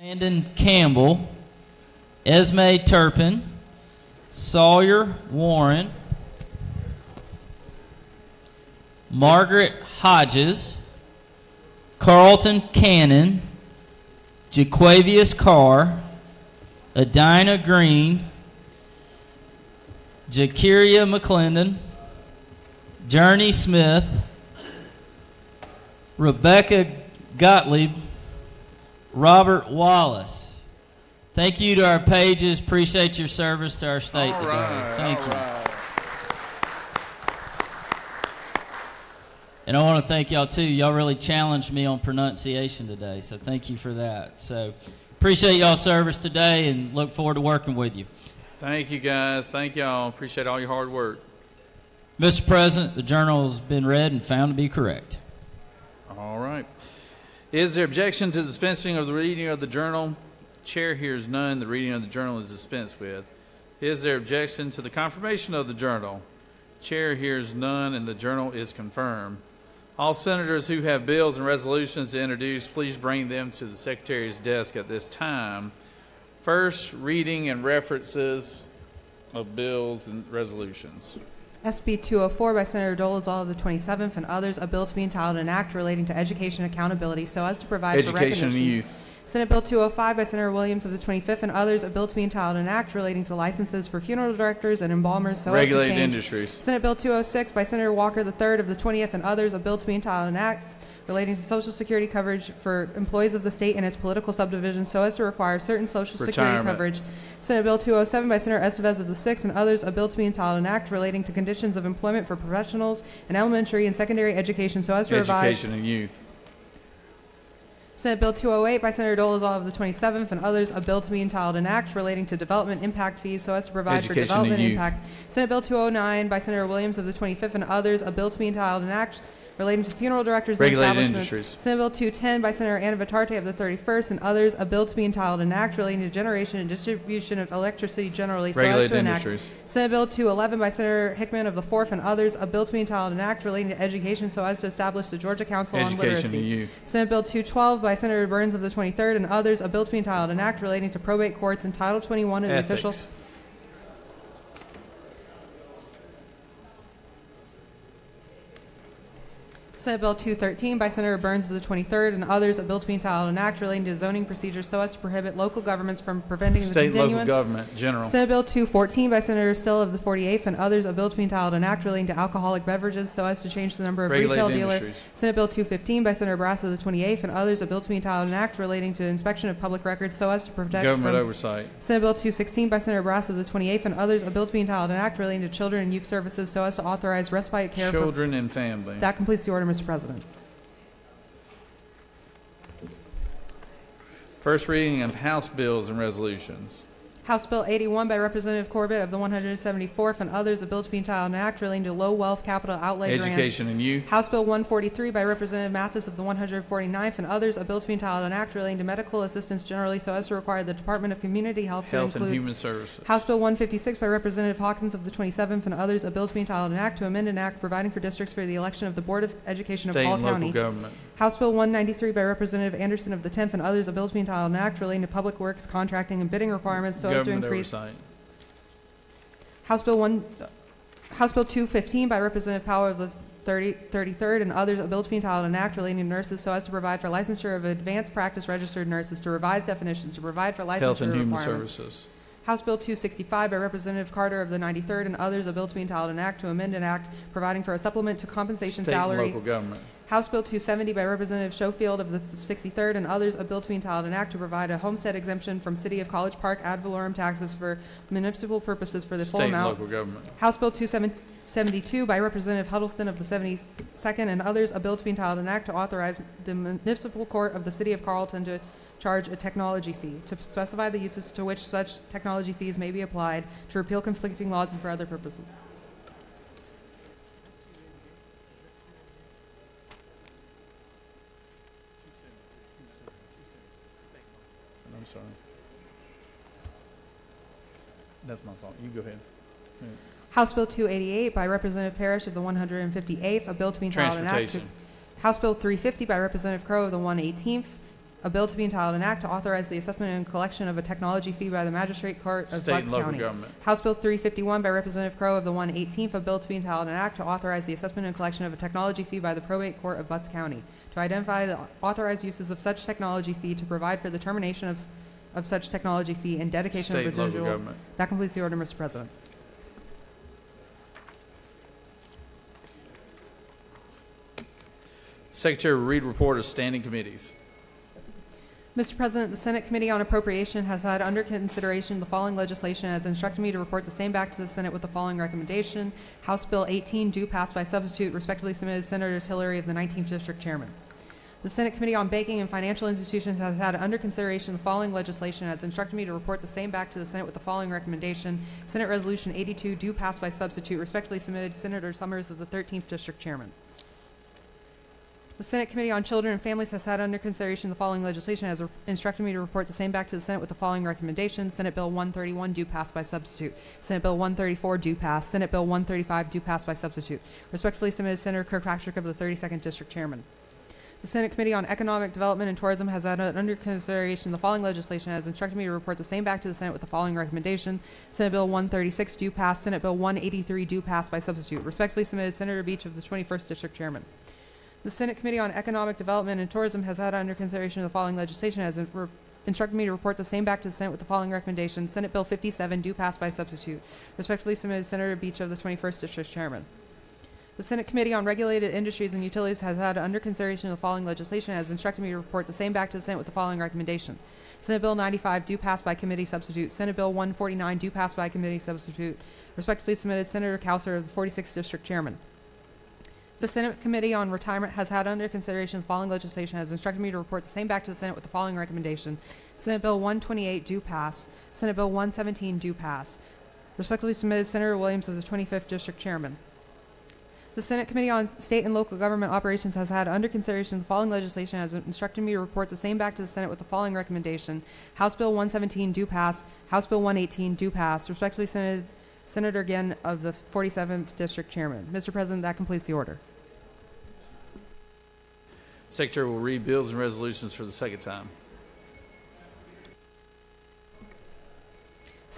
Landon Campbell, Esme Turpin, Sawyer Warren, Margaret Hodges, Carlton Cannon, Jaquavius Carr, Adina Green, Jakiria McClendon, Journey Smith, Rebecca Gottlieb, Robert Wallace. Thank you to our pages. Appreciate your service to our state All today. right, Thank you. right. And I want to thank y'all too. Y'all really challenged me on pronunciation today, so thank you for that. So appreciate y'all's service today and look forward to working with you. Thank you, guys. Thank y'all. Appreciate all your hard work. Mr. President, the journal has been read and found to be correct. All right. Is there objection to dispensing of the reading of the journal? Chair hears none. The reading of the journal is dispensed with. Is there objection to the confirmation of the journal? Chair hears none, and the journal is confirmed. All senators who have bills and resolutions to introduce, please bring them to the secretary's desk at this time. First, reading and references of bills and resolutions. SB 204 by Senator Dolezal of the 27th and others, a bill to be entitled an act relating to education accountability so as to provide for Education and recognition. youth. Senate Bill 205 by Senator Williams of the 25th and others, a bill to be entitled an act relating to licenses for funeral directors and embalmers so as to Regulated change. industries. Senate Bill 206 by Senator Walker III of the 20th and others, a bill to be entitled an act relating to Social Security coverage for employees of the state and its political subdivisions so as to require certain Social Security Retirement. coverage. Senate Bill 207 by Senator Esteves of the 6th and others, a bill to be entitled an act relating to conditions of employment for professionals in elementary and secondary education so as to revise Education and youth. Senate Bill 208 by Senator Dolezal of the 27th and others, a bill to be entitled an act relating to development impact fees so as to provide for Education and development youth. impact. Senate Bill 209 by Senator Williams of the 25th and others, a bill to be entitled an act relating to funeral directors and establishments. industries. Senate Bill 210 by Senator Anavitarte of the 31st and others, a bill to be entitled an act relating to generation and distribution of electricity generally so as Regulated to enact. industries. Senate Bill 211 by Senator Hickman of the 4th and others, a bill to be entitled an act relating to education so as to establish the Georgia Council on Education Literacy. and. Senate Bill 212 by Senator Burns of the 23rd and others, a bill to be entitled an act relating to probate courts and Title 21 of the official. Ethics. Senate Bill 213 by Senator Burns of the 23rd and others, a bill to be entitled an act relating to zoning procedures so as to prohibit local governments from preventing the State local government, general. Senate Bill 214 by Senator Still of the 48th and others, a bill to be entitled an act relating to alcoholic beverages so as to change the number of retail Regulated dealers. industries. Senate Bill 215 by Senator Brass of the 28th and others, a bill to be entitled an act relating to inspection of public records so as to protect Government from oversight. Senate Bill 216 by Senator Brass of the 28th and others, a bill to be entitled an act relating to children and youth services so as to authorize respite care for. Children and family. That completes the order, Mr. President. First reading of House bills and resolutions. House Bill 81 by Representative Corbett of the 174th and others, a bill to be entitled an act relating to low wealth capital outlay grants. Education and youth. House Bill 143 by Representative Mathis of the 149th and others, a bill to be entitled an act relating to medical assistance generally so as to require the Department of Community Health to Health and include Human Services. House Bill 156 by Representative Hawkins of the 27th and others, a bill to be entitled an act to amend an act providing for districts for the election of the Board of Education State of Hall and local County. government. House Bill 193 by Representative Anderson of the 10th and others, a bill to be entitled an act relating to public works, contracting, and bidding requirements so as to Government increase. oversight. House Bill 1, House Bill 215 by Representative Power of the 30 33rd and others, a bill to be entitled an act relating to nurses so as to provide for licensure of advanced practice registered nurses, to revise definitions, to provide for licensure Health and Human requirements. Services. House Bill 265 by Representative Carter of the 93rd and others, a bill to be entitled an act to amend an act providing for a supplement to compensation State and salary. local government. House Bill 270 by Representative Schofield of the 63rd and others, a bill to be entitled an act to provide a homestead exemption from City of College Park ad valorem taxes for municipal purposes for the full State and amount. local government. House Bill 272 by Representative Huddleston of the 72nd and others, a bill to be entitled an act to authorize the municipal court of the City of Carlton to charge a technology fee, to specify the uses to which such technology fees may be applied, to repeal conflicting laws and for other purposes. I'm sorry. That's my fault. You go ahead. House Bill 288 by Representative Parrish of the 158th, a bill to be entitled an act. House Bill 350 by Representative Crowe of the 118th, a bill to be entitled an act to authorize the assessment and collection of a technology fee by the magistrate court of State Butts and local County. government. House Bill 351 by Representative Crowe of the 118th, a bill to be entitled an act to authorize the assessment and collection of a technology fee by the probate court of Butts County, to identify the authorized uses of such technology fee, to provide for the termination of, s- of such technology fee and dedication State of and local residual. government. That completes the order, Mr. President. Secretary read report of standing committees. Mr. President, the Senate Committee on Appropriation has had under consideration the following legislation has instructed me to report the same back to the Senate with the following recommendation. House Bill 18, due passed by substitute, respectively submitted Senator Tillery of the 19th District Chairman. The Senate Committee on Banking and Financial Institutions has had under consideration the following legislation has instructed me to report the same back to the Senate with the following recommendation. Senate Resolution 82, due passed by substitute, respectively submitted Senator Summers of the 13th District Chairman. The Senate Committee on Children and Families has had under consideration the following legislation has instructed me to report the same back to the Senate with the following recommendation. Senate Bill 131 due pass by substitute. Senate Bill 134 due pass. Senate Bill 135 due pass by substitute. Respectfully submitted Senator Kirkpatrick of the 32nd District Chairman. The Senate Committee on Economic Development and Tourism has had under consideration the following legislation has instructed me to report the same back to the Senate with the following recommendation. Senate Bill 136 due pass. Senate Bill 183 due pass by substitute. Respectfully submitted Senator Beach of the 21st District Chairman. The Senate Committee on Economic Development and Tourism has had under consideration the following legislation has in- re- instructed me to report the same back to the Senate with the following recommendation. Senate Bill 57, due pass by substitute. Respectfully submitted Senator Beach of the 21st District Chairman. The Senate Committee on Regulated Industries and Utilities has had under consideration the following legislation and has instructed me to report the same back to the Senate with the following recommendation. Senate Bill 95, due pass by committee substitute. Senate Bill 149, due pass by committee substitute. Respectfully submitted Senator Cowsert of the 46th District Chairman. The Senate Committee on Retirement has had under consideration the following legislation and has instructed me to report the same back to the Senate with the following recommendation. Senate Bill 128 do pass. Senate Bill 117 do pass. Respectfully submitted Senator Williams of the 25th District Chairman. The Senate Committee on State and Local Government Operations has had under consideration the following legislation and has instructed me to report the same back to the Senate with the following recommendation. House Bill 117 do pass. House Bill 118 do pass. Respectfully submitted Senator Ginn of the 47th District Chairman. Mr. President, that completes the order. Secretary will read bills and resolutions for the second time.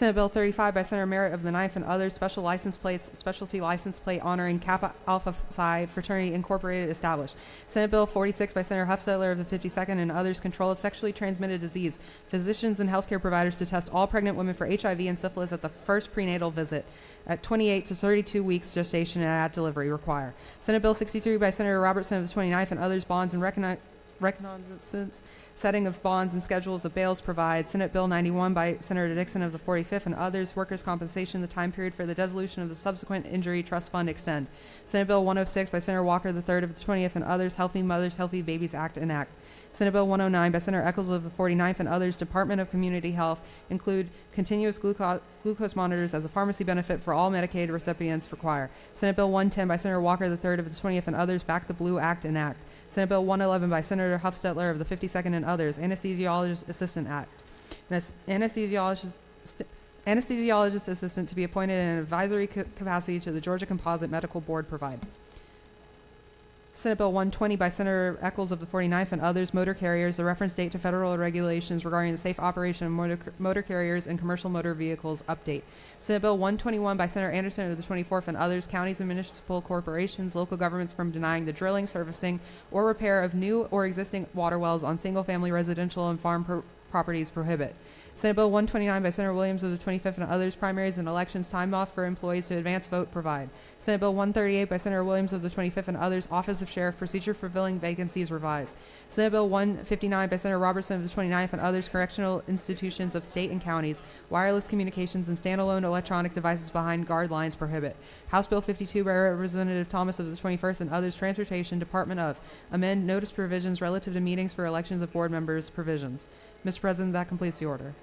Senate Bill 35 by Senator Merritt of the 9th and others, special license plates, specialty license plate honoring Kappa Alpha Psi Fraternity Incorporated established. Senate Bill 46 by Senator Hufstetler of the 52nd and others, control of sexually transmitted disease. Physicians and healthcare providers to test all pregnant women for HIV and syphilis at the first prenatal visit at 28 to 32 weeks gestation and at delivery require. Senate Bill 63 by Senator Robertson of the 29th and others, bonds and recogni- recognizance setting of bonds and schedules of bails provide. Senate Bill 91 by Senator Dixon of the 45th and others, workers' compensation, the time period for the dissolution of the subsequent injury trust fund extend. Senate Bill 106 by Senator Walker the 3rd of the 20th and others, Healthy Mothers, Healthy Babies Act enact. Senate Bill 109 by Senator Echols of the 49th and others, Department of Community Health, include continuous glucose, glucose monitors as a pharmacy benefit for all Medicaid recipients require. Senate Bill 110 by Senator Walker the 3rd of the 20th and others, Back the Blue Act enact. Senate Bill 111 by Senator Hufstetler of the 52nd and others, Anesthesiologist Assistant Act. Anes- Anesthesiologist, st- anesthesiologist assistant to be appointed in an advisory ca- capacity to the Georgia Composite Medical Board provide. Senate Bill 120 by Senator Echols of the 49th and others, motor carriers, the reference date to federal regulations regarding the safe operation of motor, motor carriers and commercial motor vehicles update. Senate Bill 121 by Senator Anderson of the 24th and others, counties and municipal corporations, local governments from denying the drilling, servicing, or repair of new or existing water wells on single-family residential and farm pro- properties prohibit. Senate Bill 129 by Senator Williams of the 25th and others, primaries and elections time off for employees to advance vote provide. Senate Bill 138 by Senator Williams of the 25th and others, Office of Sheriff procedure for filling vacancies revised. Senate Bill 159 by Senator Robertson of the 29th and others, correctional institutions of state and counties, wireless communications and standalone electronic devices behind guard lines prohibit. House Bill 52 by Representative Thomas of the 21st and others, Transportation Department of, amend notice provisions relative to meetings for elections of board members provisions. Mr. President, that completes the order.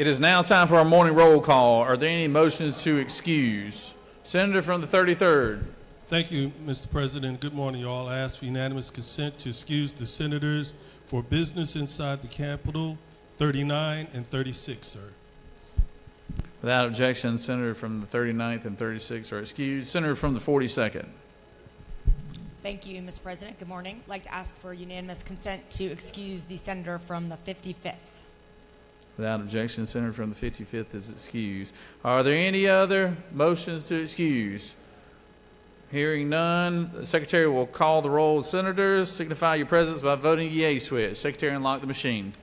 It is now time for our morning roll call. Are there any motions to excuse? Senator from the 33rd. Thank you, Mr. President. Good morning, y'all. I ask for unanimous consent to excuse the senators for business inside the Capitol, 39 and 36, sir. Without objection, Senator from the 39th and 36th are excused. Senator from the 42nd. Thank you, Mr. President. Good morning. I'd like to ask for unanimous consent to excuse the senator from the 55th. Without objection, Senator from the 55th is excused. Are there any other motions to excuse? Hearing none, the Secretary will call the roll of senators. Signify your presence by voting yea switch. Secretary, unlock the machine.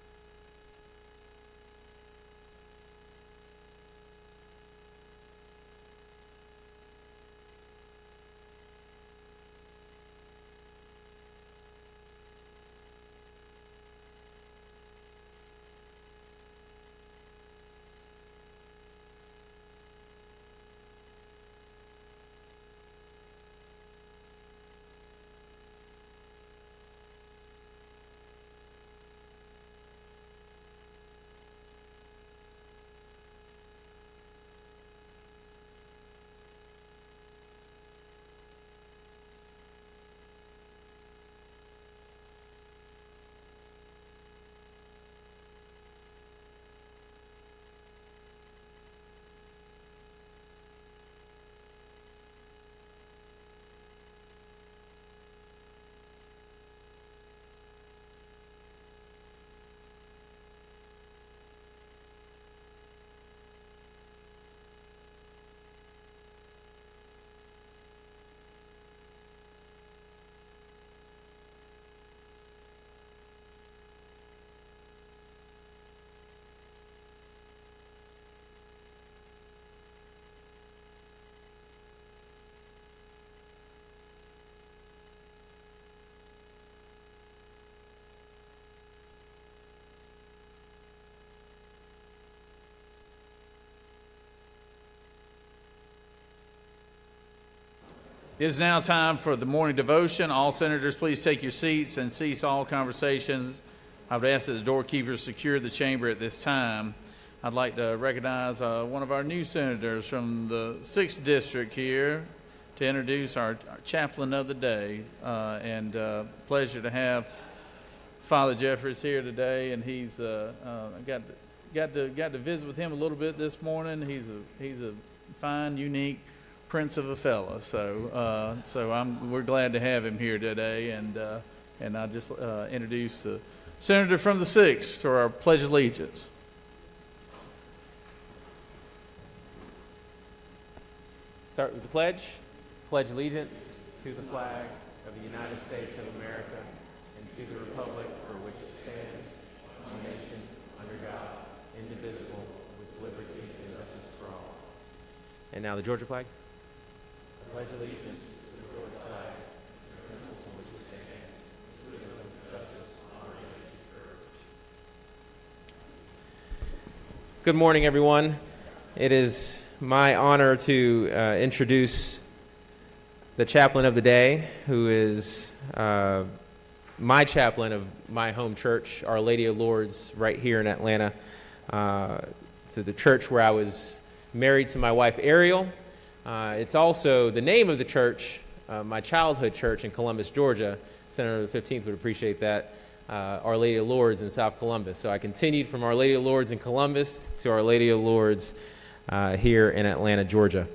It is now time for the morning devotion. All senators, please take your seats and cease all conversations. I would ask that the doorkeepers secure the chamber at this time. I'd like to recognize uh, one of our new senators from the 6th District here to introduce our, our chaplain of the day. Uh, and uh, pleasure to have Father Jeffries here today, and he's uh, uh, got got to got to visit with him a little bit this morning. He's a he's a fine, unique prince of a fella. So uh, so I'm we're glad to have him here today, and uh, and I just uh, introduce the senator from the sixth to our pledge of allegiance. Start with the pledge. Pledge allegiance to the flag of the United States of America and to the republic for which it stands, one nation, under God, indivisible, with liberty and justice for all. And now the Georgia flag. Pledge allegiance to the flag, for which indivisible, with justice, honor, and courage. Good morning, everyone. It is my honor to uh, introduce the chaplain of the day, who is uh, my chaplain of my home church, Our Lady of Lourdes, right here in Atlanta. Uh, it's the church where I was married to my wife, Ariel. Uh, it's also the name of the church, uh, my childhood church in Columbus, Georgia. Senator the 15th would appreciate that. Uh, Our Lady of Lourdes in South Columbus. So I continued from Our Lady of Lourdes in Columbus to Our Lady of Lourdes uh, here in Atlanta, Georgia.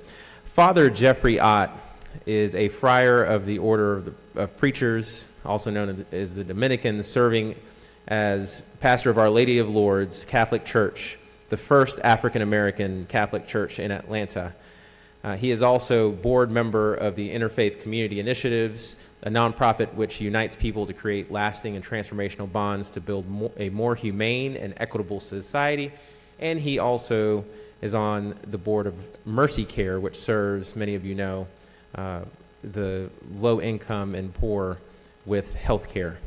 Father Jeffrey Ott is a friar of the Order of, the, of Preachers, also known as the Dominicans, serving as pastor of Our Lady of Lourdes Catholic Church, the first African American Catholic church in Atlanta. Uh, he is also board member of the Interfaith Community Initiatives, a nonprofit which unites people to create lasting and transformational bonds to build a more humane and equitable society. And he also is on the board of Mercy Care, which serves, many of you know, uh, the low income and poor with health care.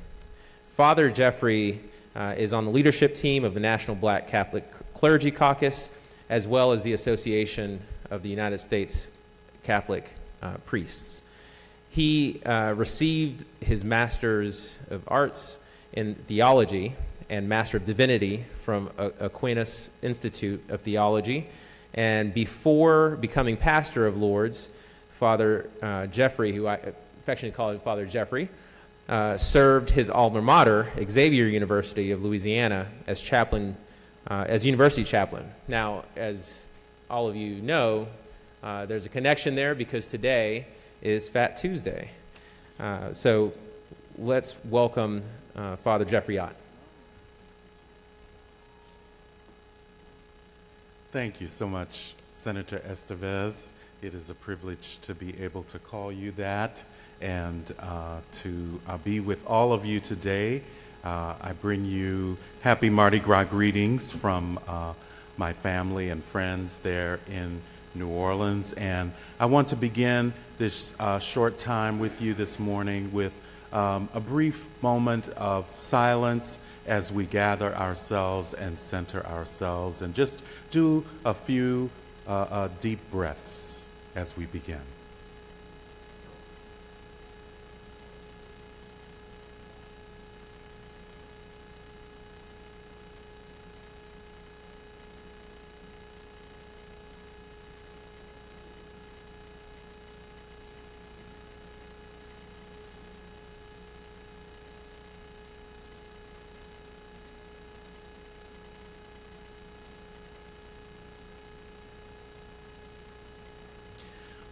Father Jeffrey uh, is on the leadership team of the National Black Catholic Clergy Caucus, as well as the Association of the United States Catholic uh, Priests. He uh, received his Master's of Arts in Theology and Master of Divinity from Aquinas Institute of Theology. And before becoming pastor of Lourdes, Father uh, Jeffrey, who I affectionately call him Father Jeffrey, uh, served his alma mater, Xavier University of Louisiana, as chaplain uh, as university chaplain. Now, as all of you know, uh, there's a connection there because today is Fat Tuesday. Uh, so let's welcome uh, Father Jeffrey Ott. Thank you so much, Senator Esteves. It is a privilege to be able to call you that and uh, to uh, be with all of you today. Uh, I bring you happy Mardi Gras greetings from my family and friends there in New Orleans. And I want to begin this uh, short time with you this morning with um, a brief moment of silence as we gather ourselves and center ourselves and just do a few uh, uh, deep breaths as we begin.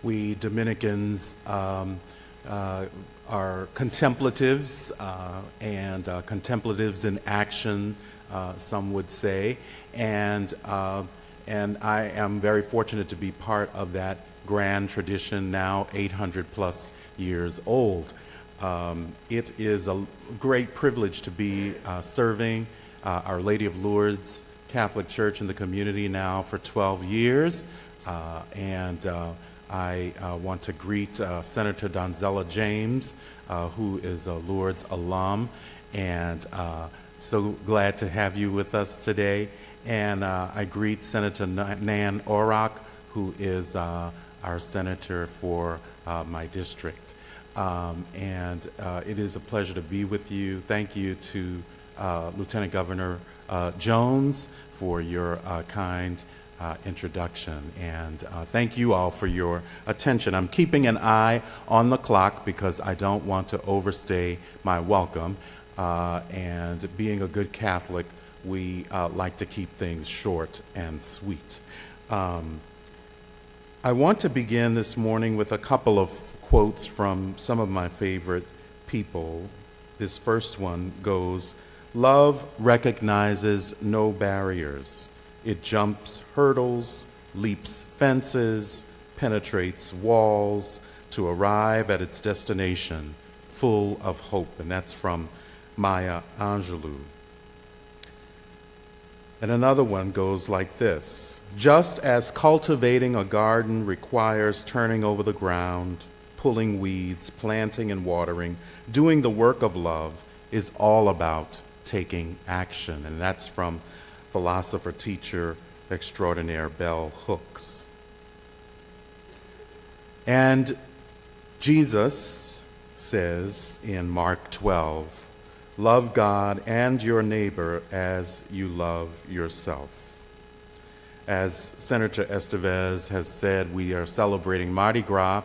We Dominicans um, uh, are contemplatives uh, and uh, contemplatives in action, uh, some would say. And, uh, and I am very fortunate to be part of that grand tradition, now 800 plus years old. Um, it is a great privilege to be uh, serving Our Lady of Lourdes Catholic Church in the community now for 12 years. and I uh, want to greet uh, Senator Donzella James, uh, who is a Lourdes alum, and uh, so glad to have you with us today. And uh, I greet Senator Nan Orrock, who is uh, our senator for my district. Um, and it is a pleasure to be with you. Thank you to Lieutenant Governor Jones for your kind uh, introduction. And uh, thank you all for your attention. I'm keeping an eye on the clock because I don't want to overstay my welcome. Uh, and being a good Catholic, we uh, like to keep things short and sweet. Um, I want to begin this morning with a couple of quotes from some of my favorite people. This first one goes Love recognizes no barriers. It jumps hurdles, leaps fences, penetrates walls to arrive at its destination full of hope. And that's from Maya Angelou. And another one goes like this Just as cultivating a garden requires turning over the ground, pulling weeds, planting and watering, doing the work of love is all about taking action. And that's from philosopher teacher extraordinaire Bell Hooks. And Jesus says in Mark 12, Love God and your neighbor as you love yourself. As Senator Esteves has said, we are celebrating Mardi Gras,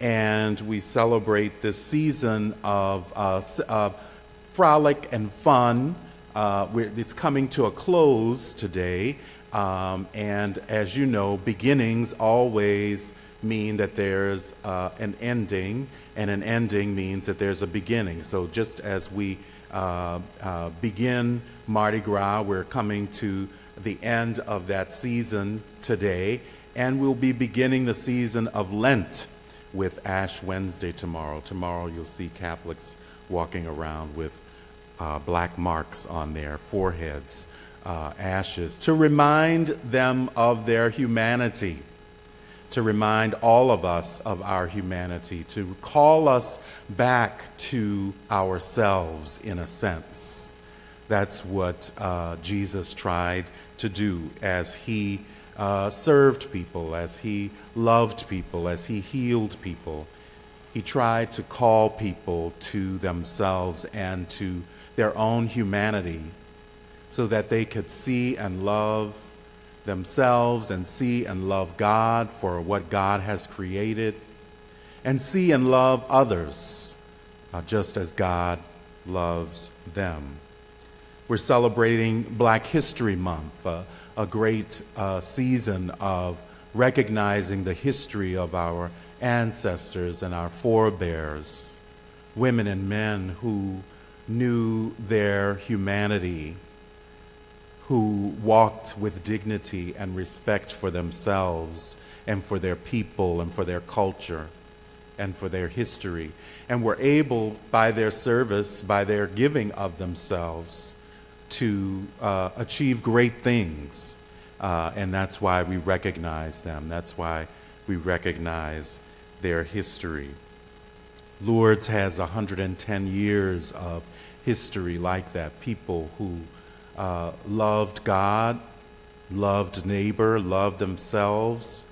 and we celebrate this season of uh, uh, frolic and fun uh, it's coming to a close today, um, and as you know, beginnings always mean that there's uh, an ending, and an ending means that there's a beginning. So just as we uh, uh begin Mardi Gras, we're coming to the end of that season today, and we'll be beginning the season of Lent with Ash Wednesday tomorrow. Tomorrow you'll see Catholics walking around with uh, black marks on their foreheads, uh, ashes, to remind them of their humanity, to remind all of us of our humanity, to call us back to ourselves in a sense. That's what uh, Jesus tried to do as he uh, served people, as he loved people, as he healed people. He tried to call people to themselves and to their own humanity so that they could see and love themselves and see and love God for what God has created and see and love others uh, just as God loves them. we're celebrating Black History Month, uh, a great uh, season of recognizing the history of our ancestors and our forebears, women and men who knew their humanity, who walked with dignity and respect for themselves and for their people and for their culture and for their history, and were able, by their service, by their giving of themselves, to uh, achieve great things. Uh, and that's why we recognize them. That's why we recognize their history. Lourdes has 110 years of history like that. People who uh, loved God, loved neighbor, loved themselves,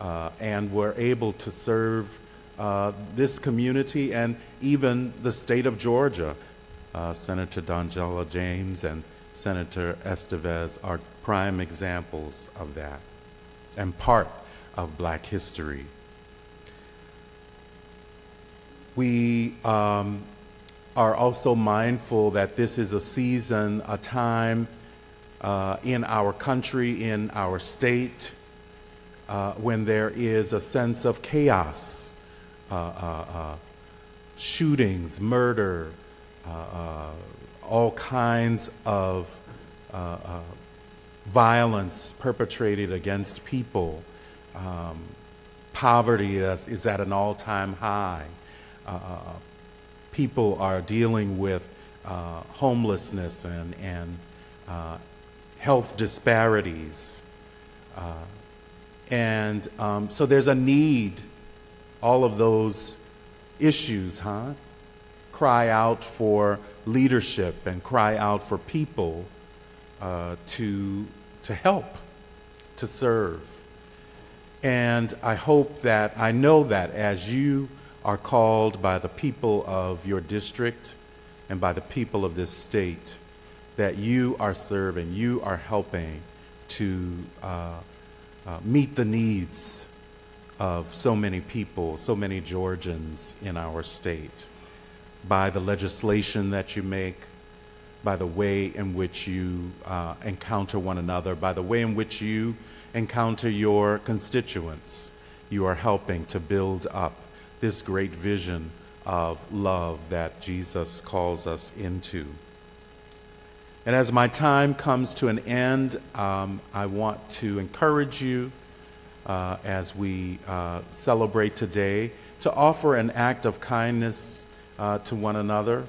uh, and were able to serve uh, this community and even the state of Georgia. Uh, Senator Donzella James and Senator Esteves are prime examples of that and part of black history. We um, are also mindful that this is a season, a time uh, in our country, in our state, uh, when there is a sense of chaos, uh, uh, uh shootings, murder, uh, all kinds of violence perpetrated against people. Um, poverty is, is, at an all time high. People are dealing with homelessness and, and health disparities. Uh, and um, so there's a need, all of those issues, huh? Cry out for leadership and cry out for people uh, to, to help, to serve. And I hope that, I know that as you are called by the people of your district and by the people of this state, that you are serving, you are helping to. Uh, uh, meet the needs of so many people, so many Georgians in our state by the legislation that you make, by the way in which you uh, encounter one another, by the way in which you encounter your constituents. You are helping to build up this great vision of love that Jesus calls us into. And as my time comes to an end, um, I want to encourage you uh, as we uh, celebrate today to offer an act of kindness uh, to one another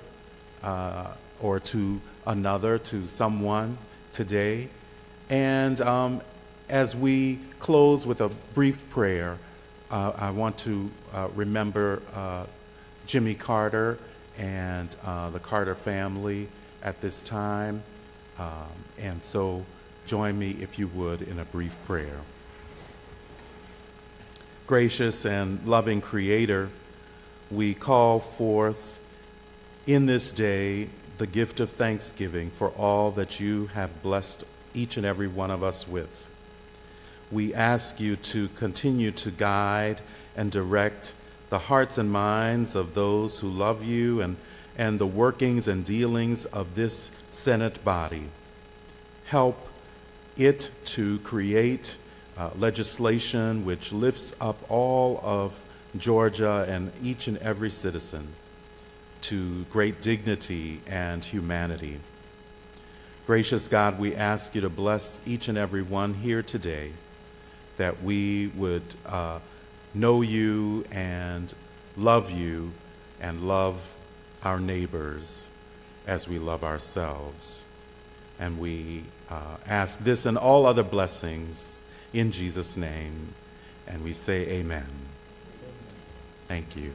uh, or to another, to someone today. And um, as we close with a brief prayer, uh, I want to uh, remember Jimmy Carter and the Carter family at this time. Um, and so join me, if you would, in a brief prayer. Gracious and loving Creator, we call forth in this day the gift of thanksgiving for all that you have blessed each and every one of us with. We ask you to continue to guide and direct the hearts and minds of those who love you and and the workings and dealings of this Senate body. Help it to create uh, legislation which lifts up all of Georgia and each and every citizen to great dignity and humanity. Gracious God, we ask you to bless each and every one here today, that we would uh, know you and love you and love our neighbors as we love ourselves. And we uh, ask this and all other blessings in Jesus' name. And we say, Amen. Thank you.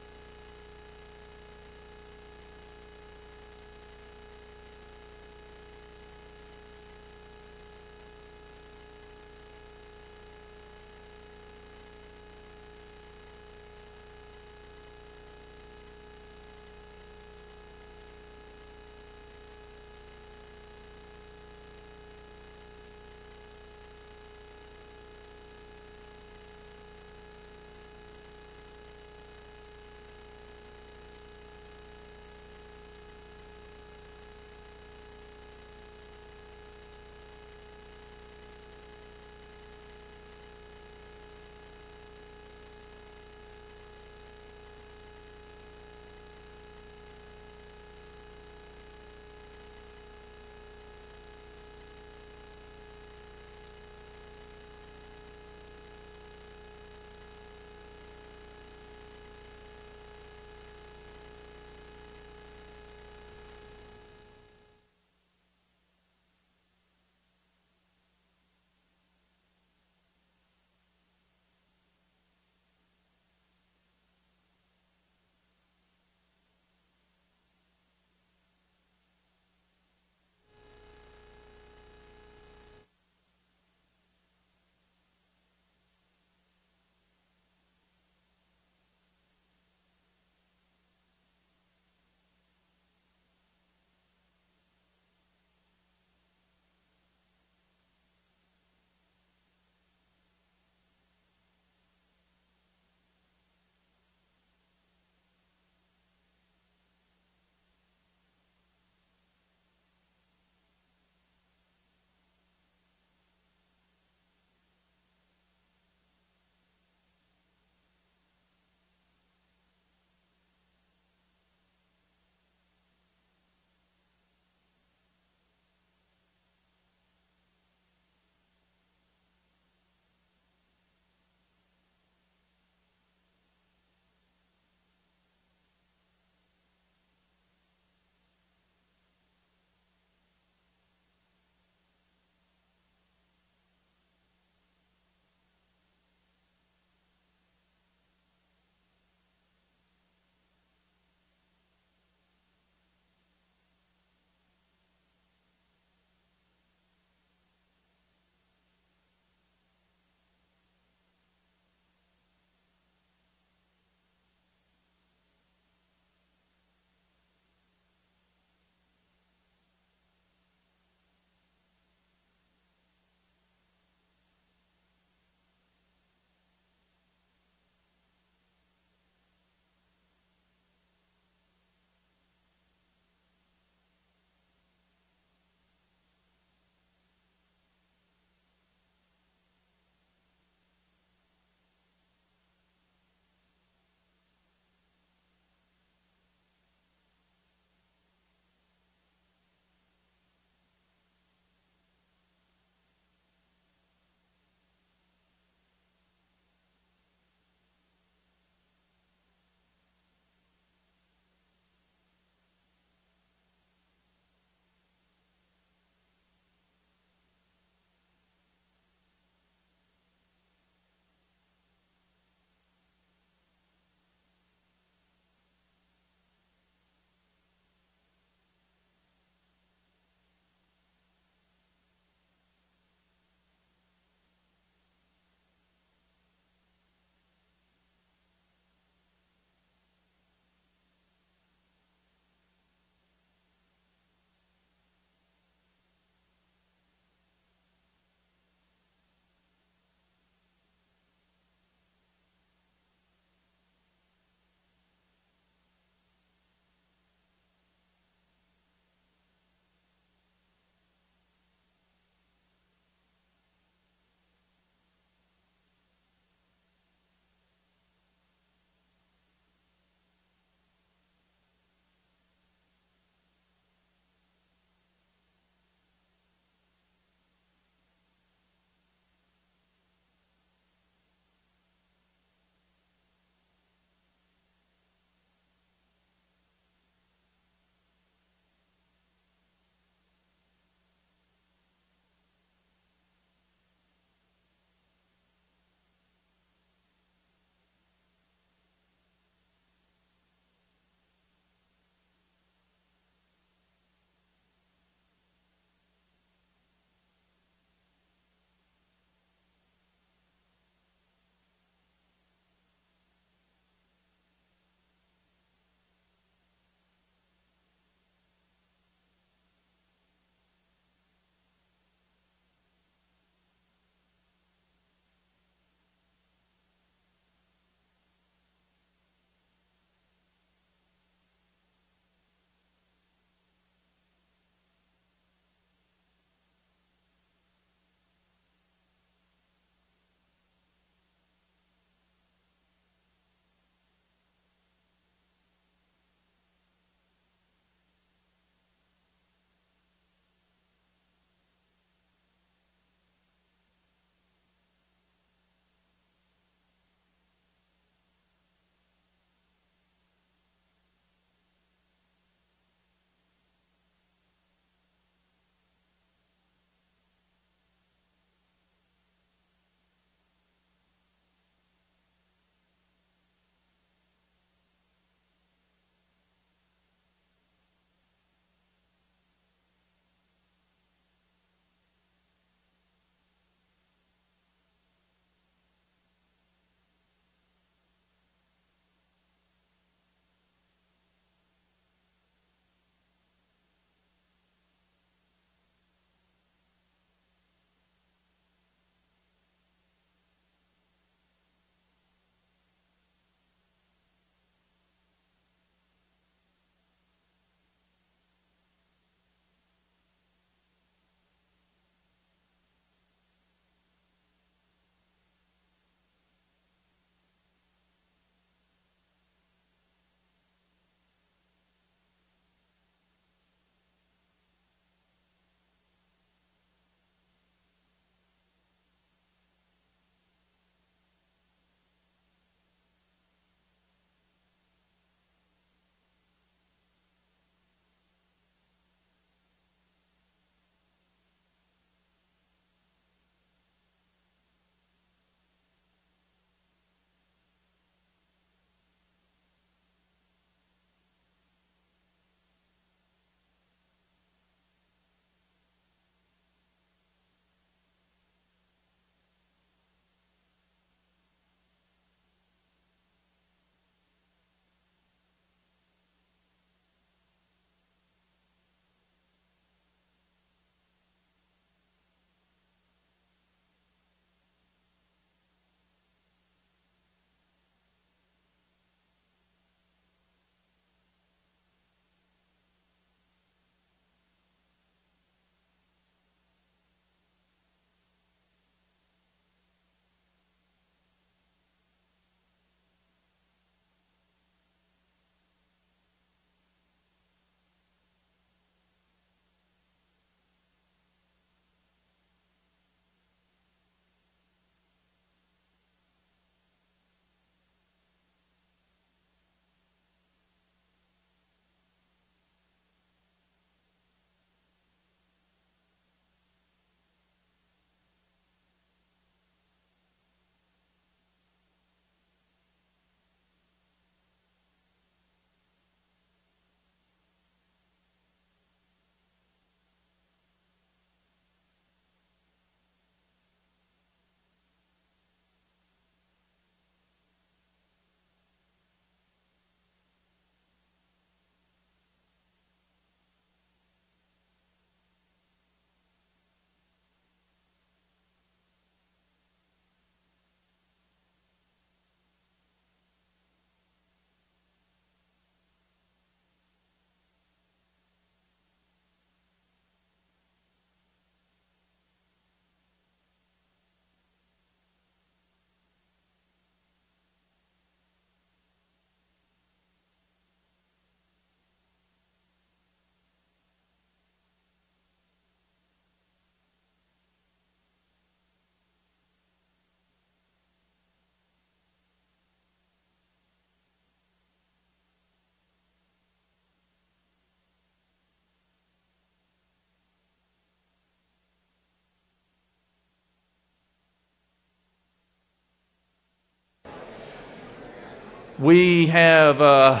We have uh,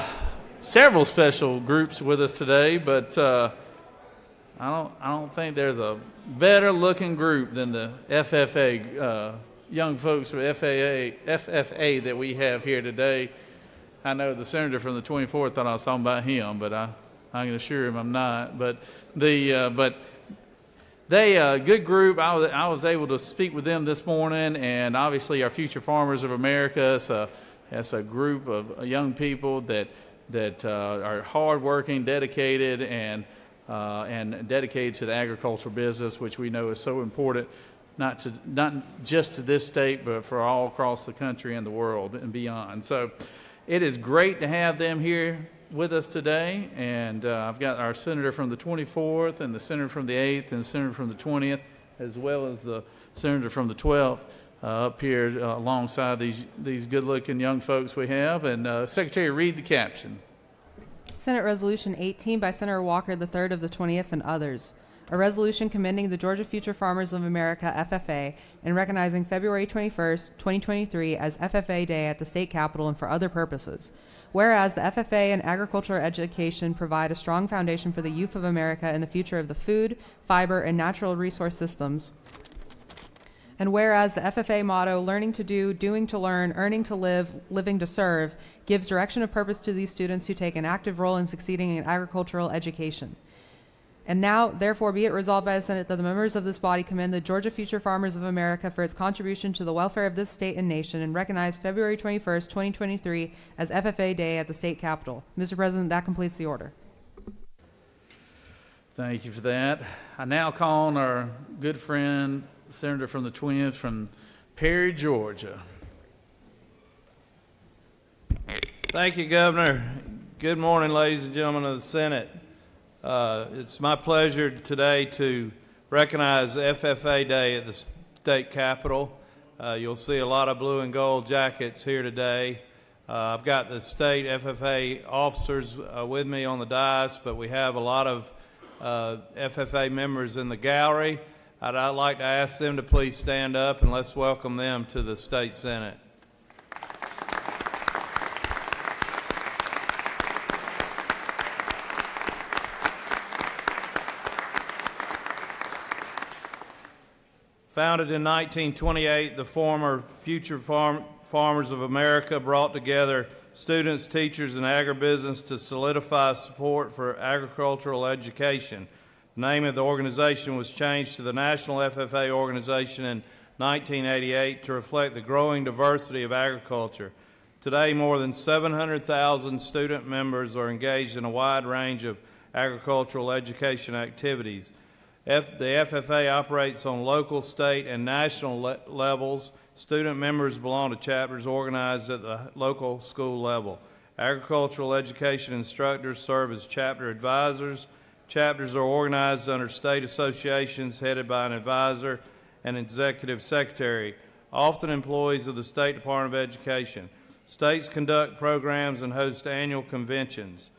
several special groups with us today, but uh, I don't I don't think there's a better looking group than the FFA uh, young folks from FAA FFA that we have here today. I know the senator from the 24th thought I was talking about him, but I I can assure him I'm not. But the uh, but they a uh, good group. I was I was able to speak with them this morning, and obviously our future farmers of America. It's it's a group of young people that that uh, are hardworking, dedicated, and uh, and dedicated to the agricultural business, which we know is so important, not to not just to this state, but for all across the country and the world and beyond. So, it is great to have them here with us today, and uh, I've got our senator from the 24th, and the senator from the 8th, and the senator from the 20th, as well as the senator from the 12th. Uh, up here uh, alongside these these good-looking young folks we have, and uh, Secretary, read the caption. Senate Resolution 18 by Senator Walker III of the 20th and others. A resolution commending the Georgia Future Farmers of America FFA and recognizing February 21st, 2023 as FFA Day at the state capitol and for other purposes. Whereas the FFA and agricultural education provide a strong foundation for the youth of America and the future of the food, fiber, and natural resource systems. And whereas the FFA motto, learning to do, doing to learn, earning to live, living to serve, gives direction of purpose to these students who take an active role in succeeding in agricultural education. And now, therefore, be it resolved by the Senate that the members of this body commend the Georgia Future Farmers of America for its contribution to the welfare of this state and nation and recognize February 21st, 2023 as FFA Day at the state capitol. Mr. President, that completes the order. Thank you for that. I now call on our good friend, Senator from the Twins from Perry, Georgia. Thank you, Governor. Good morning, ladies and gentlemen of the Senate. Uh, it's my pleasure today to recognize FFA Day at the state capitol. Uh, you'll see a lot of blue and gold jackets here today. Uh, I've got the state FFA officers uh, with me on the dais, but we have a lot of uh, FFA members in the gallery. I'd, I'd like to ask them to please stand up and let's welcome them to the state senate. Founded in 1928, the former Future Farm Farmers of America brought together students, teachers, and agribusiness to solidify support for agricultural education. The name of the organization was changed to the National FFA Organization in 1988 to reflect the growing diversity of agriculture. Today, more than 700,000 student members are engaged in a wide range of agricultural education activities. F, the FFA operates on local, state, and national le levels. Student members belong to chapters organized at the local school level. Agricultural education instructors serve as chapter advisors. Chapters are organized under state associations headed by an advisor and executive secretary, often employees of the State Department of Education. States conduct programs and host annual conventions.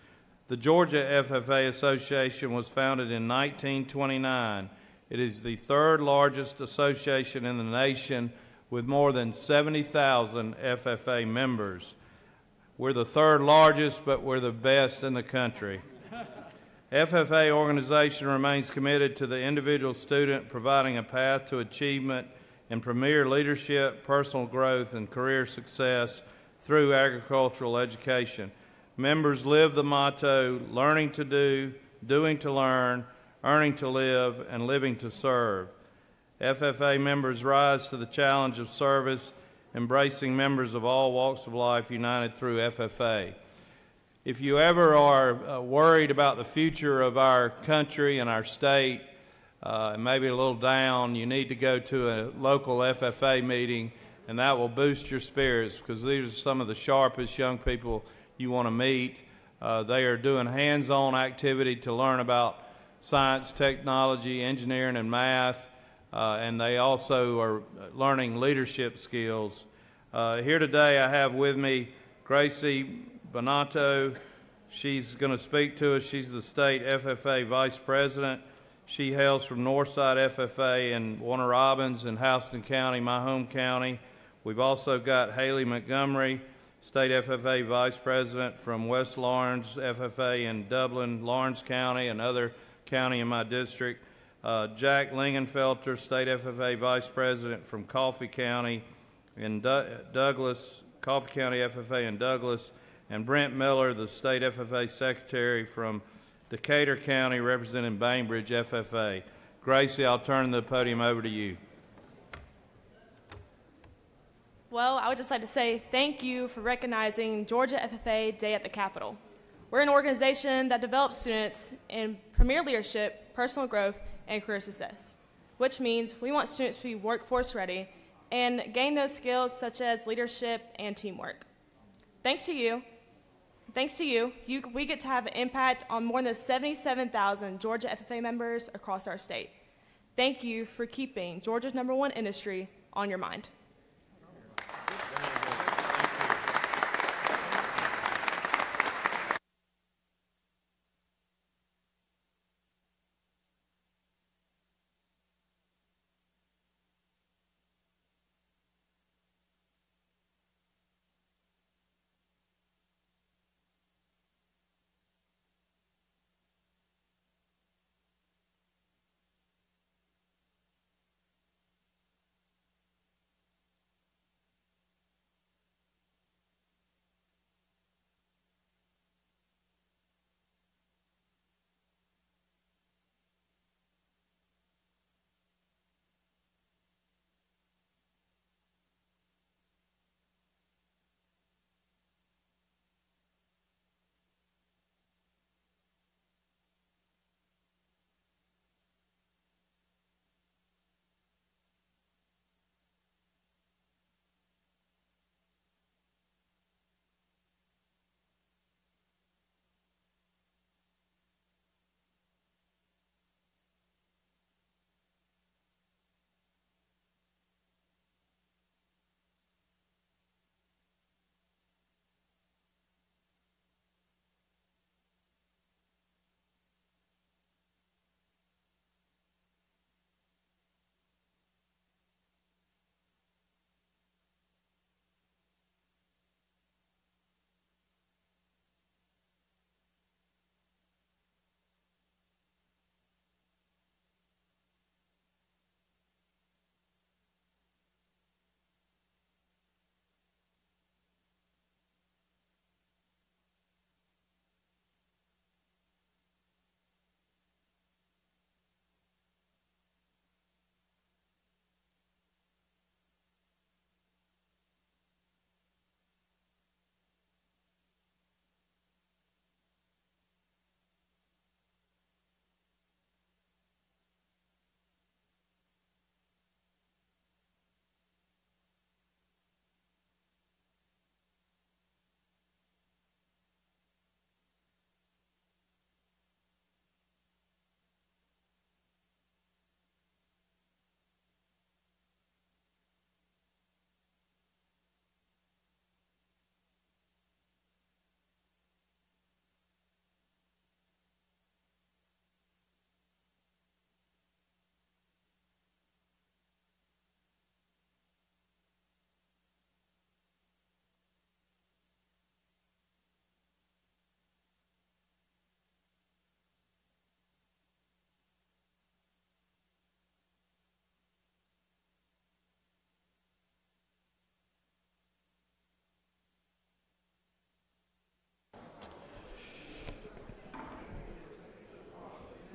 The Georgia FFA Association was founded in 1929. It is the third largest association in the nation with more than 70,000 FFA members. We're the third largest, but we're the best in the country. FFA organization remains committed to the individual student, providing a path to achievement and premier leadership, personal growth, and career success through agricultural education. Members live the motto learning to do, doing to learn, earning to live, and living to serve. FFA members rise to the challenge of service, embracing members of all walks of life united through FFA. If you ever are uh, worried about the future of our country and our state, uh, and maybe a little down, you need to go to a local FFA meeting, and that will boost your spirits because these are some of the sharpest young people you want to meet. Uh, they are doing hands on activity to learn about science, technology, engineering, and math. Uh, and they also are learning leadership skills. Uh, here today, I have with me Gracie Bonato. She's going to speak to us. She's the state FFA vice president. She hails from Northside FFA in Warner Robins in Houston County, my home county. We've also got Haley Montgomery. State FFA Vice President from West Laurens FFA in Dublin, Laurens County, another county in my district. Uh, Jack Lingenfelter, State FFA Vice President from Coffee County in Du- Douglas, Coffee County FFA in Douglas, and Brent Miller, the State FFA Secretary from Decatur County, representing Bainbridge FFA. Gracie, I'll turn the podium over to you. Well, I would just like to say thank you for recognizing Georgia FFA Day at the Capitol. We're an organization that develops students in premier leadership, personal growth, and career success, which means we want students to be workforce ready and gain those skills such as leadership and teamwork. Thanks to you, thanks to you, you we get to have an impact on more than 77,000 Georgia FFA members across our state. Thank you for keeping Georgia's number one industry on your mind.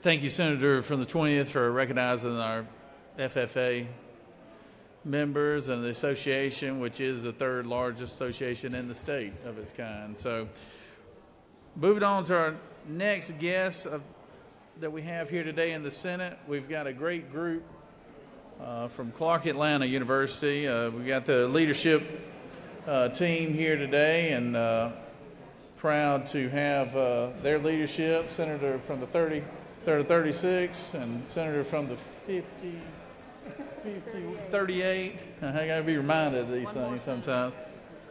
Thank you, Senator from the 20th, for recognizing our FFA members and the association, which is the third largest association in the state of its kind. So, moving on to our next guest of, that we have here today in the Senate, we've got a great group uh, from Clark Atlanta University. Uh, we've got the leadership uh, team here today, and uh, proud to have uh, their leadership. Senator from the 30, 30 36, and Senator from the 50, 50 38. I got to be reminded of these things sometimes.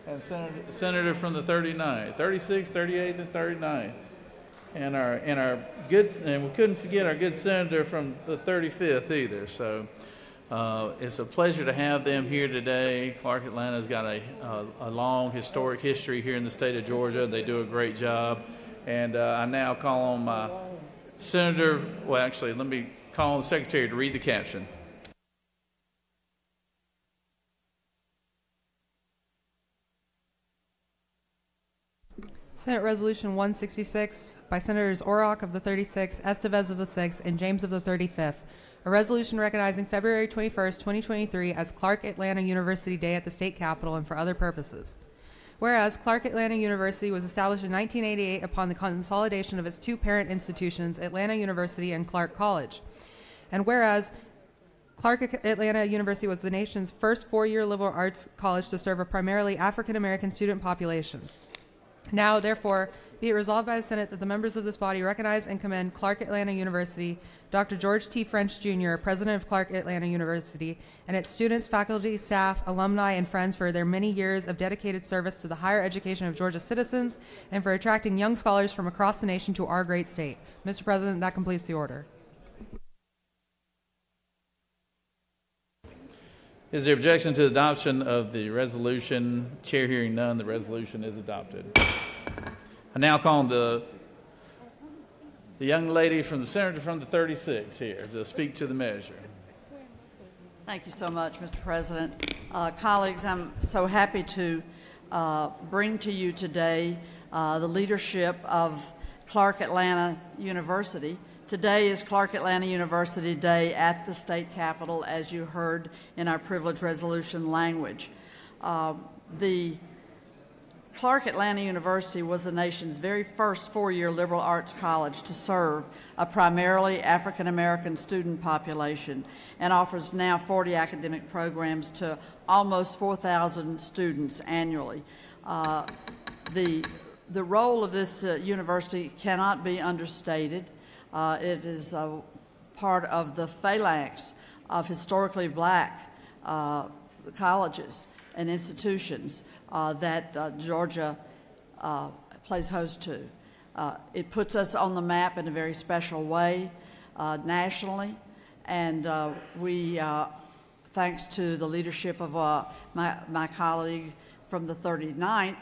And Senator, Senator from the 39, 36, 38, and 39. And our and our good and we couldn't forget our good senator from the 35th either. So Uh, it's a pleasure to have them here today. Clark Atlanta's got a, a, a long historic history here in the state of Georgia. They do a great job. And uh, I now call on my Senator, well, actually, let me call on the Secretary to read the caption. Senate Resolution 166 by Senators Orrock of the 36th, Esteves of the 6th, and James of the 35th. A resolution recognizing February 21st, 2023 as Clark Atlanta University Day at the state capitol and for other purposes. Whereas Clark Atlanta University was established in 1988 upon the consolidation of its two parent institutions, Atlanta University and Clark College. And whereas Clark Atlanta University was the nation's first four year liberal arts college to serve a primarily African American student population. Now, therefore, be it resolved by the Senate that the members of this body recognize and commend Clark Atlanta University, Dr. George T. French Jr., President of Clark Atlanta University, and its students, faculty, staff, alumni, and friends for their many years of dedicated service to the higher education of Georgia citizens and for attracting young scholars from across the nation to our great state. Mr. President, that completes the order. Is there objection to the adoption of the resolution? Chair hearing none, the resolution is adopted. I now call the, the young lady from the senator from the 36 here to speak to the measure. Thank you so much, Mr. President. Uh, colleagues, I'm so happy to uh, bring to you today uh, the leadership of Clark Atlanta University. Today is Clark Atlanta University Day at the state capitol, as you heard in our privilege resolution language. Uh, the Clark Atlanta University was the nation's very first four year liberal arts college to serve a primarily African American student population and offers now 40 academic programs to almost 4,000 students annually. Uh, the, the role of this uh, university cannot be understated. Uh, it is a part of the phalanx of historically black uh, colleges and institutions that uh, Georgia uh, plays host to. Uh, it puts us on the map in a very special way nationally, and we, thanks to the leadership of my, my colleague from the 39th,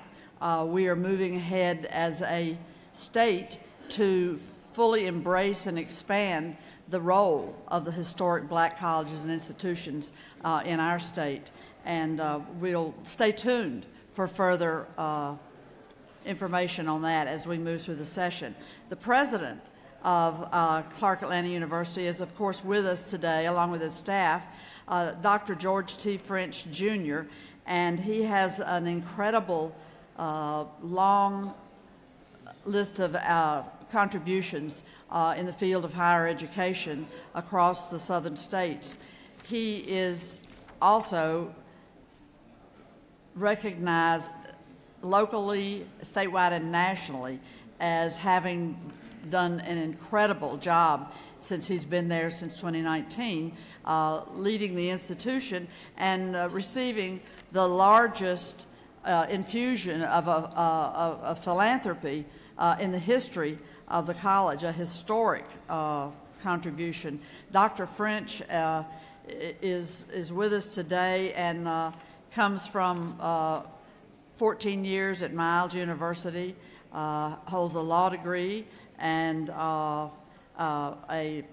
we are moving ahead as a state to fully embrace and expand the role of the historic black colleges and institutions uh, in our state. And uh, we'll stay tuned for further uh, information on that as we move through the session. The president of uh, Clark Atlanta University is, of course, with us today, along with his staff, uh, Dr. George T. French Jr., and he has an incredible uh, long list of contributions uh, in the field of higher education across the southern states. He is also recognized locally, statewide, and nationally as having done an incredible job since he's been there since 2019, uh, leading the institution and uh, receiving the largest uh, infusion of, a, philanthropy uh, in the history of the college, a historic uh, contribution. Dr. French uh, is, is with us today and comes from uh, 14 years at Miles University, uh, holds a law degree and uh, a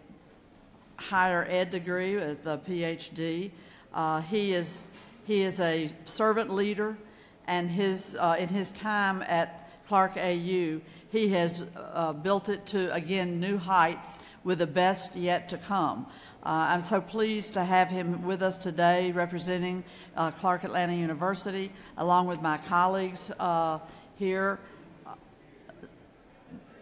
higher ed degree with a PhD. he, is, he is a servant leader, and his, in his time at Clark AU, he has uh, built it to, again, new heights with the best yet to come. Uh, I'm so pleased to have him with us today representing uh, Clark Atlanta University, along with my colleagues uh, here.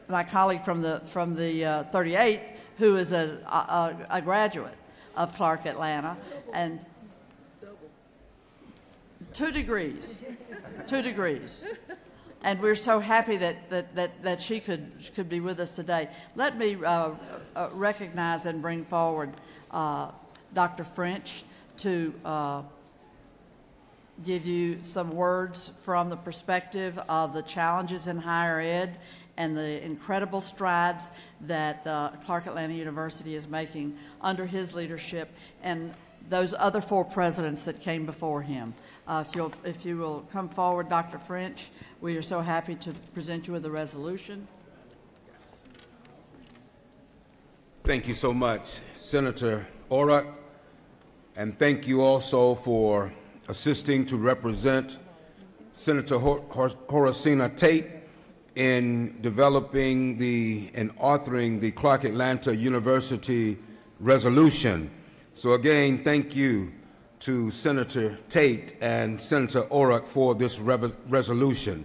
My colleague from the, from the 38th, uh, who is a, a, a graduate of Clark Atlanta, and two degrees, two degrees and we're so happy that, that, that, that she could, could be with us today. Let me uh, uh, recognize and bring forward Dr. French to uh, give you some words from the perspective of the challenges in higher ed and the incredible strides that uh, Clark Atlanta University is making under his leadership. And those other four presidents that came before him. Uh, If you'll, if you will come forward, Dr. French, we are so happy to present you with a resolution. Thank you so much, Senator Orrock, and thank you also for assisting to represent Senator Hor- Hor- Horacena Tate in developing the and authoring the Clark Atlanta University resolution. So again, thank you to Senator Tate and Senator Orrock for this resolution.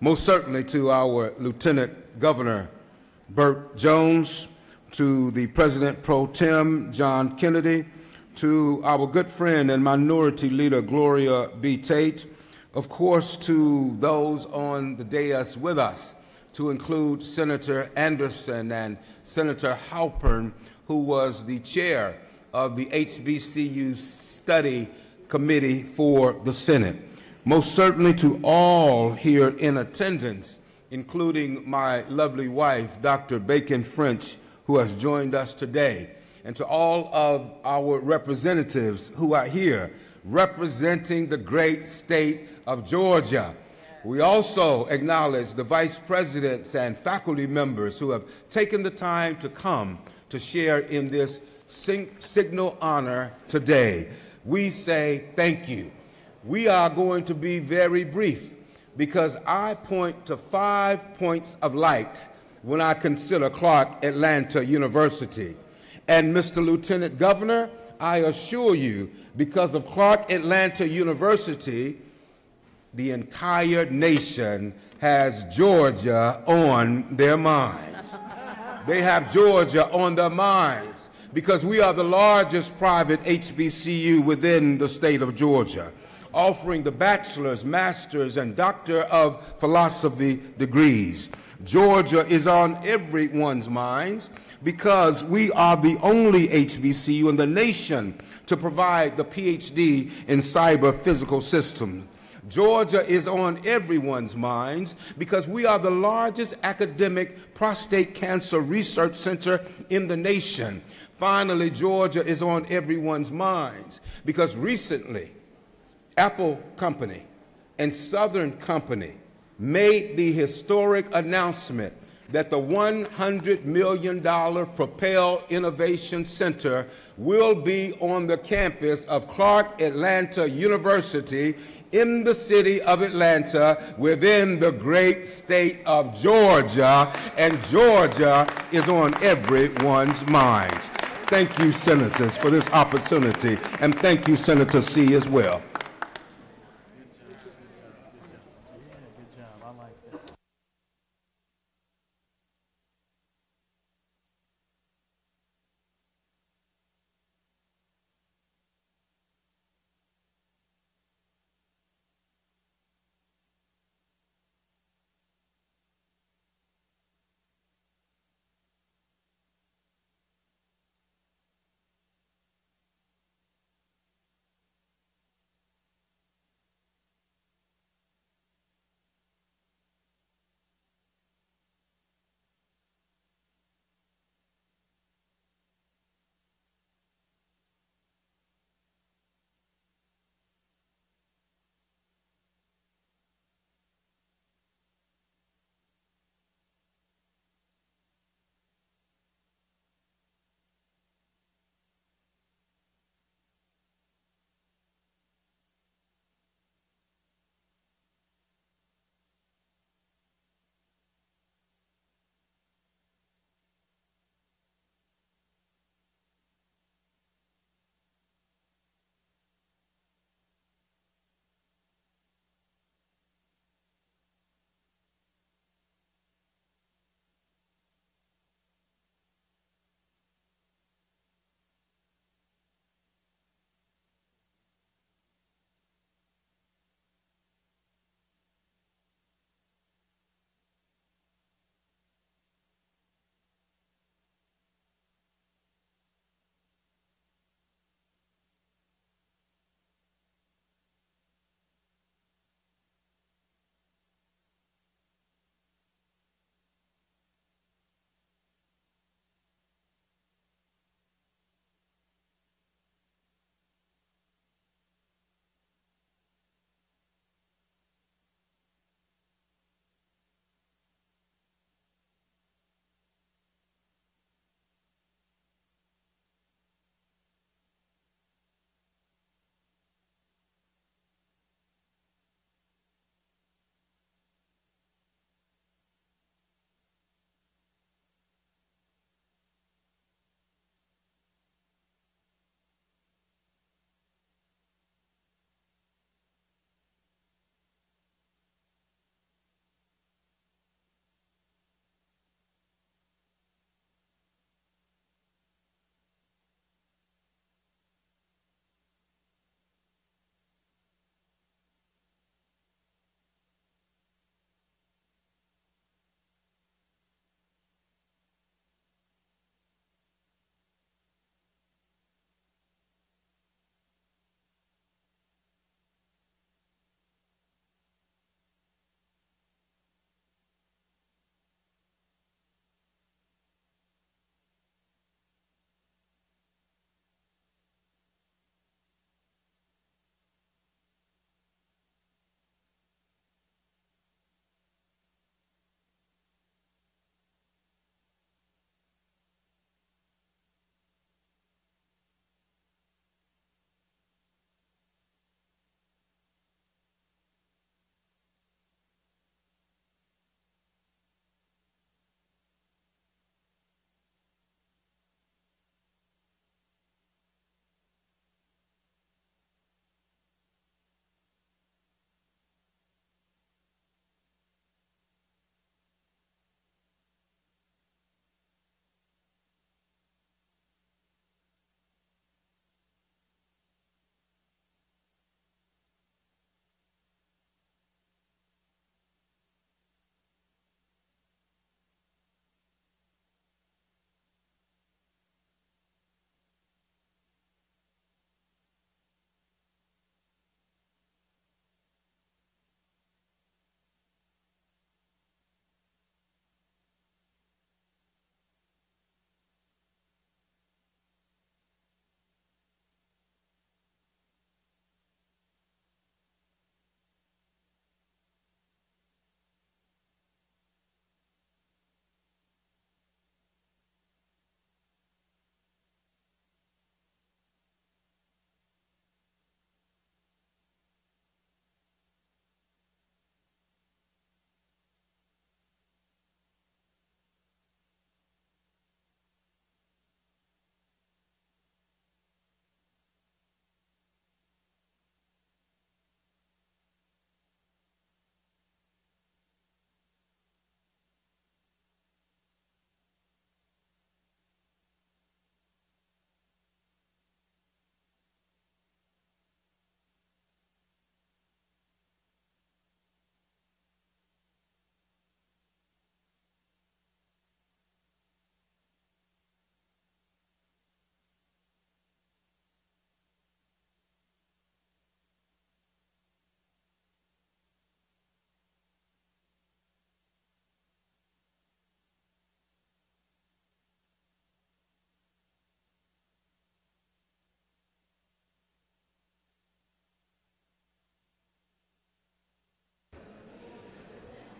Most certainly to our Lieutenant Governor Burt Jones, to the President Pro Tem John Kennedy, to our good friend and minority leader Gloria B. Tate, of course, to those on the dais with us, to include Senator Anderson and Senator Halpern, who was the chair of the HBCU Study Committee for the Senate. Most certainly to all here in attendance, including my lovely wife, Dr. Bacon French, who has joined us today, and to all of our representatives who are here representing the great state of Georgia. We also acknowledge the vice presidents and faculty members who have taken the time to come to share in this signal honor today. We say thank you. We are going to be very brief because I point to five points of light when I consider Clark Atlanta University. And Mr. Lieutenant Governor, I assure you, because of Clark Atlanta University, the entire nation has Georgia on their minds. They have Georgia on their minds because we are the largest private HBCU within the state of Georgia, offering the bachelor's, master's, and doctor of philosophy degrees. Georgia is on everyone's minds because we are the only HBCU in the nation to provide the PhD in cyber physical systems. Georgia is on everyone's minds because we are the largest academic prostate cancer research center in the nation. Finally, Georgia is on everyone's minds because recently, Apple Company and Southern Company made the historic announcement that the $100 million Propel Innovation Center will be on the campus of Clark Atlanta University in the city of Atlanta within the great state of Georgia, and Georgia is on everyone's mind. Thank you, senators, for this opportunity, and thank you, Senator C, as well.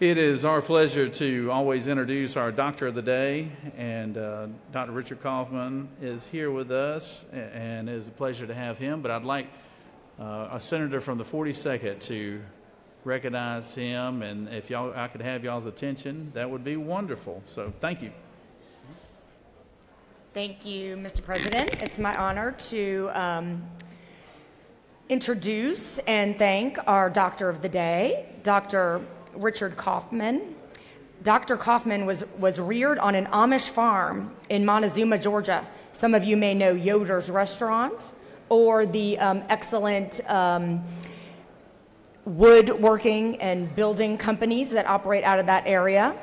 It is our pleasure to always introduce our Doctor of the Day, and uh, Dr. Richard Kaufman is here with us, and it is a pleasure to have him. But I'd like uh, a senator from the 42nd to recognize him, and if y'all, I could have y'all's attention, that would be wonderful. So thank you. Thank you, Mr. President. It's my honor to um, introduce and thank our Doctor of the Day, Dr. Richard Kaufman. Dr. Kaufman was, was reared on an Amish farm in Montezuma, Georgia. Some of you may know Yoder's Restaurant or the um, excellent um, woodworking and building companies that operate out of that area.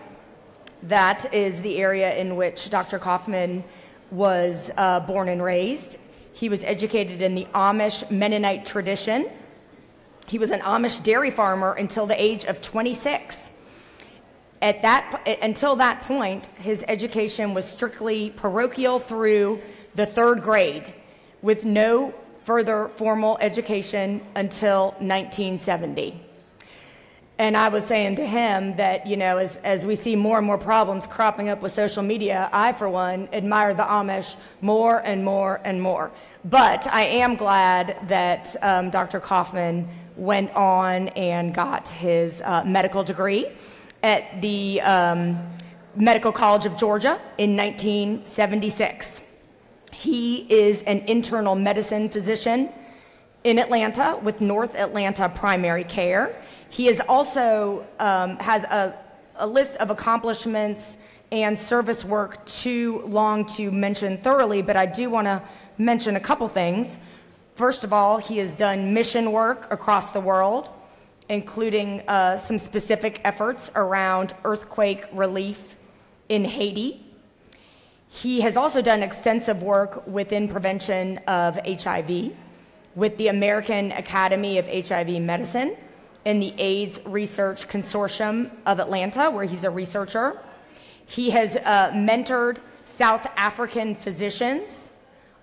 That is the area in which Dr. Kaufman was uh, born and raised. He was educated in the Amish Mennonite tradition. He was an Amish dairy farmer until the age of 26. At that, until that point, his education was strictly parochial through the third grade, with no further formal education until 1970. And I was saying to him that, you know, as, as we see more and more problems cropping up with social media, I, for one, admire the Amish more and more and more. But I am glad that um, Dr. Kaufman went on and got his uh, medical degree at the um, Medical College of Georgia in 1976. He is an internal medicine physician in Atlanta with North Atlanta Primary Care. He is also um, has a, a list of accomplishments and service work too long to mention thoroughly, but I do want to mention a couple things. First of all, he has done mission work across the world, including uh, some specific efforts around earthquake relief in Haiti. He has also done extensive work within prevention of HIV with the American Academy of HIV Medicine and the AIDS Research Consortium of Atlanta, where he's a researcher. He has uh, mentored South African physicians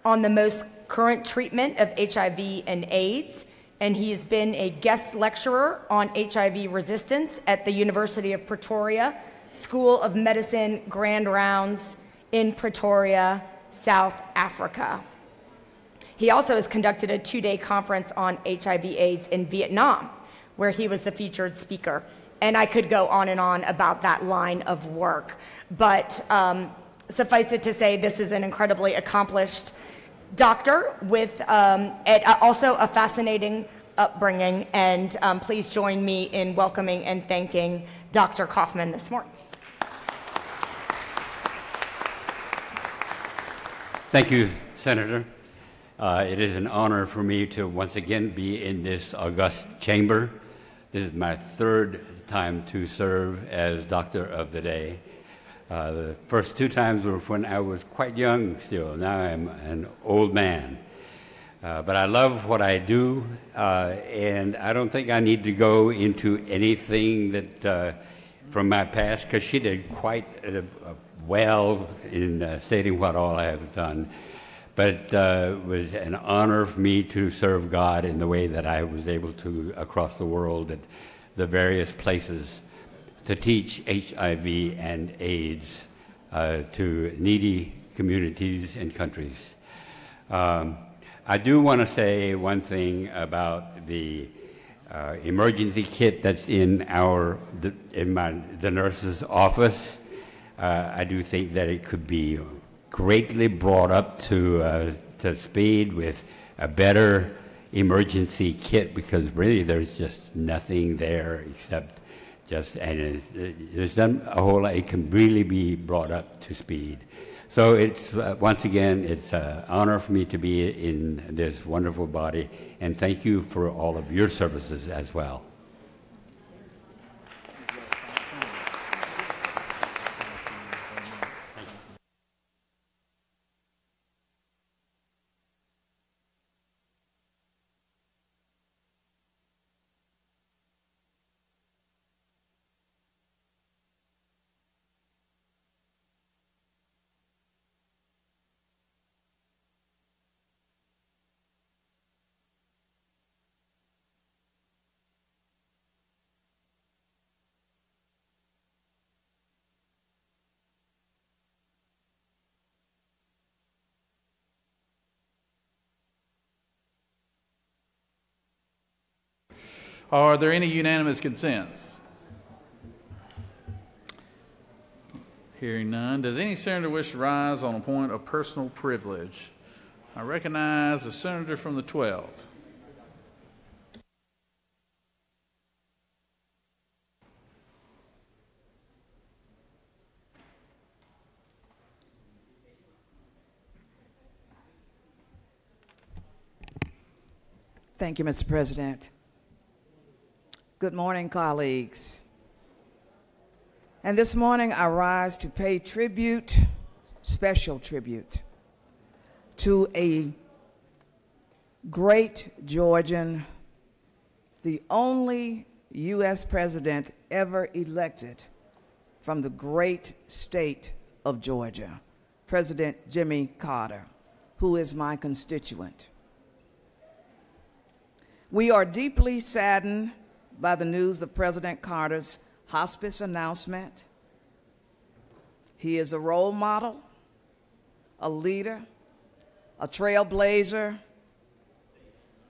on the most current treatment of HIV and AIDS, and he has been a guest lecturer on HIV resistance at the University of Pretoria School of Medicine Grand Rounds in Pretoria, South Africa. He also has conducted a two day conference on HIV AIDS in Vietnam, where he was the featured speaker. And I could go on and on about that line of work. But um, suffice it to say, this is an incredibly accomplished doctor with um, and also a fascinating upbringing. And um, please join me in welcoming and thanking Dr. Kaufman this morning. Thank you, Senator. Uh, it is an honor for me to once again be in this august chamber. This is my third time to serve as Doctor of the Day. Uh, the first two times were when I was quite young still. Now I'm an old man. Uh, but I love what I do, uh, and I don't think I need to go into anything that uh, from my past, because she did quite uh, well in uh, stating what all I have done. But uh, it was an honor for me to serve God in the way that I was able to across the world at the various places to teach HIV and AIDS uh, to needy communities and countries. Um, I do want to say one thing about the uh, emergency kit that's in our the, in my the nurse's office. Uh, I do think that it could be greatly brought up to uh, to speed with a better emergency kit because really there's just nothing there except just and there's done a whole lot. It can really be brought up to speed. So it's uh, once again, it's an honor for me to be in this wonderful body, and thank you for all of your services as well. Are there any unanimous consents? Hearing none, does any senator wish to rise on a point of personal privilege? I recognize the senator from the 12th. Thank you, Mr. President. Good morning, colleagues. And this morning I rise to pay tribute, special tribute, to a great Georgian, the only U.S. president ever elected from the great state of Georgia, President Jimmy Carter, who is my constituent. We are deeply saddened by the news of President Carter's hospice announcement. He is a role model, a leader, a trailblazer,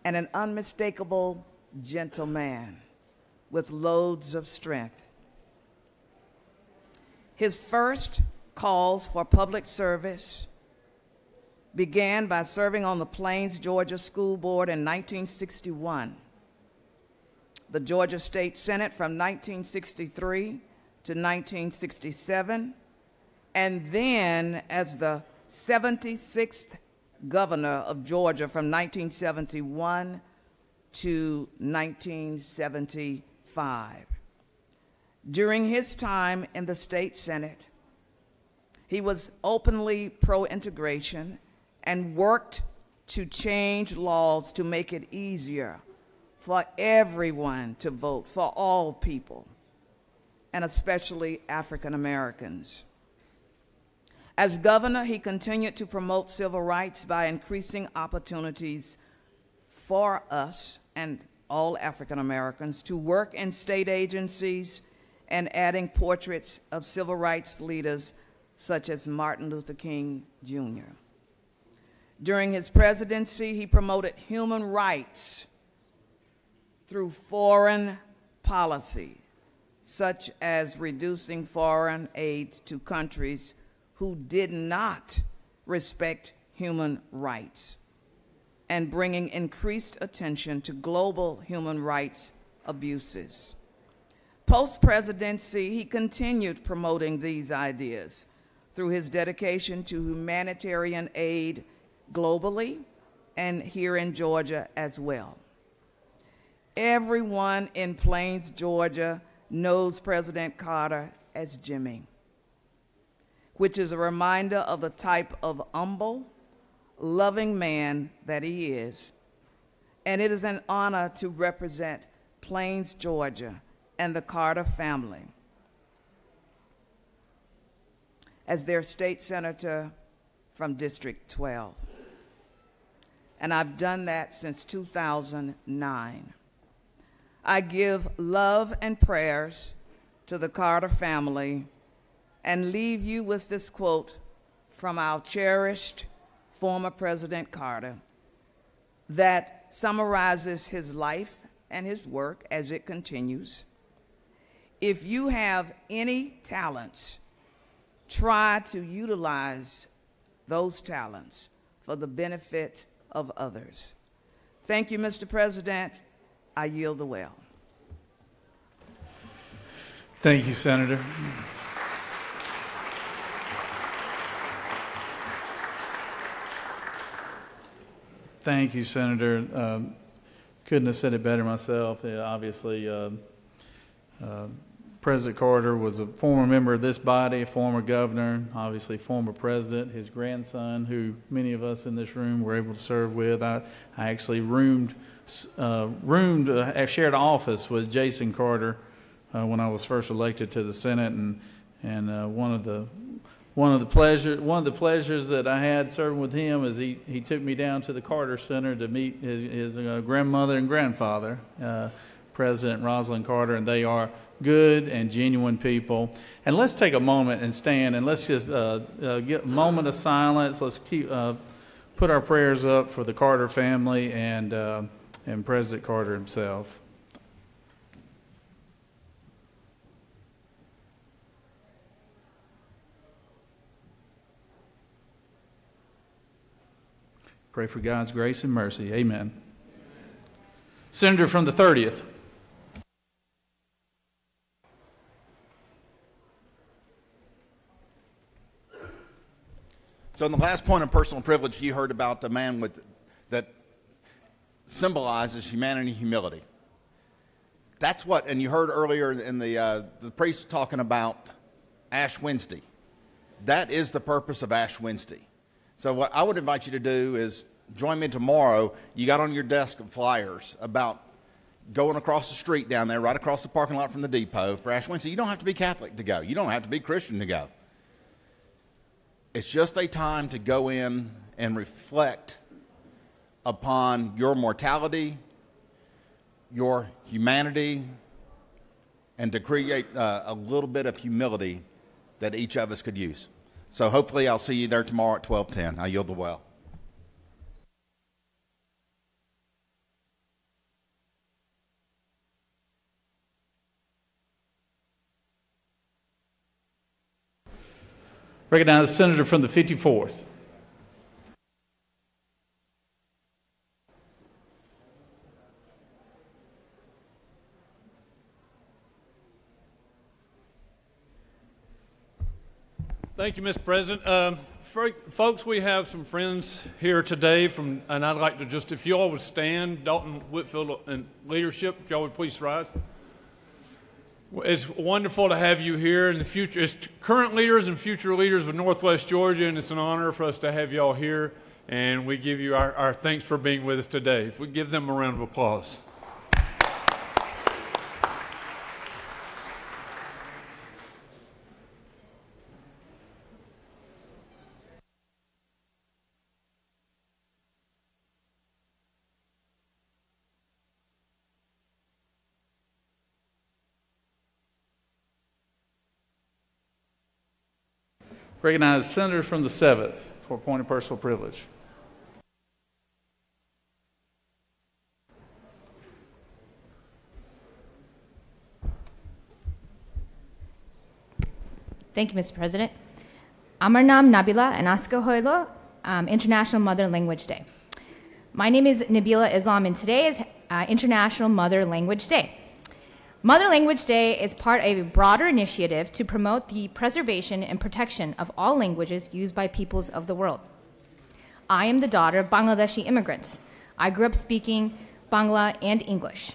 and an unmistakable gentleman with loads of strength. His first calls for public service began by serving on the Plains, Georgia School Board in 1961, the Georgia State Senate from 1963 to 1967, and then as the 76th governor of Georgia from 1971 to 1975. During his time in the state senate, he was openly pro integration and worked to change laws to make it easier for everyone to vote, for all people, and especially African Americans. As governor, he continued to promote civil rights by increasing opportunities for us and all African Americans to work in state agencies and adding portraits of civil rights leaders such as Martin Luther King Jr. During his presidency, he promoted human rights through foreign policy, such as reducing foreign aid to countries who did not respect human rights and bringing increased attention to global human rights abuses. Post presidency, he continued promoting these ideas through his dedication to humanitarian aid globally and here in Georgia as well. Everyone in Plains, Georgia knows President Carter as Jimmy, which is a reminder of the type of humble, loving man that he is. And it is an honor to represent Plains, Georgia and the Carter family as their state senator from District 12 and I've done that since 2009. I give love and prayers to the Carter family and leave you with this quote from our cherished former President Carter that summarizes his life and his work as it continues. If you have any talents, try to utilize those talents for the benefit of others. Thank you, Mr. President. I yield the well. Thank you, Senator. Thank you, Senator. Um, couldn't have said it better myself. Yeah, obviously, uh, uh, President Carter was a former member of this body, a former governor, obviously former president, his grandson, who many of us in this room were able to serve with. I, I actually roomed, uh, roomed, uh, shared office with Jason Carter uh, when I was first elected to the Senate, and and uh, one of the one of the pleasure one of the pleasures that I had serving with him is he, he took me down to the Carter Center to meet his, his uh, grandmother and grandfather, uh, President Rosalynn Carter, and they are good and genuine people. And let's take a moment and stand and let's just uh, uh, get a moment of silence. Let's keep, uh, put our prayers up for the Carter family and, and President Carter himself. Pray for God's grace and mercy. Amen. Amen. Senator from the 30th. So, in the last point on personal privilege, you heard about the man with that symbolizes humanity and humility. That's what, and you heard earlier in the, uh, the priest talking about Ash Wednesday. That is the purpose of Ash Wednesday. So, what I would invite you to do is join me tomorrow. You got on your desk flyers about going across the street down there, right across the parking lot from the depot for Ash Wednesday. You don't have to be Catholic to go, you don't have to be Christian to go. It's just a time to go in and reflect upon your mortality, your humanity, and to create uh, a little bit of humility that each of us could use. So hopefully I'll see you there tomorrow at 1210. I yield the well. Recognize the senator from the 54th. Thank you, Mr. President. Um, folks, we have some friends here today from, and I'd like to just, if you all would stand, Dalton Whitfield and leadership, if y'all would please rise. It's wonderful to have you here in the future. It's current leaders and future leaders of Northwest Georgia, and it's an honor for us to have y'all here. And we give you our, our thanks for being with us today. If we give them a round of applause. Recognize Senator from the 7th for a point of personal privilege. Thank you, Mr. President. Amarnam Nabila and Hoilo, um, International Mother Language Day. My name is Nabilah Islam, and today is uh, International Mother Language Day. Mother Language Day is part of a broader initiative to promote the preservation and protection of all languages used by peoples of the world. I am the daughter of Bangladeshi immigrants. I grew up speaking Bangla and English.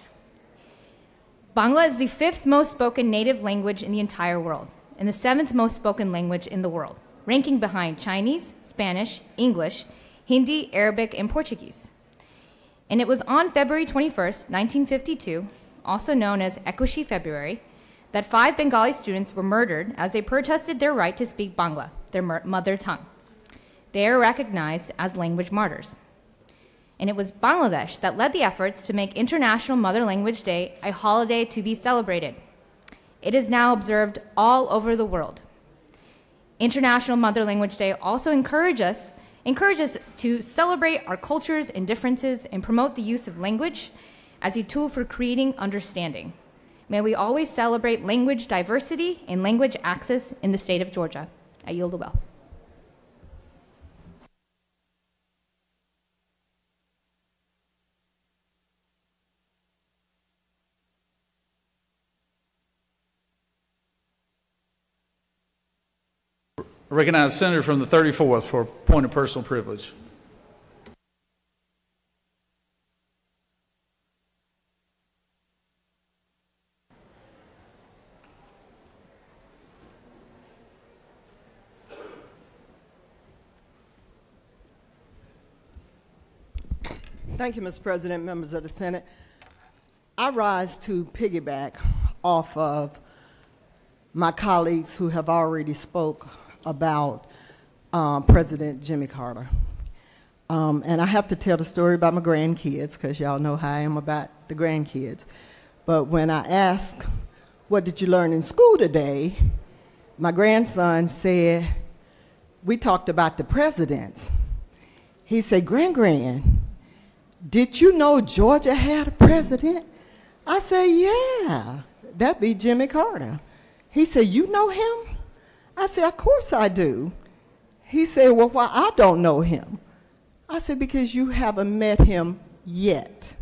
Bangla is the fifth most spoken native language in the entire world and the seventh most spoken language in the world, ranking behind Chinese, Spanish, English, Hindi, Arabic, and Portuguese. And it was on February 21st, 1952, also known as Ekushey February, that five Bengali students were murdered as they protested their right to speak Bangla, their mother tongue. They are recognized as language martyrs. And it was Bangladesh that led the efforts to make International Mother Language Day a holiday to be celebrated. It is now observed all over the world. International Mother Language Day also encourage us, encourages us to celebrate our cultures and differences and promote the use of language as a tool for creating understanding. May we always celebrate language diversity and language access in the state of Georgia. I yield the well. recognize Senator from the 34th for a point of personal privilege. Thank you, Mr. President, members of the Senate. I rise to piggyback off of my colleagues who have already spoke about um, President Jimmy Carter. Um, and I have to tell the story about my grandkids because y'all know how I am about the grandkids. But when I asked, What did you learn in school today? my grandson said, We talked about the presidents. He said, Grand Grand, did you know Georgia had a president? I said, Yeah, that'd be Jimmy Carter. He said, You know him? I said, Of course I do. He said, Well, why I don't know him? I said, Because you haven't met him yet.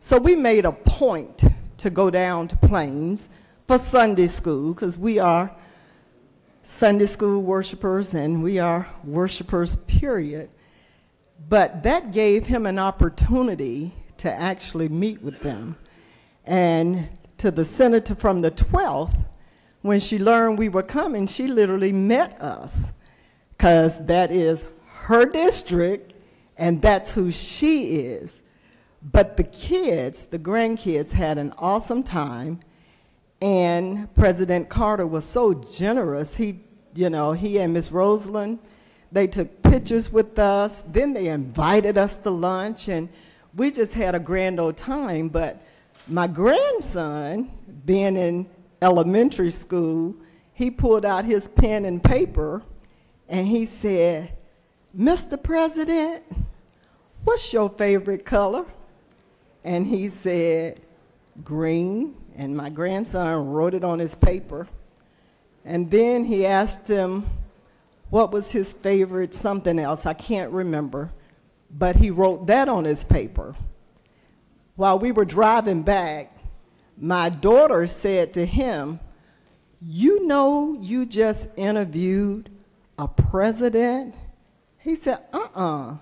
So we made a point to go down to Plains for Sunday school because we are Sunday school worshipers and we are worshipers, period. But that gave him an opportunity to actually meet with them. And to the senator from the 12th, when she learned we were coming, she literally met us because that is her district and that's who she is. But the kids, the grandkids, had an awesome time. And President Carter was so generous. He, you know, he and Miss Rosalynn, they took pictures with us. Then they invited us to lunch, and we just had a grand old time. But my grandson, being in elementary school, he pulled out his pen and paper, and he said, "Mr. President, what's your favorite color?" And he said, green. And my grandson wrote it on his paper. And then he asked him what was his favorite something else. I can't remember. But he wrote that on his paper. While we were driving back, my daughter said to him, You know, you just interviewed a president? He said, Uh uh-uh. uh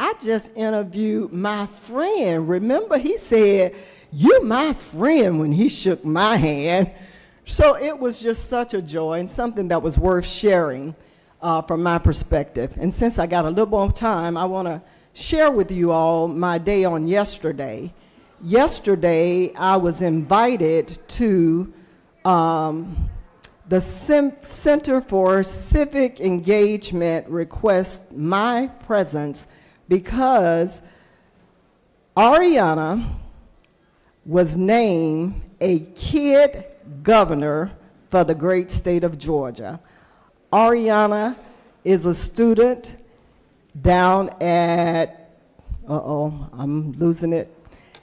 I just interviewed my friend. Remember, he said, You're my friend when he shook my hand. So it was just such a joy and something that was worth sharing uh, from my perspective. And since I got a little more time, I want to share with you all my day on yesterday. Yesterday, I was invited to um, the Center for Civic Engagement request my presence because Ariana was named a kid governor for the great state of Georgia. Ariana is a student down at, uh oh, I'm losing it,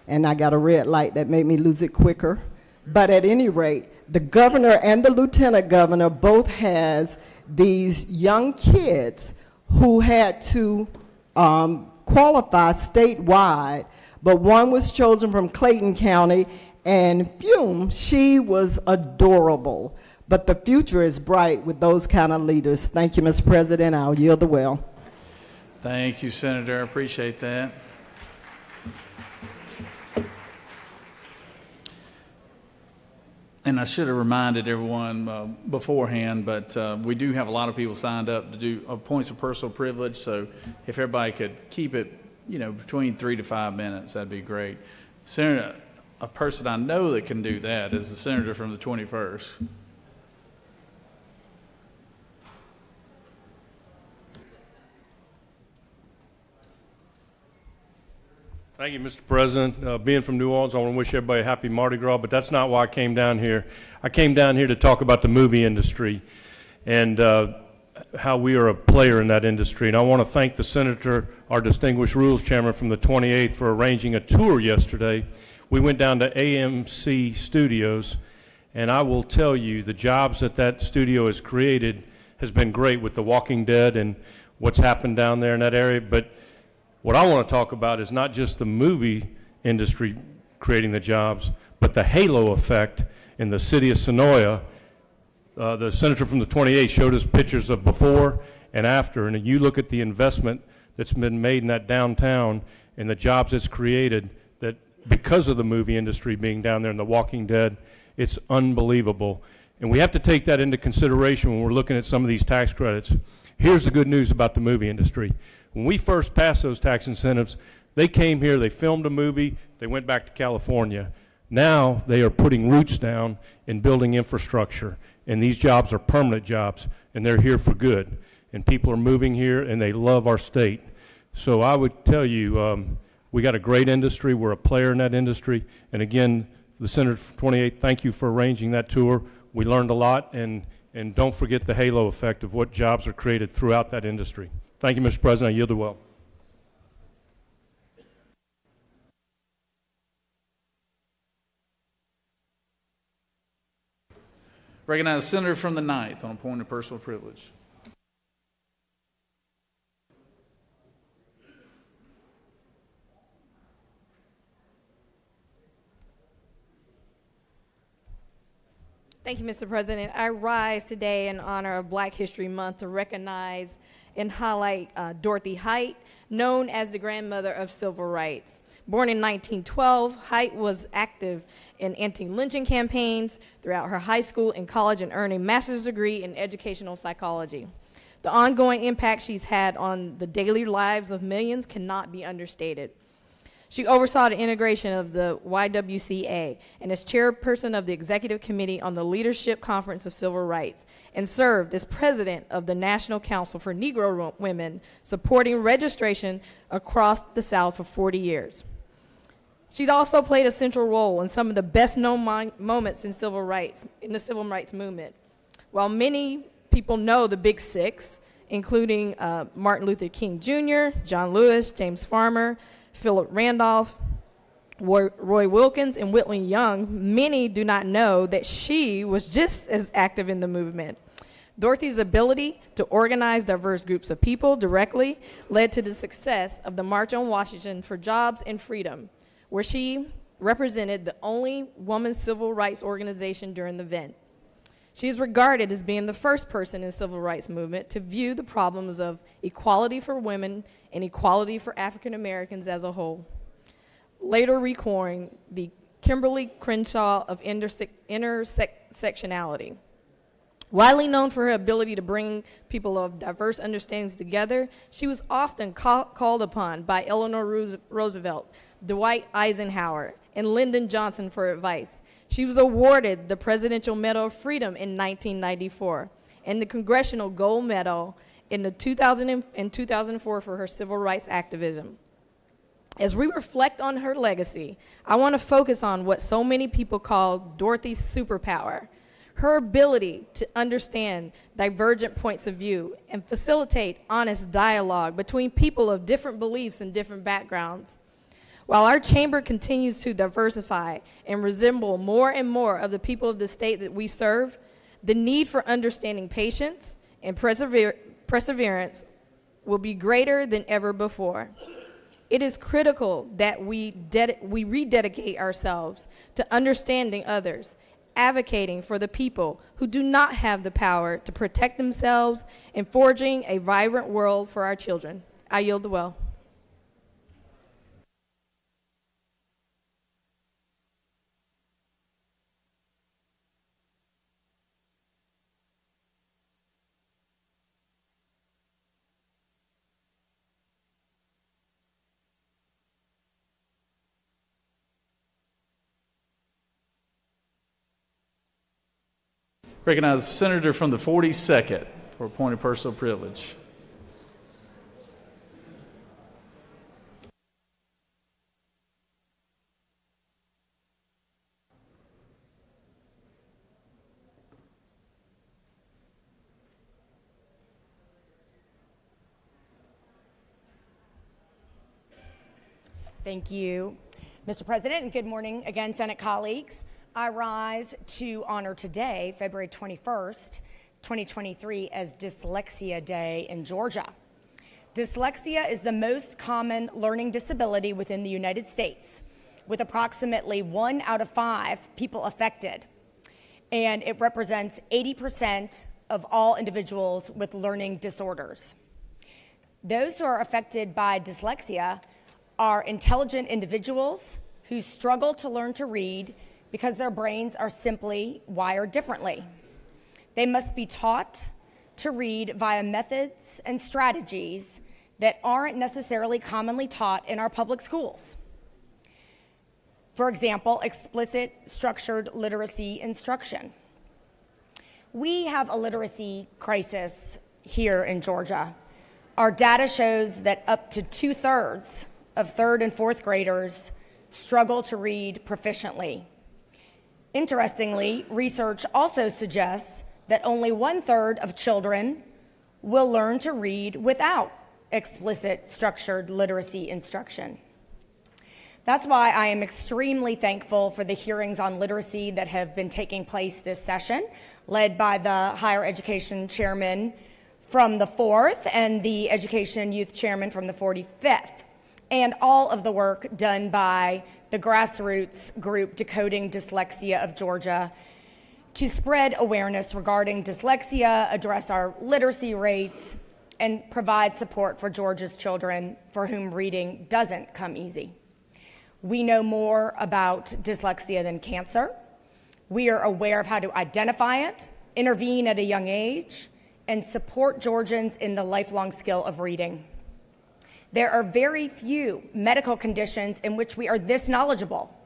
and I got a red light that made me lose it quicker. But at any rate, the governor and the lieutenant governor both has these young kids who had to um, qualify statewide, but one was chosen from Clayton County, and Fume, she was adorable. But the future is bright with those kind of leaders. Thank you, Mr. President. I'll yield the well. Thank you, Senator. I appreciate that. And I should have reminded everyone uh, beforehand, but uh, we do have a lot of people signed up to do uh, points of personal privilege. So if everybody could keep it, you know, between three to five minutes, that'd be great. Senator, a person I know that can do that is the senator from the 21st. Thank you, Mr. President. Uh, being from New Orleans, I want to wish everybody a happy Mardi Gras, but that's not why I came down here. I came down here to talk about the movie industry and uh, how we are a player in that industry. And I want to thank the Senator, our distinguished Rules Chairman from the 28th, for arranging a tour yesterday. We went down to AMC Studios, and I will tell you the jobs that that studio has created has been great with The Walking Dead and what's happened down there in that area. But what I want to talk about is not just the movie industry creating the jobs, but the halo effect in the city of Senoia. Uh, the senator from the 28th showed us pictures of before and after, and you look at the investment that's been made in that downtown and the jobs it's created that because of the movie industry being down there in The Walking Dead, it's unbelievable. And we have to take that into consideration when we're looking at some of these tax credits. Here's the good news about the movie industry. When we first passed those tax incentives, they came here, they filmed a movie, they went back to California. Now they are putting roots down and building infrastructure. And these jobs are permanent jobs, and they're here for good. And people are moving here, and they love our state. So I would tell you, um, we got a great industry. We're a player in that industry. And again, the Senator 28, thank you for arranging that tour. We learned a lot, and, and don't forget the halo effect of what jobs are created throughout that industry. Thank you, Mr. President. I yield the will. Recognize Senator from the ninth on a point of personal privilege. Thank you, Mr. President. I rise today in honor of Black History Month to recognize and highlight uh, Dorothy Height, known as the grandmother of civil rights. Born in 1912, Height was active in anti-lynching campaigns throughout her high school and college and earned a master's degree in educational psychology. The ongoing impact she's had on the daily lives of millions cannot be understated. She oversaw the integration of the YWCA and is chairperson of the Executive Committee on the Leadership Conference of Civil Rights and served as president of the National Council for Negro Women, supporting registration across the South for 40 years. She's also played a central role in some of the best known moments in civil rights, in the civil rights movement. While many people know the Big Six, including uh, Martin Luther King Jr., John Lewis, James Farmer, Philip Randolph, Roy, Wilkins, and Whitney Young, many do not know that she was just as active in the movement. Dorothy's ability to organize diverse groups of people directly led to the success of the March on Washington for Jobs and Freedom, where she represented the only woman civil rights organization during the event. She is regarded as being the first person in the civil rights movement to view the problems of equality for women and equality for African Americans as a whole. Later recalling the Kimberlé Crenshaw of interse intersectionality. Widely known for her ability to bring people of diverse understandings together, she was often ca called upon by Eleanor Roosevelt, Dwight Eisenhower, and Lyndon Johnson for advice. She was awarded the Presidential Medal of Freedom in 1994 and the Congressional Gold Medal in the 2000 and 2004 for her civil rights activism. As we reflect on her legacy, I want to focus on what so many people call Dorothy's superpower her ability to understand divergent points of view and facilitate honest dialogue between people of different beliefs and different backgrounds. While our chamber continues to diversify and resemble more and more of the people of the state that we serve, the need for understanding patience and persever perseverance will be greater than ever before. It is critical that we, we rededicate ourselves to understanding others, advocating for the people who do not have the power to protect themselves, and forging a vibrant world for our children. I yield the well. Recognize the Senator from the 42nd for appointed personal privilege. Thank you, Mr. President, and good morning again, Senate colleagues. I rise to honor today, February 21st, 2023, as Dyslexia Day in Georgia. Dyslexia is the most common learning disability within the United States, with approximately one out of five people affected. And it represents 80% of all individuals with learning disorders. Those who are affected by dyslexia are intelligent individuals who struggle to learn to read because their brains are simply wired differently. They must be taught to read via methods and strategies that aren't necessarily commonly taught in our public schools. For example, explicit structured literacy instruction. We have a literacy crisis here in Georgia. Our data shows that up to two thirds of third and fourth graders struggle to read proficiently. Interestingly, research also suggests that only one third of children will learn to read without explicit structured literacy instruction. That's why I am extremely thankful for the hearings on literacy that have been taking place this session, led by the higher education chairman from the 4th and the education youth chairman from the 45th, and all of the work done by the grassroots group Decoding Dyslexia of Georgia, to spread awareness regarding dyslexia, address our literacy rates, and provide support for Georgia's children for whom reading doesn't come easy. We know more about dyslexia than cancer. We are aware of how to identify it, intervene at a young age, and support Georgians in the lifelong skill of reading. There are very few medical conditions in which we are this knowledgeable.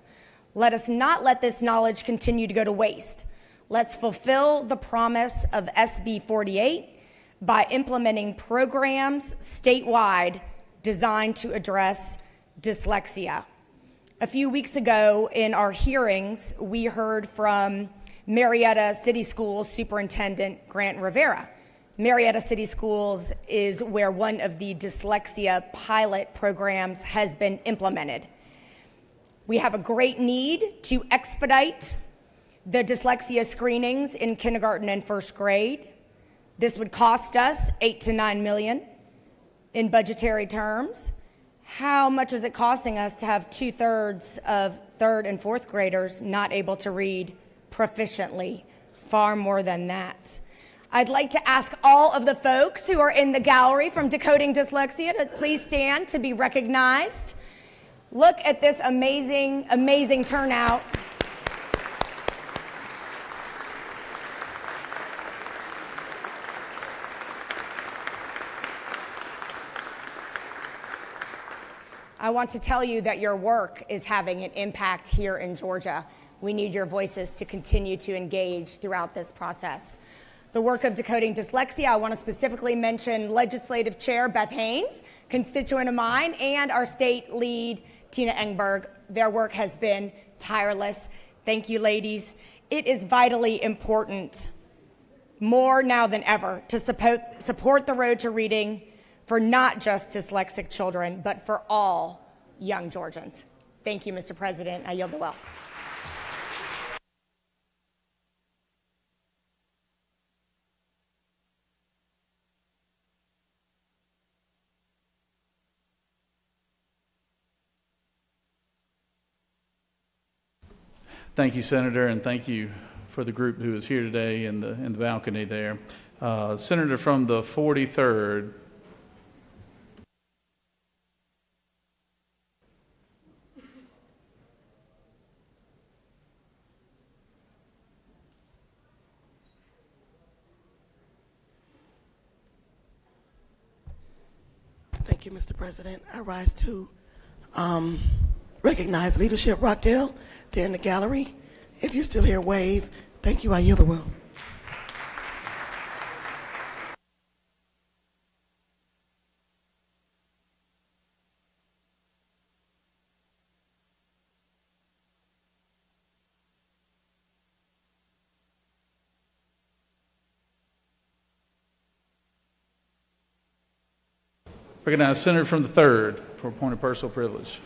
Let us not let this knowledge continue to go to waste. Let's fulfill the promise of SB 48 by implementing programs statewide designed to address dyslexia. A few weeks ago in our hearings, we heard from Marietta City Schools Superintendent Grant Rivera. Marietta City Schools is where one of the dyslexia pilot programs has been implemented. We have a great need to expedite the dyslexia screenings in kindergarten and first grade. This would cost us eight to nine million in budgetary terms. How much is it costing us to have two thirds of third and fourth graders not able to read proficiently? Far more than that. I'd like to ask all of the folks who are in the gallery from Decoding Dyslexia to please stand to be recognized. Look at this amazing, amazing turnout. I want to tell you that your work is having an impact here in Georgia. We need your voices to continue to engage throughout this process. The work of decoding dyslexia, I want to specifically mention Legislative Chair Beth Haynes, constituent of mine, and our state lead, Tina Engberg. Their work has been tireless. Thank you, ladies. It is vitally important, more now than ever, to support, support the road to reading for not just dyslexic children, but for all young Georgians. Thank you, Mr. President. I yield the well. Thank you, Senator, and thank you for the group who is here today in the, in the balcony there. Uh, Senator from the 43rd, Thank you, Mr. President. I rise to um, recognize leadership Rockdale. They're in the gallery. If you're still here, wave. Thank you. I yield the will. recognize Senator from the 3rd for a point of personal privilege.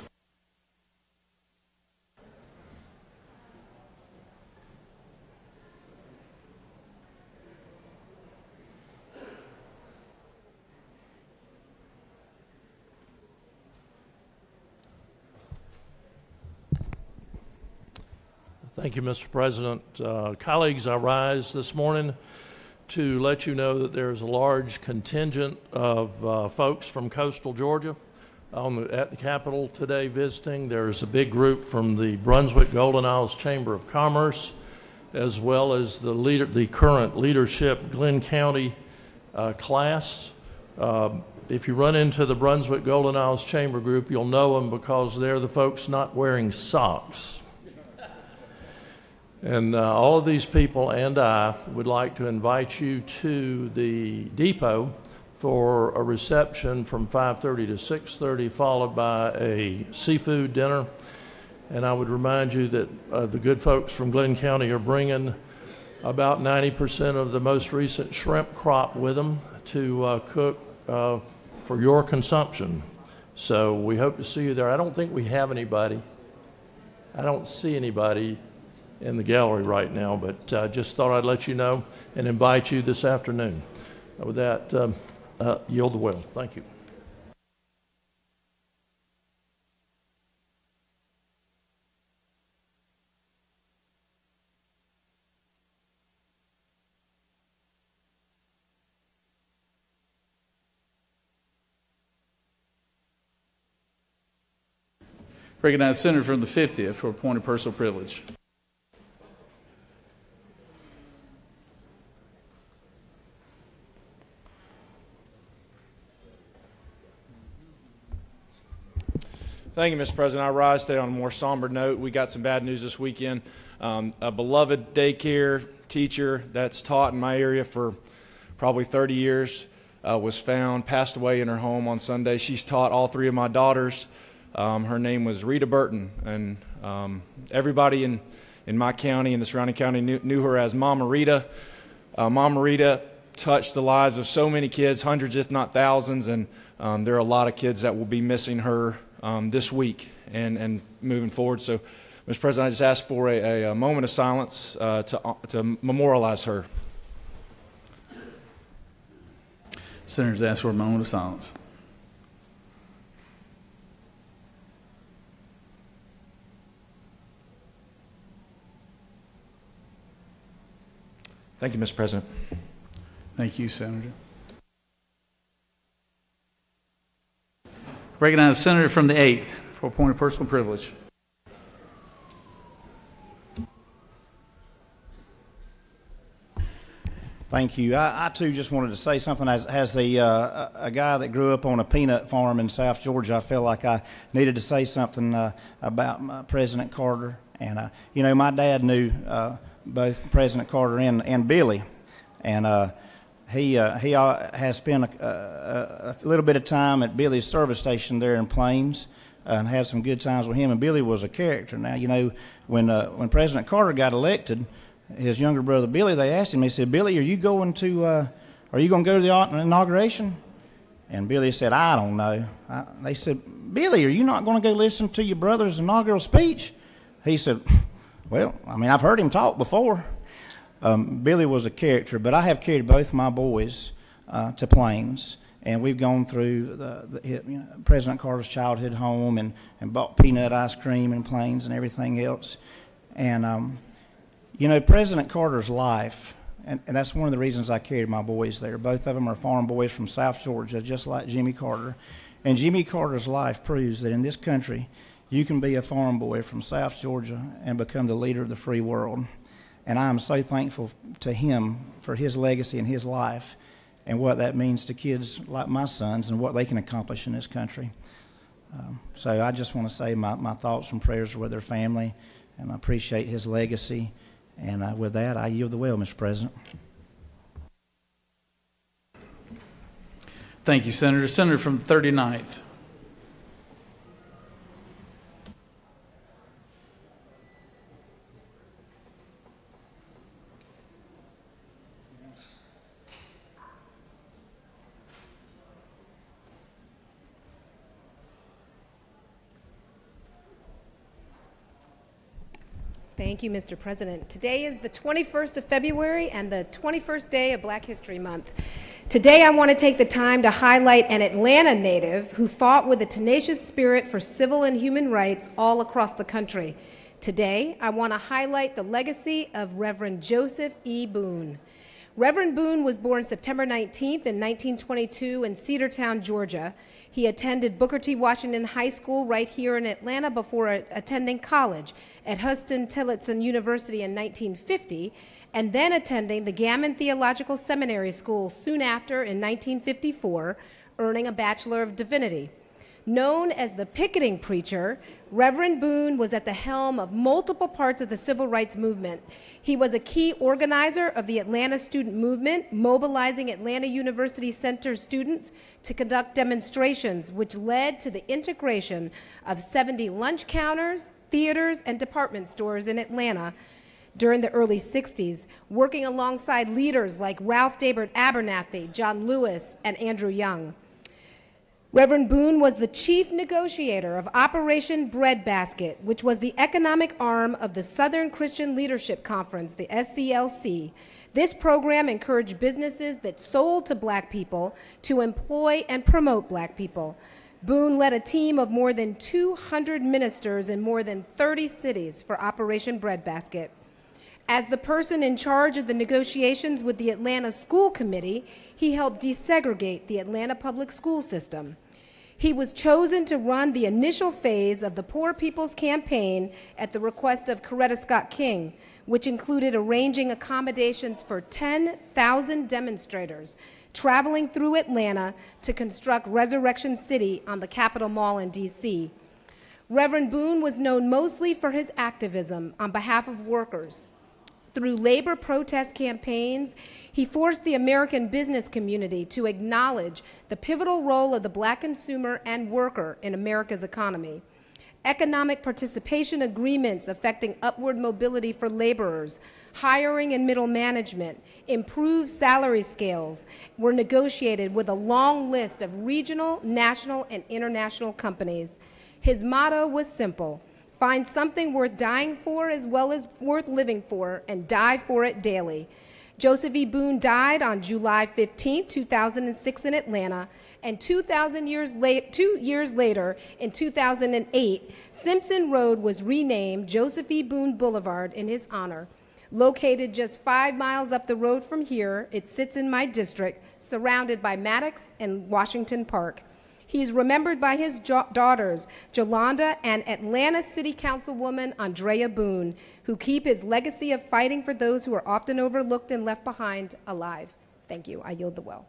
Thank you, Mr. President. Uh, colleagues, I rise this morning to let you know that there's a large contingent of uh, folks from coastal Georgia the, at the Capitol today visiting. There's a big group from the Brunswick Golden Isles Chamber of Commerce, as well as the, leader, the current leadership Glynn County uh, class. Uh, if you run into the Brunswick Golden Isles Chamber group, you'll know them because they're the folks not wearing socks. And uh, all of these people and I would like to invite you to the depot for a reception from 5:30 to 6:30, followed by a seafood dinner. And I would remind you that uh, the good folks from Glynn County are bringing about 90% of the most recent shrimp crop with them to uh, cook uh, for your consumption. So we hope to see you there. I don't think we have anybody. I don't see anybody in the gallery right now, but I just thought I'd let you know and invite you this afternoon. Uh, with that, um, uh, yield the will. Thank you. Recognize Senator from the 50th for a point of personal privilege. Thank you, Mr. President. I rise today on a more somber note. We got some bad news this weekend. Um, a beloved daycare teacher that's taught in my area for probably 30 years uh, was found, passed away in her home on Sunday. She's taught all three of my daughters. Um, her name was Rita Burton, and um, everybody in, in my county and the surrounding county knew, knew her as Mama Rita. Uh, Mama Rita touched the lives of so many kids, hundreds, if not thousands, and um, there are a lot of kids that will be missing her um, this week and, and moving forward. So, Mr. President, I just ask for a, a moment of silence uh, to, to memorialize her. Senators ask for a moment of silence. Thank you, Mr. President. Thank you, Senator. Recognize Senator from the 8th for a point of personal privilege. Thank you. I, I, too just wanted to say something. As, as a, uh, a guy that grew up on a peanut farm in South Georgia, I felt like I needed to say something uh, about President Carter. And, uh, you know, my dad knew uh, both President Carter and, and Billy. And uh, he, uh, he has spent a, a, a, little bit of time at Billy's service station there in Plains and had some good times with him. And Billy was a character. Now, you know, when, when President Carter got elected, his younger brother Billy, they asked him, they said, Billy, are you going to, uh, are you going to go to the inauguration? And Billy said, I don't know. I, they said, Billy, are you not going to go listen to your brother's inaugural speech? He said, Well, I mean, I've heard him talk before. Um, Billy was a character, but I have carried both my boys uh, to Plains, and we've gone through the, the you know, President Carter's childhood home and, and bought peanut ice cream and Plains and everything else. And um, you know, President Carter's life, and, and, that's one of the reasons I carried my boys there. Both of them are farm boys from South Georgia, just like Jimmy Carter. And Jimmy Carter's life proves that in this country, you can be a farm boy from South Georgia and become the leader of the free world. And I am so thankful to him for his legacy and his life and what that means to kids like my sons and what they can accomplish in this country. Um, so I just want to say my, my thoughts and prayers are with their family, and I appreciate his legacy. And uh, with that, I yield the will, Mr. President. Thank you, Senator. Senator from 39th. Thank you, Mr. President. Today is the 21st of February and the 21st day of Black History Month. Today, I want to take the time to highlight an Atlanta native who fought with a tenacious spirit for civil and human rights all across the country. Today, I want to highlight the legacy of Reverend Joseph E. Boone. Reverend Boone was born September 19th in 1922 in Cedartown, Georgia. He attended Booker T. Washington High School right here in Atlanta before attending college at Huston Tillotson University in 1950 and then attending the Gammon Theological Seminary School soon after in 1954, earning a Bachelor of Divinity. Known as the picketing preacher, Reverend Boone was at the helm of multiple parts of the civil rights movement. He was a key organizer of the Atlanta student movement, mobilizing Atlanta University Center students to conduct demonstrations, which led to the integration of 70 lunch counters, theaters, and department stores in Atlanta during the early 60s, working alongside leaders like Ralph David Abernathy, John Lewis, and Andrew Young. Reverend Boone was the chief negotiator of Operation Breadbasket, which was the economic arm of the Southern Christian Leadership Conference, the SCLC. This program encouraged businesses that sold to black people to employ and promote black people. Boone led a team of more than 200 ministers in more than 30 cities for Operation Breadbasket. As the person in charge of the negotiations with the Atlanta School Committee, he helped desegregate the Atlanta public school system. He was chosen to run the initial phase of the Poor People's Campaign at the request of Coretta Scott King, which included arranging accommodations for 10,000 demonstrators traveling through Atlanta to construct Resurrection City on the Capitol Mall in D.C. Reverend Boone was known mostly for his activism on behalf of workers. Through labor protest campaigns, he forced the American business community to acknowledge the pivotal role of the black consumer and worker in America's economy. Economic participation agreements affecting upward mobility for laborers, hiring and middle management, improved salary scales were negotiated with a long list of regional, national, and international companies. His motto was simple Find something worth dying for as well as worth living for, and die for it daily. Joseph E. Boone died on July 15, 2006, in Atlanta, and 2,000 years late, two years later, in 2008, Simpson Road was renamed Joseph E. Boone Boulevard in his honor. Located just five miles up the road from here, it sits in my district, surrounded by Maddox and Washington Park. He's remembered by his jo- daughters, Jolanda and Atlanta City Councilwoman Andrea Boone, who keep his legacy of fighting for those who are often overlooked and left behind alive. Thank you. I yield the well.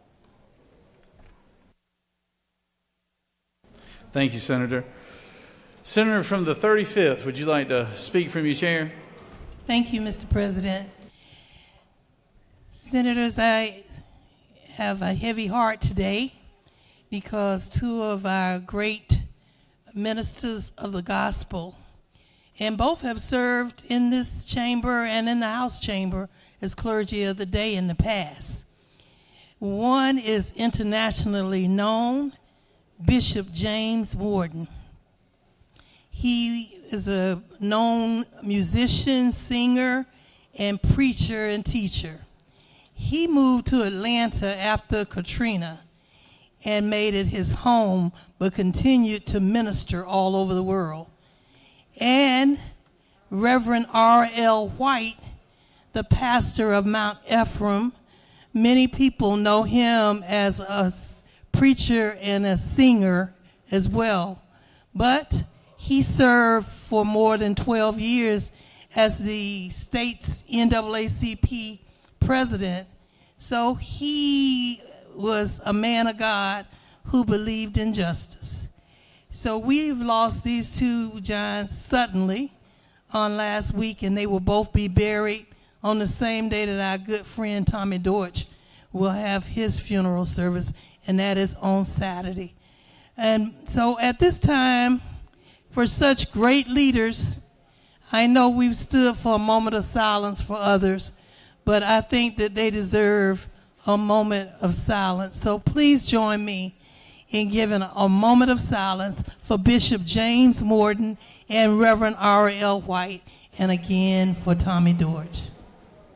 Thank you, Senator. Senator from the 35th, would you like to speak from your chair? Thank you, Mr. President. Senators, I have a heavy heart today because two of our great ministers of the gospel, and both have served in this chamber and in the House chamber as clergy of the day in the past. One is internationally known, Bishop James Warden. He is a known musician, singer, and preacher and teacher. He moved to Atlanta after Katrina and made it his home, but continued to minister all over the world. And Reverend R.L. White, the pastor of Mount Ephraim, many people know him as a preacher and a singer as well. But he served for more than 12 years as the state's NAACP president. So he was a man of God who believed in justice. So we've lost these two giants suddenly on last week, and they will both be buried on the same day that our good friend Tommy Dortch will have his funeral service, and that is on Saturday. And so at this time, for such great leaders, I know we've stood for a moment of silence for others, but I think that they deserve a moment of silence. So please join me in giving a moment of silence for Bishop James Morton and Reverend R.L. White, and again for Tommy Dortch.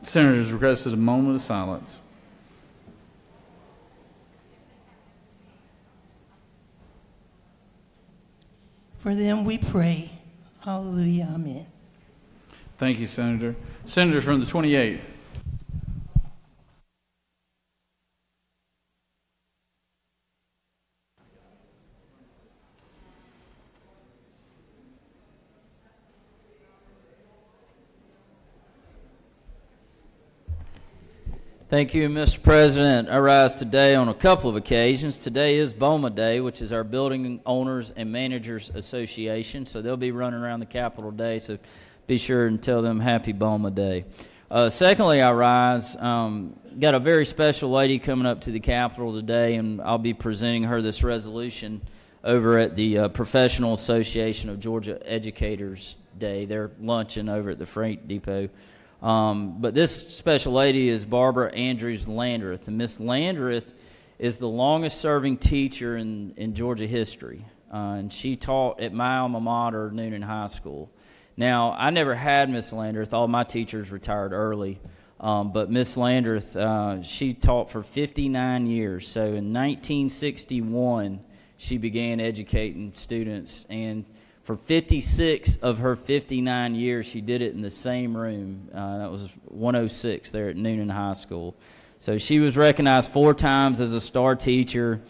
Senators requested a moment of silence. For them we pray. Hallelujah. Amen. Thank you, Senator. Senator from the 28th. Thank you, Mr. President. I rise today on a couple of occasions. Today is BOMA Day, which is our Building Owners and Managers Association. So they'll be running around the Capitol today, So be sure and tell them Happy BOMA Day. Uh, secondly, I rise. Um, got a very special lady coming up to the Capitol today, and I'll be presenting her this resolution over at the uh, Professional Association of Georgia Educators Day. They're lunching over at the Freight Depot. Um, but this special lady is Barbara Andrews Landreth. And Miss Landreth is the longest serving teacher in, in Georgia history. Uh, and she taught at my alma mater, Newnan High School. Now, I never had Miss Landreth. All my teachers retired early. Um, but Miss Landreth, uh, she taught for 59 years. So in 1961, she began educating students. And for 56 of her 59 years, she did it in the same room. Uh, that was 106 there at Newnan High School. So she was recognized four times as a star teacher.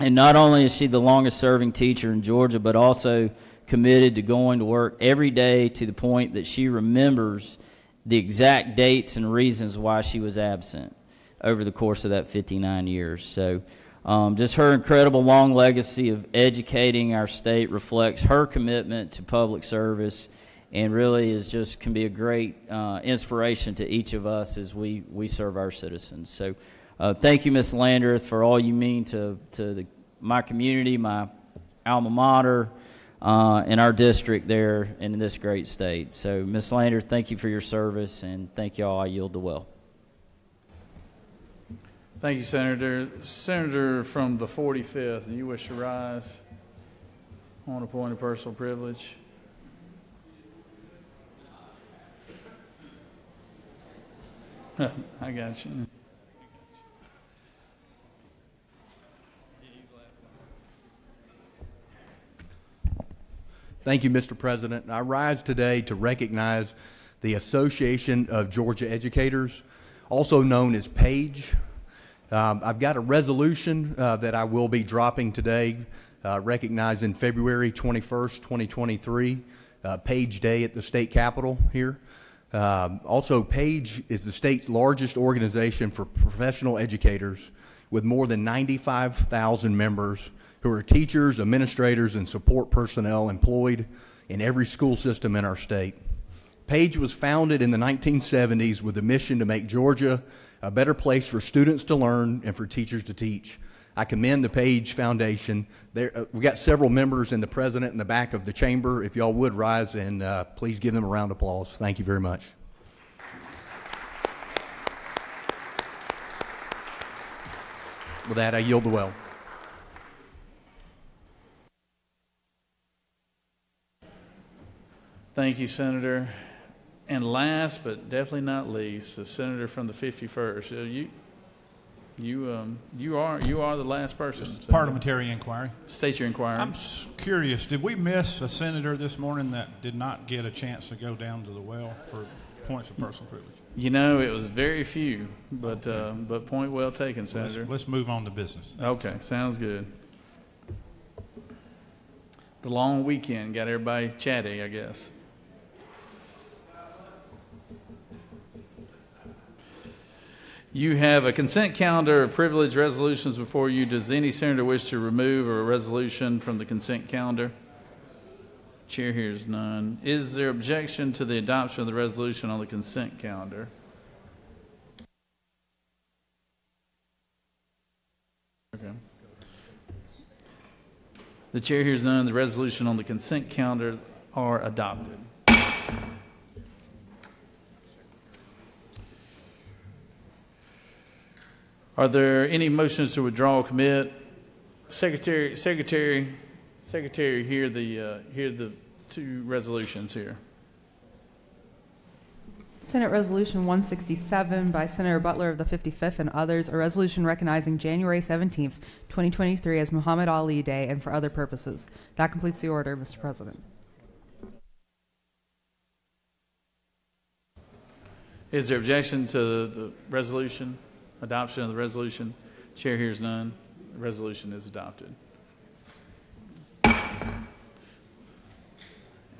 And not only is she the longest serving teacher in Georgia, but also committed to going to work every day to the point that she remembers the exact dates and reasons why she was absent over the course of that 59 years. So, um, just her incredible long legacy of educating our state reflects her commitment to public service and really is just can be a great uh, inspiration to each of us as we, we serve our citizens. So, uh, thank you, Ms. Landreth, for all you mean to, to the, my community, my alma mater, uh, and our district there in this great state. So, Ms. Landreth, thank you for your service, and thank you all. I yield the well. Thank you, Senator. Senator from the 45th, you wish to rise on a point of personal privilege? I got you. Thank you, Mr. President. I rise today to recognize the Association of Georgia Educators, also known as PAGE. Um, I've got a resolution uh, that I will be dropping today, uh, recognizing February 21st, 2023, uh, Page Day at the state capitol here. Um, also, PAGE is the state's largest organization for professional educators with more than 95,000 members who are teachers, administrators, and support personnel employed in every school system in our state. PAGE was founded in the 1970s with a mission to make Georgia a better place for students to learn and for teachers to teach. I commend the PAGE Foundation. There, uh, we got several members and the president in the back of the chamber. If y'all would rise and uh, please give them a round of applause. Thank you very much. With that, I yield the well. Thank you, Senator. And last but definitely not least, the senator from the 51st. Uh, you, you, um, you are you are the last person. Senator. Parliamentary inquiry. State your inquiry. I'm curious. Did we miss a senator this morning that did not get a chance to go down to the well for points of personal privilege? You know, it was very few, but uh, but point well taken, So let's- Senator. let's move on to business. Okay, sounds good. The long weekend got everybody chatty, I guess. You have a consent calendar of privilege resolutions before you. Does any senator wish to remove a resolution from the consent calendar? Chair hears none. Is there objection to the adoption of the resolution on the consent calendar? Okay. The chair hears none. The resolution on the consent calendar are adopted. Are there any motions to withdraw or commit? Secretary, Secretary, Secretary, hear the, uh, hear the two resolutions here. Senate Resolution 167 by Senator Butler of the 55th and others, a resolution recognizing January 17th, 2023 as Muhammad Ali Day and for other purposes. That completes the order, Mr. President. Is there objection to the resolution, adoption of the resolution? Chair hears none. The resolution is adopted.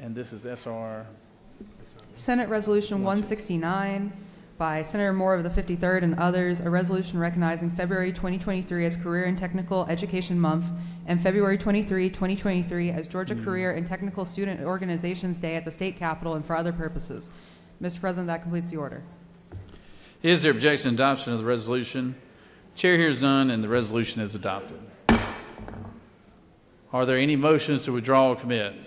And this is SR, Senate Resolution 169 by Senator Moore of the 53rd and others, a resolution recognizing February 2023 as Career and Technical Education Month and February 23, 2023 as Georgia hmm. Career and Technical Student Organizations Day at the state capitol and for other purposes. Mr. President, that completes the order. Is there objection to adoption of the resolution? Chair hears none, and the resolution is adopted. Are there any motions to withdraw or commit?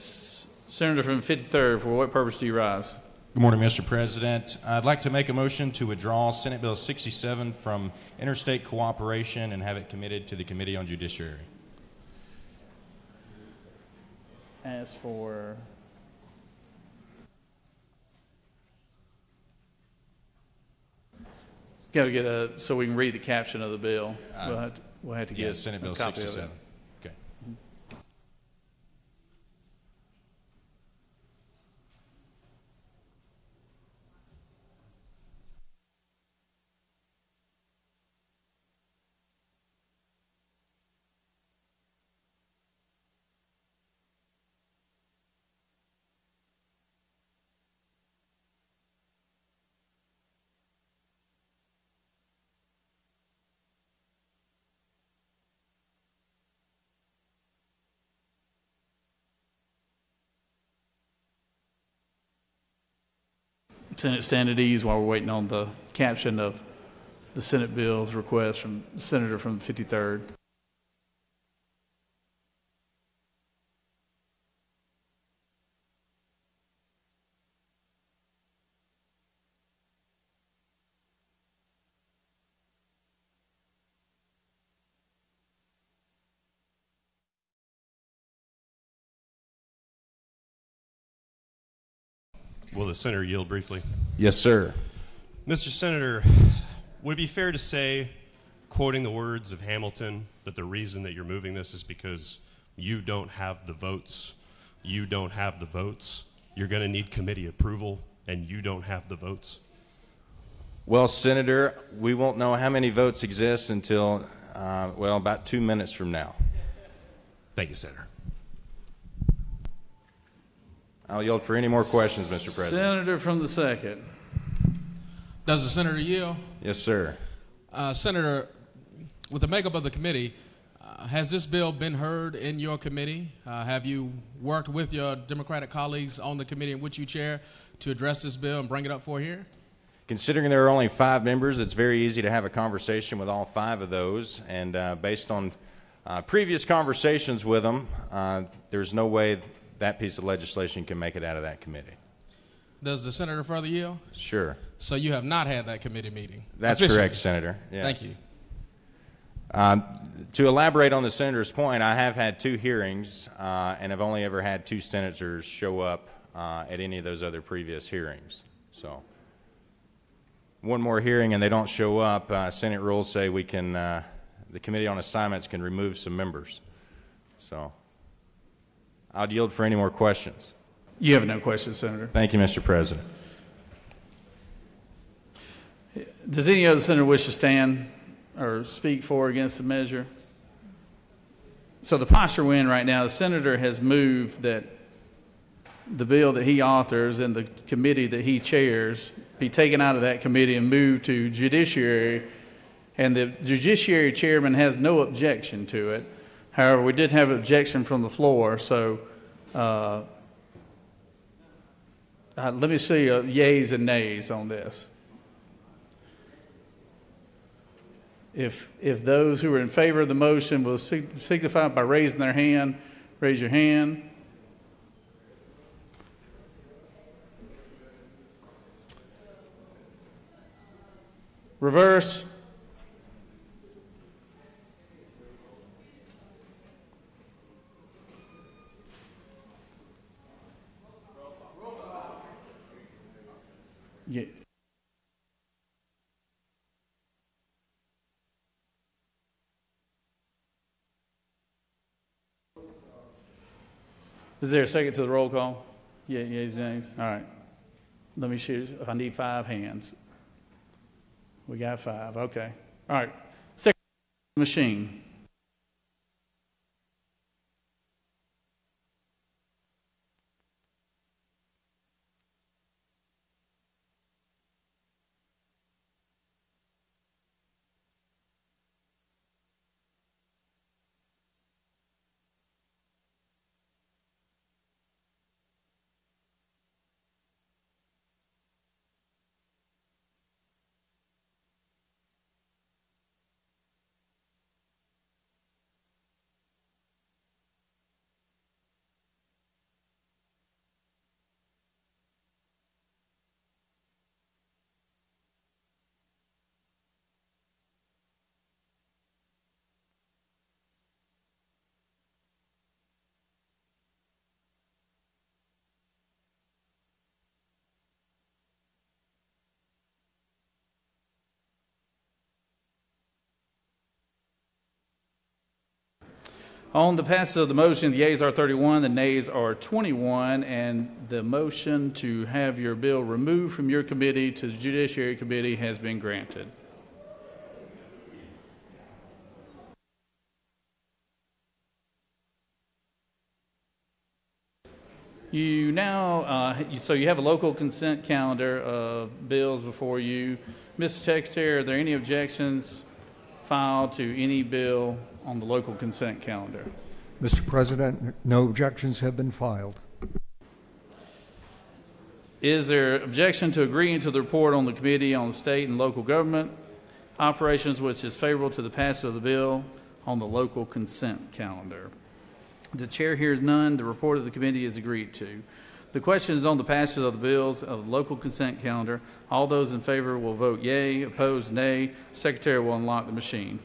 Senator from the 53rd, for what purpose do you rise? Good morning, Mr. President. I'd like to make a motion to withdraw Senate Bill 67 from interstate cooperation and have it committed to the Committee on Judiciary. As for, got to get a, so we can read the caption of the bill. Uh, we'll have to, we'll have to get Yes, Senate a Bill copy of it. 67. Senate stand at ease while we're waiting on the caption of the Senate bill's request from the Senator from the 53rd. The senator yield briefly? Yes, sir. Mr. Senator, would it be fair to say, quoting the words of Hamilton, that the reason that you're moving this is because you don't have the votes? You don't have the votes. You're going to need committee approval, and you don't have the votes? Well, Senator, we won't know how many votes exist until, uh, well, about two minutes from now. Thank you, Senator. I'll yield for any more questions, Mr. President. Senator from the second. Does the senator yield? Yes, sir. Uh, senator, with the makeup of the committee, uh, has this bill been heard in your committee? Uh, have you worked with your Democratic colleagues on the committee in which you chair to address this bill and bring it up for here? Considering there are only five members, it's very easy to have a conversation with all five of those. And uh, based on uh, previous conversations with them, uh, there's no way that piece of legislation can make it out of that committee. Does the senator further yield? Sure. So you have not had that committee meeting? That's officially? correct, Senator. Yes. Thank you. Um, to elaborate on the senator's point, I have had two hearings uh, and have only ever had two senators show up uh, at any of those other previous hearings. So, one more hearing and they don't show up. Uh, Senate rules say we can, uh, the Committee on Assignments can remove some members. So, I'll yield for any more questions. You have no questions, Senator. Thank you, Mr. President. Does any other senator wish to stand or speak for or against the measure? So the posture we're in right now, the senator has moved that the bill that he authors and the committee that he chairs be taken out of that committee and moved to judiciary. And the judiciary chairman has no objection to it. However, we did have objection from the floor, so uh, uh, let me see uh, yays and nays on this. If, if those who are in favor of the motion will signify by raising their hand, raise your hand. Reverse. Yeah. Is there a second to the roll call? Yeah, yeah, nays. All right. Let me shoot if I need five hands. We got five. Okay. All right. Second machine. On the passage of the motion, the yeas are 31, the nays are 21, and the motion to have your bill removed from your committee to the Judiciary Committee has been granted. You now, uh, so you have a local consent calendar of bills before you. Mr. Secretary, are there any objections filed to any bill on the local consent calendar? Mr. President, no objections have been filed. Is there objection to agreeing to the report on the Committee on State and Local Government Operations, which is favorable to the passage of the bill on the local consent calendar? The chair hears none. The report of the committee is agreed to. The question is on the passage of the bills of the local consent calendar. All those in favor will vote yea, opposed nay. Secretary will unlock the machine.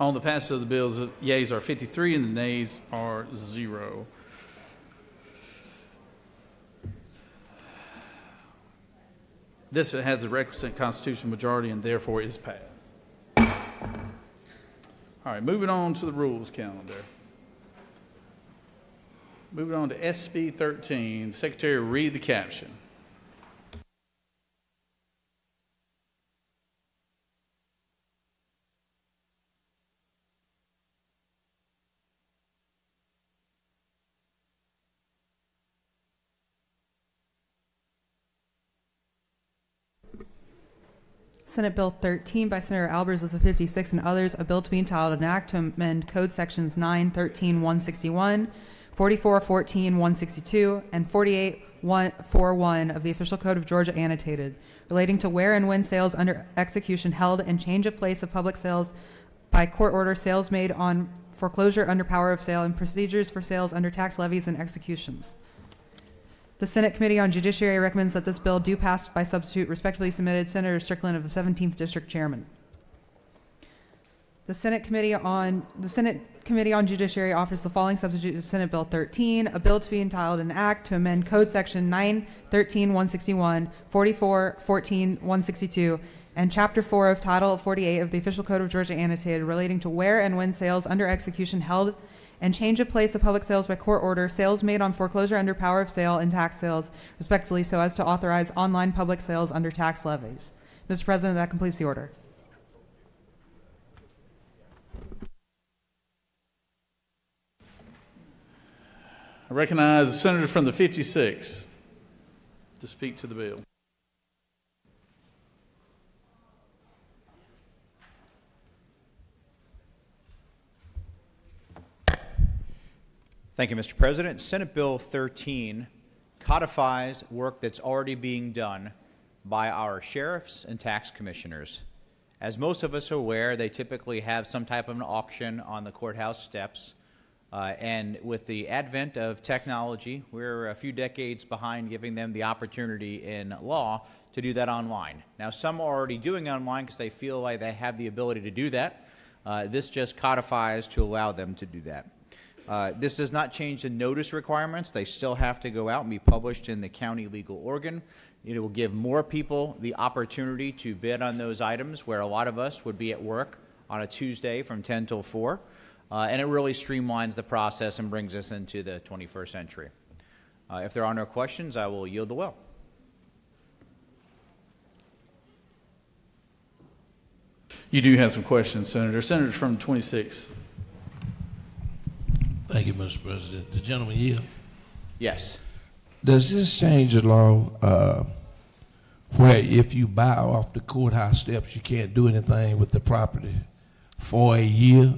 On the passage of the bills, the yeas are 53 and the nays are zero. This has the requisite constitutional majority and therefore is passed. All right, moving on to the rules calendar. Moving on to SB 13, Secretary, read the caption. Senate Bill 13 by Senator Albers of the 56 and others, a bill to be entitled an act to amend Code Sections 9, 13, 161, 44, 14, 162, and 48, 141 of the Official Code of Georgia annotated, relating to where and when sales under execution held and change of place of public sales by court order, sales made on foreclosure under power of sale, and procedures for sales under tax levies and executions. The Senate Committee on Judiciary recommends that this bill do pass by substitute respectfully submitted Senator Strickland of the 17th District Chairman. The Senate Committee on, the Senate Committee on Judiciary offers the following substitute to Senate Bill 13, a bill to be entitled an act to amend Code Section 9, 13, 161, 44, 14, 162, and Chapter 4 of Title 48 of the Official Code of Georgia annotated relating to where and when sales under execution held and change of place of public sales by court order, sales made on foreclosure under power of sale, and tax sales, respectively, so as to authorize online public sales under tax levies. Mr. President, that completes the order. I recognize the senator from the 56 to speak to the bill. Thank you, Mr. President. Senate Bill 13 codifies work that's already being done by our sheriffs and tax commissioners. As most of us are aware, they typically have some type of an auction on the courthouse steps. Uh, and with the advent of technology, we're a few decades behind giving them the opportunity in law to do that online. Now, some are already doing online because they feel like they have the ability to do that. Uh, this just codifies to allow them to do that. Uh, this does not change the notice requirements. They still have to go out and be published in the county legal organ. It will give more people the opportunity to bid on those items where a lot of us would be at work on a Tuesday from 10 till 4. Uh, and it really streamlines the process and brings us into the 21st century. Uh, if there are no questions, I will yield the well. You do have some questions, Senator. Senator from 26. Thank you, Mr. President. The gentleman yield. Yes. Does this change the law uh, where if you buy off the courthouse steps, you can't do anything with the property for a year?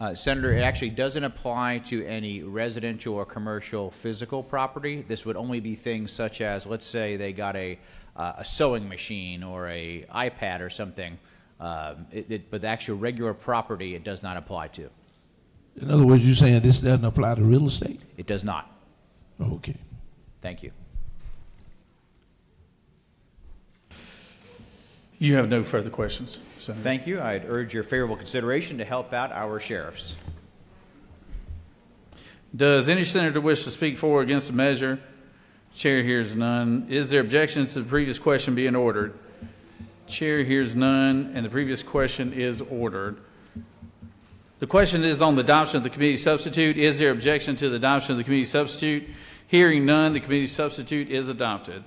Uh, Senator, it actually doesn't apply to any residential or commercial physical property. This would only be things such as, let's say they got a, uh, a sewing machine or a iPad or something, um, it, it, but the actual regular property it does not apply to. In other words, you're saying this doesn't apply to real estate? It does not. Okay. Thank you. You have no further questions, Senator. Thank you. I'd urge your favorable consideration to help out our sheriffs. Does any senator wish to speak for or against the measure? Chair hears none. Is there objection to the previous question being ordered? Chair hears none, and the previous question is ordered. The question is on the adoption of the committee substitute. Is there objection to the adoption of the committee substitute? Hearing none, the committee substitute is adopted.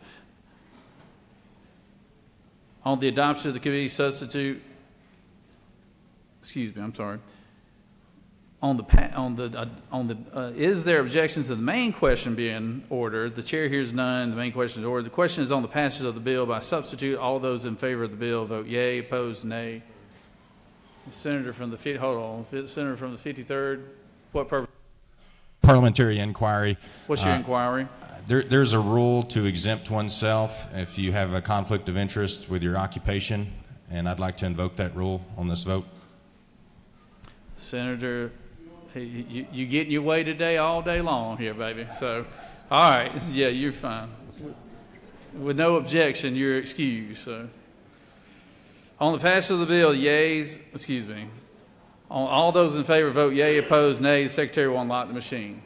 On the adoption of the committee substitute, excuse me, I'm sorry. On the, on the, uh, on the, uh, is there objection to the main question being ordered? The chair hears none, the main question is ordered. The question is on the passage of the bill by substitute. All those in favor of the bill vote yea, opposed nay. The Senator from the, hold on, Senator from the 53rd, what purpose? Parliamentary inquiry. What's your Uh, inquiry? There, there's a rule to exempt oneself if you have a conflict of interest with your occupation, and I'd like to invoke that rule on this vote. Senator, you, you getting your way today all day long here, baby. So, all right, yeah, you're fine. With no objection, you're excused. So, on the passage of the bill, yeas, excuse me. On all those in favor vote yea, opposed nay. The secretary will unlock the machine.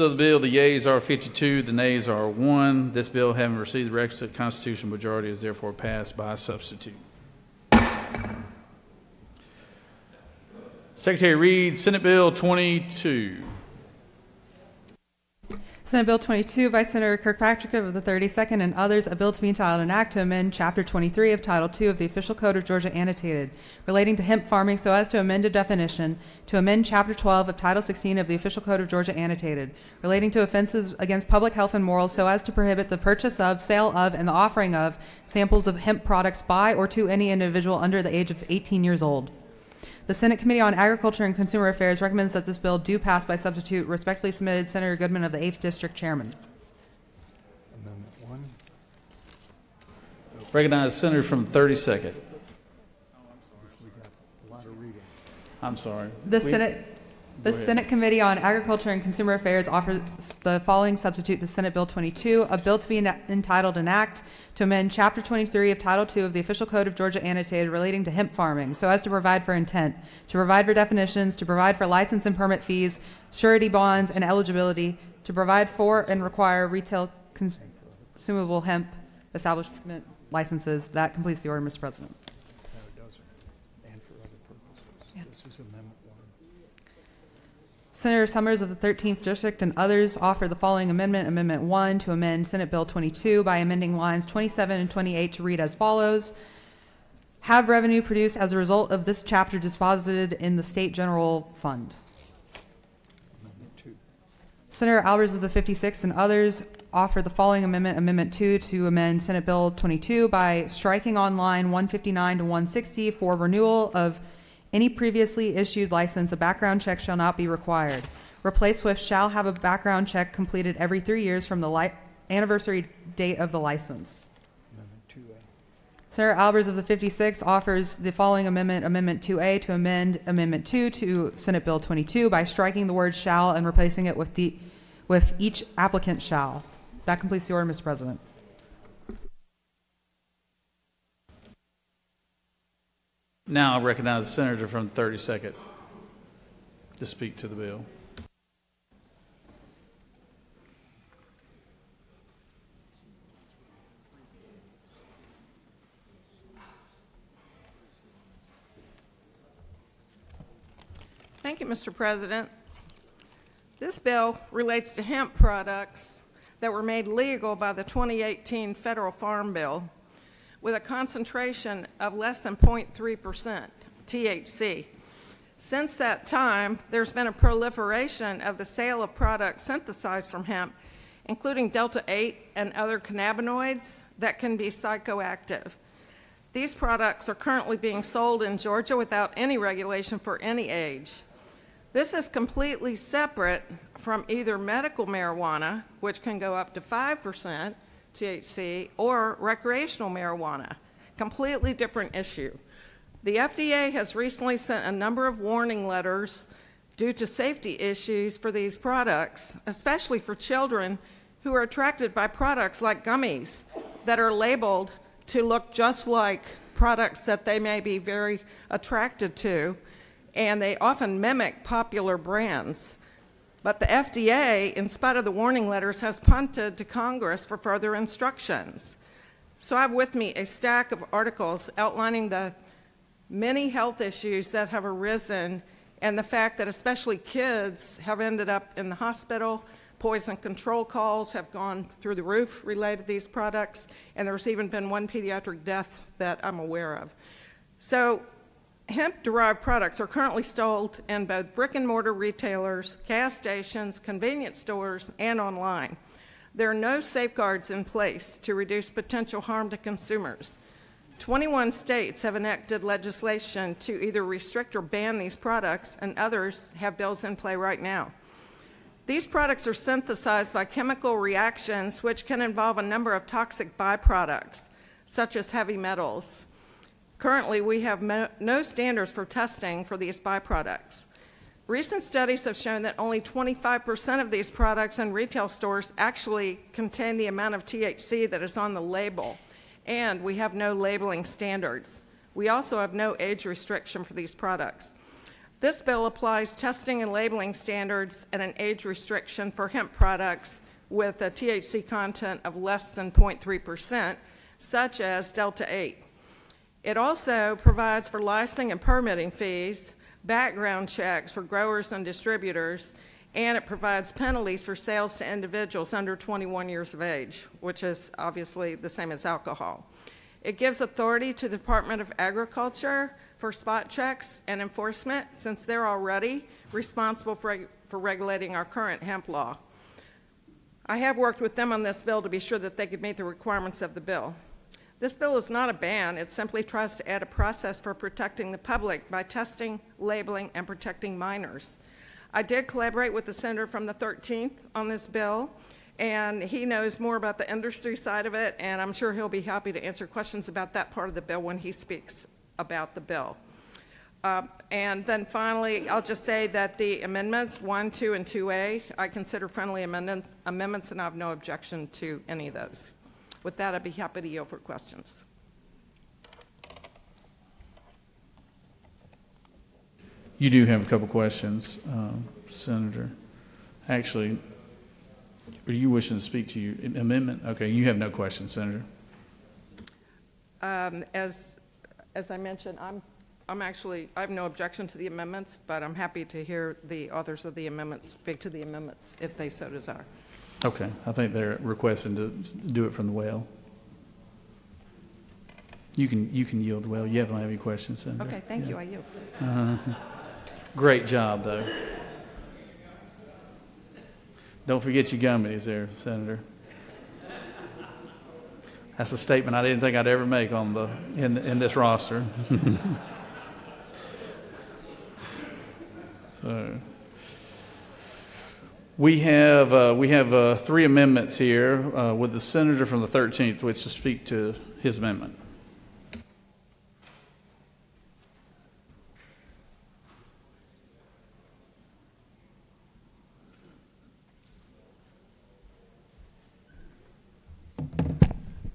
Of the bill, the yeas are 52, the nays are 1. This bill, having received the requisite constitutional majority, is therefore passed by substitute. Secretary Reed, Senate Bill 22. Senate Bill 22, Vice Senator Kirkpatrick of the 32nd and others, a bill to be entitled an act to amend Chapter 23 of Title II of the Official Code of Georgia annotated relating to hemp farming so as to amend a definition, to amend Chapter 12 of Title 16 of the Official Code of Georgia annotated relating to offenses against public health and morals so as to prohibit the purchase of, sale of, and the offering of samples of hemp products by or to any individual under the age of 18 years old. The Senate Committee on Agriculture and Consumer Affairs recommends that this bill do pass by substitute. Respectfully submitted, Senator Goodman of the 8th District Chairman. Amendment 1. Recognize Senator from 32nd. I'm sorry. The We- Senate, the. Senate Committee on Agriculture and Consumer Affairs offers the following substitute to Senate Bill 22, a bill to be en- entitled an act to amend Chapter 23 of Title II of the Official Code of Georgia annotated relating to hemp farming so as to provide for intent, to provide for definitions, to provide for license and permit fees, surety bonds, and eligibility, to provide for and require retail cons- consumable hemp establishment licenses. That completes the order, Mr. President. Senator Summers of the 13th District and others offer the following amendment, Amendment 1, to amend Senate Bill 22 by amending lines 27 and 28 to read as follows. Have revenue produced as a result of this chapter disposited in the State General Fund. Senator Albers of the 56th and others offer the following amendment, Amendment 2, to amend Senate Bill 22 by striking on line 159 to 160 for renewal of any previously issued license, a background check shall not be required. Replace with shall have a background check completed every three years from the li- anniversary date of the license. Senator Albers of the 56 offers the following amendment, Amendment 2A, to amend Amendment 2 to Senate Bill 22 by striking the word shall and replacing it with the, with each applicant shall. That completes the order, Mr. President. Now I recognize the senator from the 32nd to speak to the bill. Thank you, Mr. President. This bill relates to hemp products that were made legal by the 2018 Federal Farm Bill with a concentration of less than 0.3% THC. Since that time, there's been a proliferation of the sale of products synthesized from hemp, including Delta 8 and other cannabinoids that can be psychoactive. These products are currently being sold in Georgia without any regulation for any age. This is completely separate from either medical marijuana, which can go up to 5% THC, or recreational marijuana. Completely different issue. The FDA has recently sent a number of warning letters due to safety issues for these products, especially for children who are attracted by products like gummies that are labeled to look just like products that they may be very attracted to, and they often mimic popular brands. But the FDA, in spite of the warning letters, has punted to Congress for further instructions. So I have with me a stack of articles outlining the many health issues that have arisen and the fact that especially kids have ended up in the hospital. Poison control calls have gone through the roof related to these products, and there's even been one pediatric death that I'm aware of. So hemp derived products are currently sold in both brick and mortar retailers, gas stations, convenience stores, and online. There are no safeguards in place to reduce potential harm to consumers. 21 states have enacted legislation to either restrict or ban these products, and others have bills in play right now. These products are synthesized by chemical reactions which can involve a number of toxic byproducts, such as heavy metals, Currently, we have no standards for testing for these byproducts. Recent studies have shown that only 25% of these products in retail stores actually contain the amount of THC that is on the label, and we have no labeling standards. We also have no age restriction for these products. This bill applies testing and labeling standards and an age restriction for hemp products with a THC content of less than 0.3%, such as Delta 8. It also provides for licensing and permitting fees, background checks for growers and distributors, and it provides penalties for sales to individuals under 21 years of age, which is obviously the same as alcohol. It gives authority to the Department of Agriculture for spot checks and enforcement since they're already responsible for, for regulating our current hemp law. I have worked with them on this bill to be sure that they could meet the requirements of the bill. This bill is not a ban, it simply tries to add a process for protecting the public by testing, labeling, and protecting minors. I did collaborate with the senator from the 13th on this bill, and he knows more about the industry side of it, and I'm sure he'll be happy to answer questions about that part of the bill when he speaks about the bill. Uh, and then finally, I'll just say that the amendments 1, 2, and 2A, I consider friendly amendments, amendments and I have no objection to any of those. With that, I'd be happy to yield for questions. You do have a couple questions, uh, Senator. Actually, are you wishing to speak to your amendment? Okay, you have no questions, Senator. Um, as, as I mentioned, I'm, I'm actually, I have no objection to the amendments, but I'm happy to hear the authors of the amendments speak to the amendments if they so desire. Okay, I think they're requesting to do it from the well. You can, you can yield the well. You don't have any questions, Senator? Okay, thank you, I yield. Uh, Great job, though. Don't forget your gummies there, Senator. That's a statement I didn't think I'd ever make on the, in, in this roster. so. We have, uh, we have uh, three amendments here uh, with the senator from the 13th, which to speak to his amendment.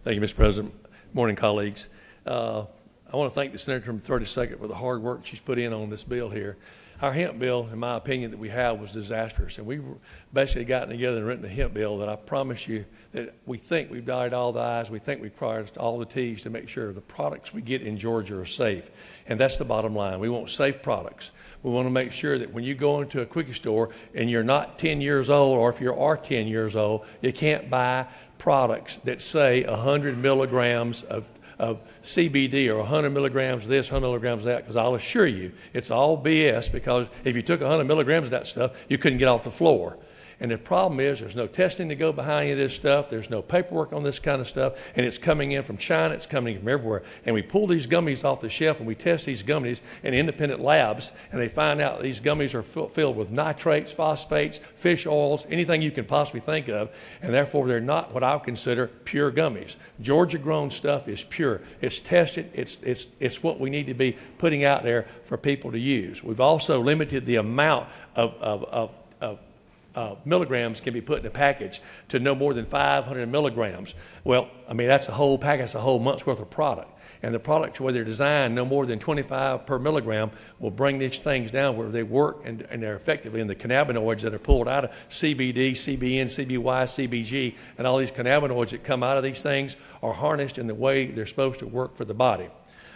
Thank you, Mr. President. Morning, colleagues. Uh, I want to thank the senator from 32nd for the hard work she's put in on this bill here. Our hemp bill, in my opinion, that we have was disastrous, and we've basically gotten together and written a hemp bill that I promise you that we think we've dotted all the i's, we think we've crossed all the t's to make sure the products we get in Georgia are safe, and that's the bottom line. We want safe products. We want to make sure that when you go into a quickie store and you're not 10 years old, or if you are 10 years old, you can't buy products that say 100 milligrams of of CBD or 100 milligrams of this, 100 milligrams of that, because I'll assure you it's all BS because if you took 100 milligrams of that stuff, you couldn't get off the floor. And the problem is there's no testing to go behind any of this stuff. There's no paperwork on this kind of stuff. And it's coming in from China. It's coming in from everywhere. And we pull these gummies off the shelf and we test these gummies in independent labs. And they find out these gummies are filled with nitrates, phosphates, fish oils, anything you can possibly think of. And therefore, they're not what I would consider pure gummies. Georgia grown stuff is pure. It's tested. It's, it's, it's what we need to be putting out there for people to use. We've also limited the amount of, of, of, of uh, milligrams can be put in a package to no more than 500 milligrams. Well, I mean, that's a whole package, that's a whole month's worth of product. And the products, where they're designed no more than 25 per milligram, will bring these things down where they work and, and they're effectively in the cannabinoids that are pulled out of CBD, CBN, CBY, CBG, and all these cannabinoids that come out of these things are harnessed in the way they're supposed to work for the body.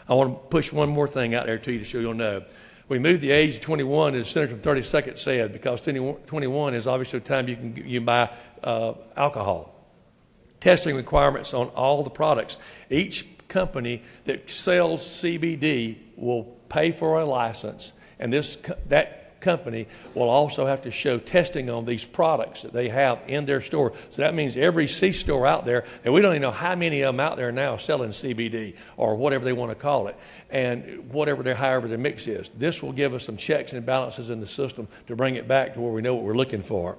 I want to push one more thing out there to you to show you'll know. We moved the age to 21, as Senator from 32nd said, because 21 is obviously the time you can you buy uh, alcohol. Testing requirements on all the products. Each company that sells CBD will pay for a license, and this that company will also have to show testing on these products that they have in their store. So that means every C store out there, and we don't even know how many of them out there now selling CBD or whatever they want to call it, and whatever their however their mix is. This will give us some checks and balances in the system to bring it back to where we know what we're looking for.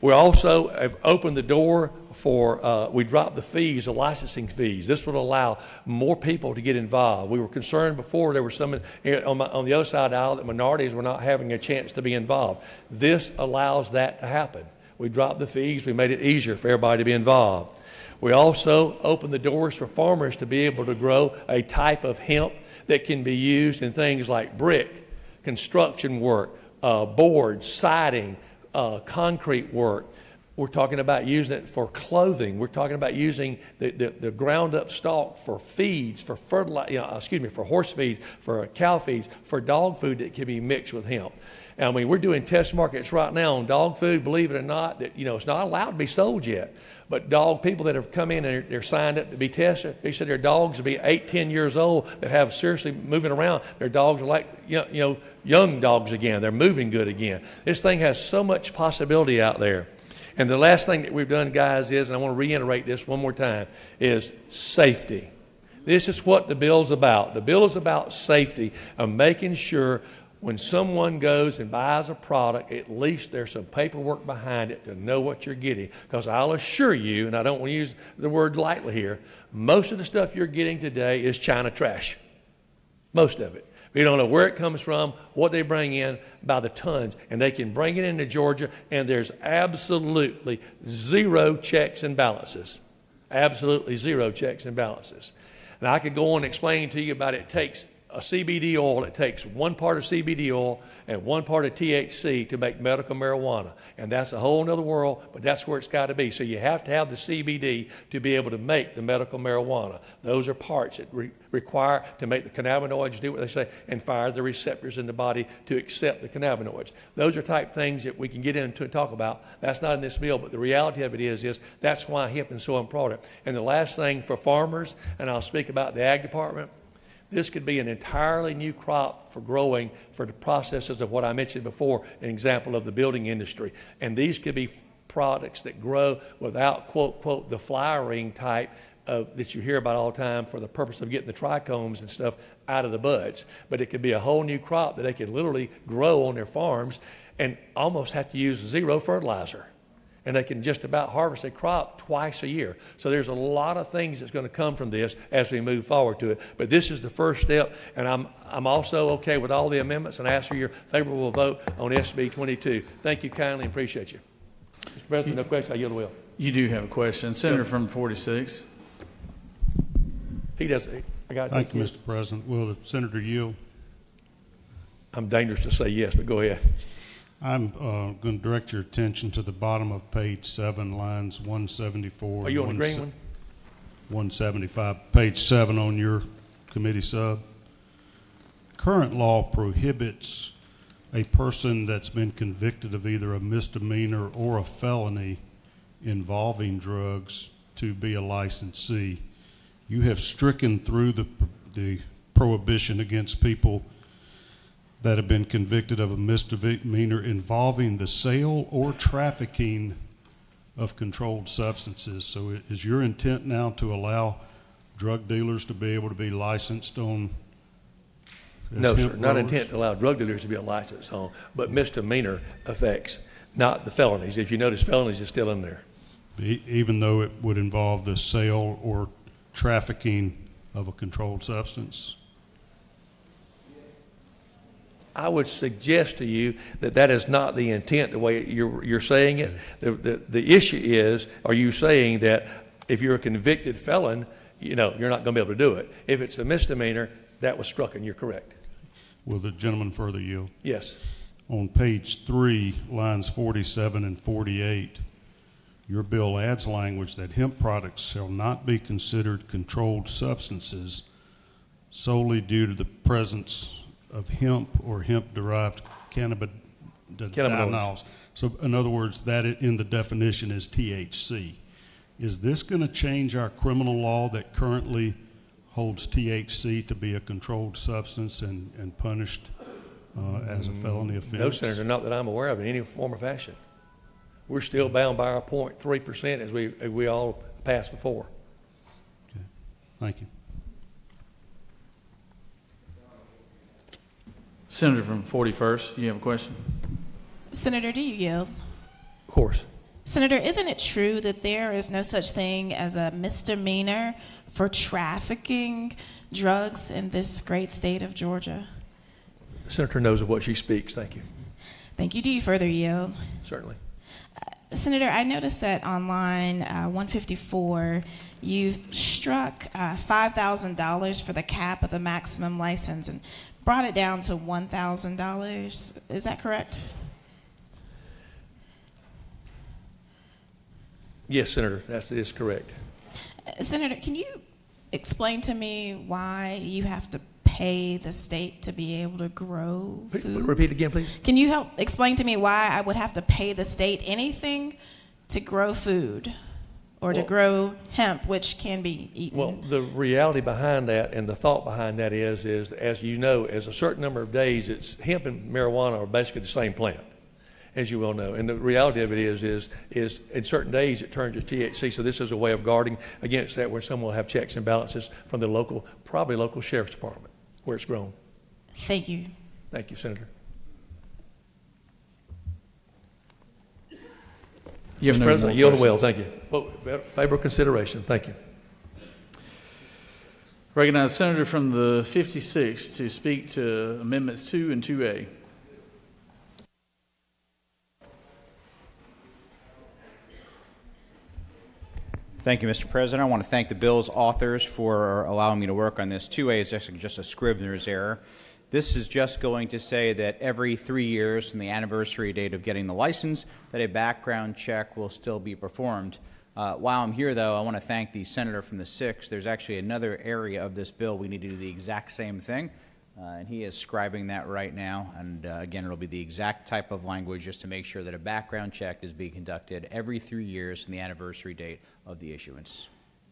We also have opened the door for, uh, we dropped the fees, the licensing fees. This would allow more people to get involved. We were concerned before there were some on, on the other side of the aisle that minorities were not having a chance to be involved. This allows that to happen. We dropped the fees, we made it easier for everybody to be involved. We also opened the doors for farmers to be able to grow a type of hemp that can be used in things like brick, construction work, uh, boards, siding, uh, concrete work. We're talking about using it for clothing. We're talking about using the, the, the ground up stalk for feeds, for fertilizer, you know, excuse me, for horse feeds, for cow feeds, for dog food that can be mixed with hemp. I mean, we're doing test markets right now on dog food, believe it or not, that, you know, it's not allowed to be sold yet. But dog people that have come in and they're, signed up to be tested, they said their dogs will be 8, 10 years old that have seriously moving around. Their dogs are like, you know, young dogs again. They're moving good again. This thing has so much possibility out there. And the last thing that we've done, guys, is, and I want to reiterate this one more time, is safety. This is what the bill's about. The bill is about safety of making sure when someone goes and buys a product, at least there's some paperwork behind it to know what you're getting. Because I'll assure you, and I don't want to use the word lightly here, most of the stuff you're getting today is China trash. Most of it. We don't know where it comes from, what they bring in by the tons. And they can bring it into Georgia, and there's absolutely zero checks and balances. Absolutely zero checks and balances. And I could go on and explain to you about it takes a CBD oil, it takes one part of CBD oil and one part of THC to make medical marijuana. And that's a whole other world, but that's where it's got to be. So you have to have the CBD to be able to make the medical marijuana. Those are parts that re- require to make the cannabinoids do what they say and fire the receptors in the body to accept the cannabinoids. Those are type things that we can get into and talk about. That's not in this bill, but the reality of it is, is that's why hemp is so important. And the last thing for farmers, and I'll speak about the ag department, this could be an entirely new crop for growing for the processes of what I mentioned before, an example of the building industry. And these could be products that grow without, quote, quote, the flowering type that you hear about all the time for the purpose of getting the trichomes and stuff out of the buds. But it could be a whole new crop that they could literally grow on their farms and almost have to use zero fertilizer and they can just about harvest a crop twice a year. So there's a lot of things that's going to come from this as we move forward to it. But this is the first step, and I'm, I'm also okay with all the amendments and ask for your favorable vote on SB 22. Thank you kindly and appreciate you. Mr. President, no question. I yield the will. You do have a question. Senator from 46. He doesn't, I got. Thank you, Mr. President. Will the senator yield? I'm dangerous to say yes, but go ahead. I'm uh, going to direct your attention to the bottom of page seven, lines 174. Are you on the and green 1se- one? 175, page seven on your committee sub. Current law prohibits a person that's been convicted of either a misdemeanor or a felony involving drugs to be a licensee. You have stricken through the, the prohibition against people that have been convicted of a misdemeanor involving the sale or trafficking of controlled substances. So is your intent now to allow drug dealers to be able to be licensed on? No, sir, not growers? intent to allow drug dealers to be a license on, but misdemeanor effects, not the felonies. If you notice, felonies is still in there. Even though it would involve the sale or trafficking of a controlled substance? I would suggest to you that that is not the intent, the way you're, you're saying it. The, the, the issue is, are you saying that if you're a convicted felon, you know, you're not going to be able to do it? If it's a misdemeanor, that was struck, and you're correct. Will the gentleman further yield? Yes. On page three, lines 47 and 48, your bill adds language that hemp products shall not be considered controlled substances solely due to the presence of hemp or hemp-derived cannabinoids. Cannabinoids. So in other words, that in the definition is THC. Is this going to change our criminal law that currently holds THC to be a controlled substance and, and punished uh, as a felony offense? No, Senator, not that I'm aware of in any form or fashion. We're still bound by our 0.3 percent as we, as we all passed before. Okay. Thank you. Senator from 41st, you have a question? Senator, do you yield? Of course. Senator, isn't it true that there is no such thing as a misdemeanor for trafficking drugs in this great state of Georgia? Senator knows of what she speaks. Thank you. Thank you. Do you further yield? Certainly. Senator, I noticed that on line uh, 154, you struck uh, $5,000 for the cap of the maximum license and brought it down to $1,000. Is that correct? Yes, Senator, that is correct. Uh, Senator, can you explain to me why you have to pay the state to be able to grow food? Repeat again, please. Can you help explain to me why I would have to pay the state anything to grow food or to grow hemp, which can be eaten? Well, the reality behind that and the thought behind that is, is as you know, as a certain number of days, it's hemp and marijuana are basically the same plant, as you well know. And the reality of it is, is, is in certain days it turns to THC. So this is a way of guarding against that, where someone will have checks and balances from the local, probably local sheriff's department, where it's grown. Thank you. Thank you, Senator. You have Mr. no President, yield well. questions. Thank you. Well, Favorable consideration. Thank you. Recognize Senator from the 56 to speak to Amendments 2 and 2A. Thank you, Mr. President. I want to thank the bill's authors for allowing me to work on this. 2A is actually just a Scrivener's error. This is just going to say that every three years from the anniversary date of getting the license, that a background check will still be performed. Uh, while I'm here, though, I want to thank the senator from the 6th. There's actually another area of this bill we need to do the exact same thing, uh, and he is scribing that right now. And uh, again, it'll be the exact type of language just to make sure that a background check is being conducted every three years from the anniversary date of the issuance.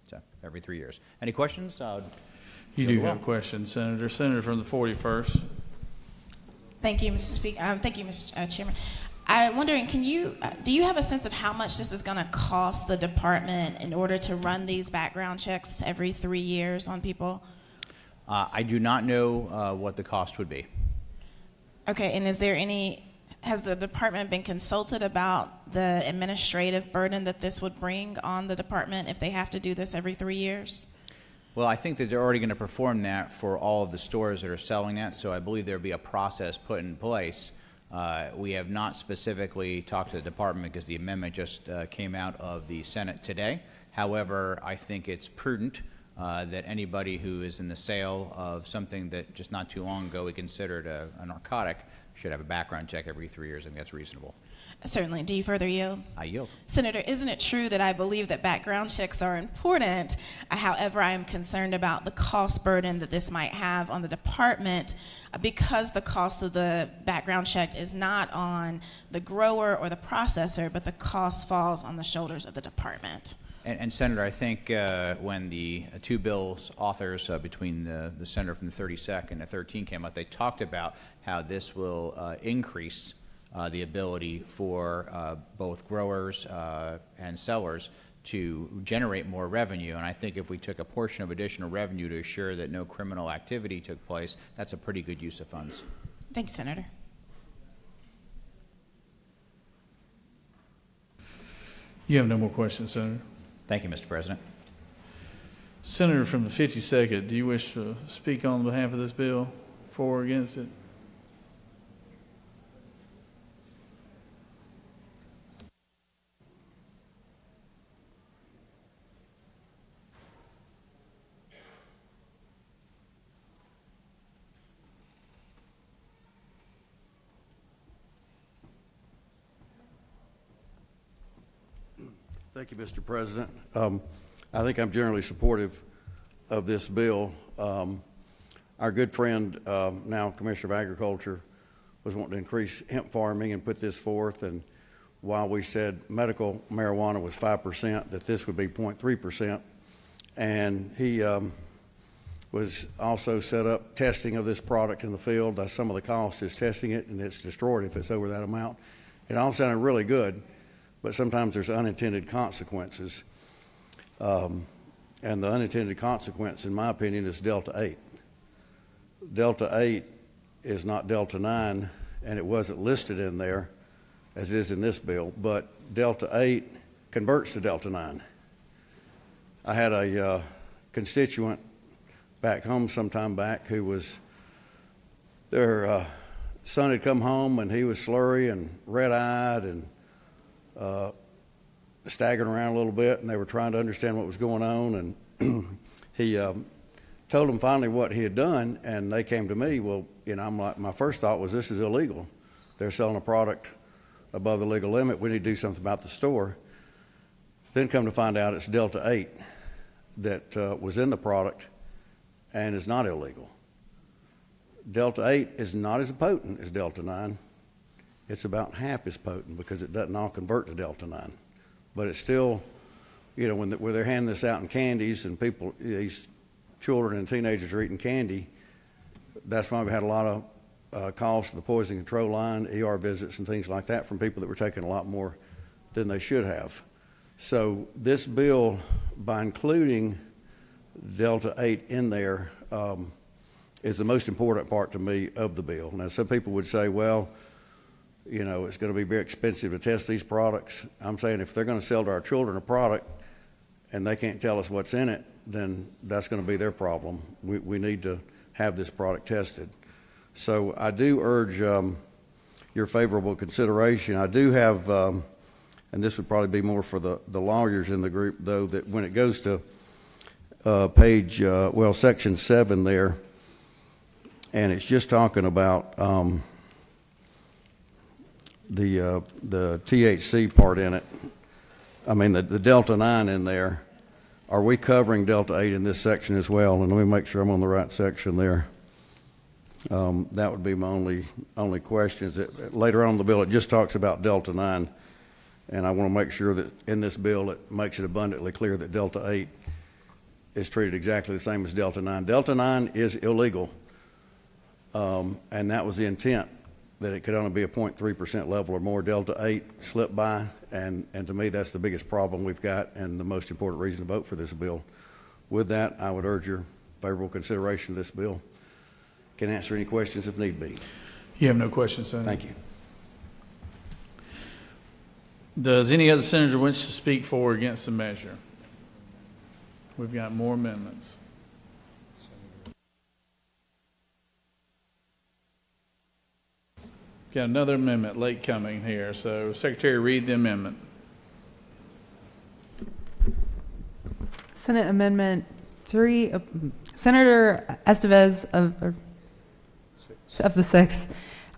So, every three years. Any questions? Uh, You do the have a question, Senator. Senator from the 41st. Thank you, Mr. Speaker. Um, thank you, Mr. uh, Chairman. I'm wondering, can you, uh, do you have a sense of how much this is going to cost the department in order to run these background checks every three years on people? Uh, I do not know uh, what the cost would be. Okay, and is there any, has the department been consulted about the administrative burden that this would bring on the department if they have to do this every three years? Well, I think that they're already going to perform that for all of the stores that are selling that, so I believe there'll be a process put in place. Uh, we have not specifically talked to the department because the amendment just uh, came out of the Senate today. However, I think it's prudent uh, that anybody who is in the sale of something that just not too long ago we considered a, a narcotic should have a background check every three years, and that's reasonable. Certainly. Do you further yield? I yield. Senator, isn't it true that I believe that background checks are important? However, I am concerned about the cost burden that this might have on the department uh, because the cost of the background check is not on the grower or the processor, but the cost falls on the shoulders of the department. And, and Senator, I think uh, when the uh, two bills authors uh, between the, the senator from the 32nd and the 13 came out, they talked about how this will uh, increase the ability for uh, both growers uh, and sellers to generate more revenue. And I think if we took a portion of additional revenue to assure that no criminal activity took place, that's a pretty good use of funds. Thank you, Senator. You have no more questions, Senator. Thank you, Mr. President. Senator from the 52nd, do you wish to speak on behalf of this bill, for or against it? Mr. President. Um, I think I'm generally supportive of this bill. Um, Our good friend, um, now Commissioner of Agriculture, was wanting to increase hemp farming and put this forth, and while we said medical marijuana was 5%, that this would be 0.3%. And he um, was also set up testing of this product in the field. That's some of the cost is testing it, and it's destroyed if it's over that amount. It all sounded really good, but sometimes there's unintended consequences. Um, and the unintended consequence, in my opinion, is Delta 8. Delta 8 is not Delta 9, and it wasn't listed in there as is in this bill, but Delta 8 converts to Delta 9. I had a uh, constituent back home sometime back who was, their uh, son had come home and he was slurry and red eyed and uh, staggering around a little bit, and they were trying to understand what was going on. And he um, told them finally what he had done, and they came to me. Well, you know, I'm like, my first thought was this is illegal. They're selling a product above the legal limit. We need to do something about the store. Then come to find out it's Delta 8 that uh, was in the product and is not illegal. Delta 8 is not as potent as Delta 9 it's about half as potent because it doesn't all convert to Delta 9. But it's still, you know, when, the, when they're handing this out in candies and people, these children and teenagers are eating candy, that's why we had a lot of uh, calls to the poison control line, ER visits, and things like that from people that were taking a lot more than they should have. So this bill, by including Delta 8 in there, um, is the most important part to me of the bill. Now, some people would say, well, you know, it's going to be very expensive to test these products. I'm saying if they're going to sell to our children a product and they can't tell us what's in it, then that's going to be their problem. We, we need to have this product tested. So I do urge um, your favorable consideration. I do have, um, and this would probably be more for the, the lawyers in the group, though, that when it goes to uh, page, uh, well, section seven there, and it's just talking about um, the, uh, the THC part in it, I mean, the, the Delta 9 in there, are we covering Delta 8 in this section as well? And let me make sure I'm on the right section there. Um, that would be my only, only question. Is that later on in the bill, it just talks about Delta 9. And I want to make sure that in this bill, it makes it abundantly clear that Delta 8 is treated exactly the same as Delta 9. Delta 9 is illegal. Um, and that was the intent that it could only be a 0.3% level or more. Delta 8 slipped by, and, and to me, that's the biggest problem we've got and the most important reason to vote for this bill. With that, I would urge your favorable consideration of this bill. Can answer any questions if need be. You have no questions, Senator. Thank you. Does any other senator wish to speak for or against the measure? We've got more amendments. Got another amendment late coming here, so Secretary, read the amendment. Senate Amendment three, uh, Senator Esteves of, of the six,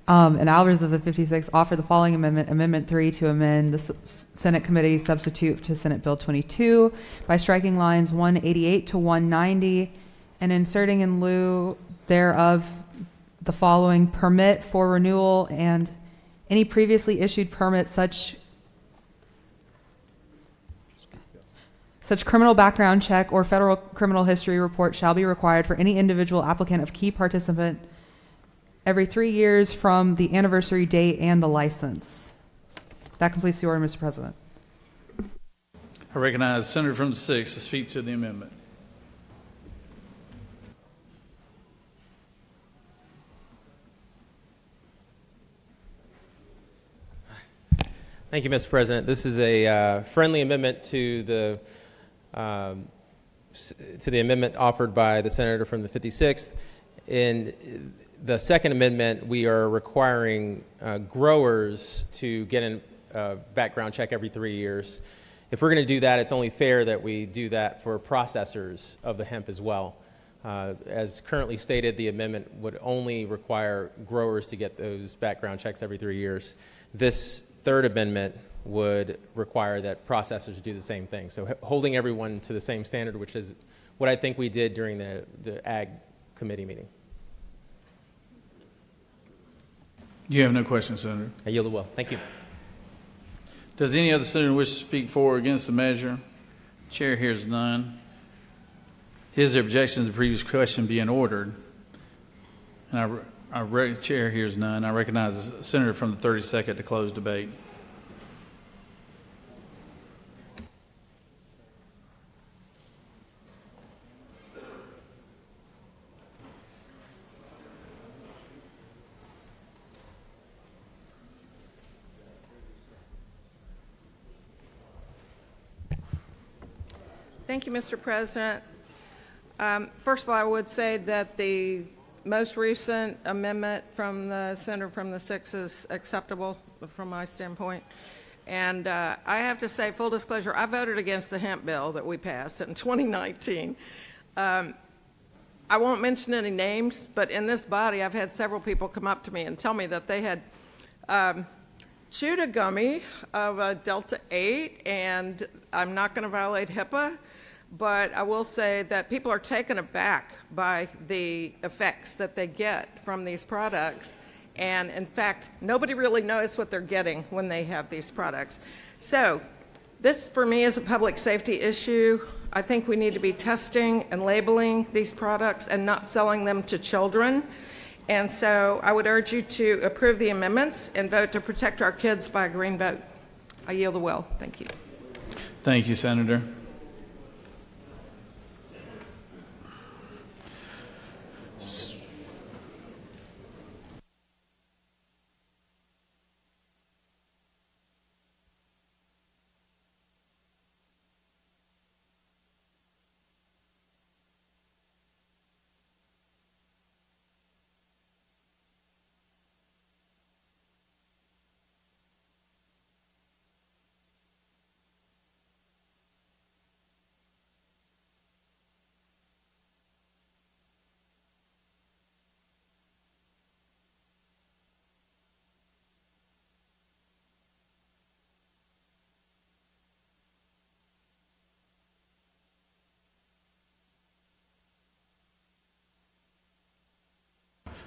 um, and Albers of the 56 offer the following amendment, Amendment 3, to amend the S- Senate Committee substitute to Senate Bill 22 by striking lines 188 to 190 and inserting in lieu thereof the following permit for renewal and any previously issued permit such Such criminal background check or federal criminal history report shall be required for any individual applicant of key participant every three years from the anniversary date and the license. That completes the order, Mr. President. I recognize the senator from the sixth to speak to the amendment. Thank you, Mr. President. This is a uh, friendly amendment to the um, to the amendment offered by the senator from the 56th. In the second amendment, we are requiring uh, growers to get a uh, background check every three years. If we're going to do that, it's only fair that we do that for processors of the hemp as well. Uh, as currently stated, the amendment would only require growers to get those background checks every three years. This third amendment would require that processors do the same thing. So holding everyone to the same standard, which is what I think we did during the, the Ag Committee meeting. You have no questions, Senator. I yield the will. Thank you. Does any other senator wish to speak for or against the measure? Chair hears none. Is there objection to the previous question being ordered? And I, I re- chair hears none. I recognize the senator from the 32nd to close debate. Thank you, Mr. President. Um, First of all, I would say that the most recent amendment from the senator from the six is acceptable from my standpoint. And uh, I have to say, full disclosure, I voted against the hemp bill that we passed in 2019. Um, I won't mention any names, but in this body, I've had several people come up to me and tell me that they had um, chewed a gummy of a Delta 8, and I'm not going to violate HIPAA, but I will say that people are taken aback by the effects that they get from these products. And in fact, nobody really knows what they're getting when they have these products. So, this for me is a public safety issue. I think we need to be testing and labeling these products and not selling them to children. And so I would urge you to approve the amendments and vote to protect our kids by a green vote. I yield the will. Thank you. Thank you, Senator.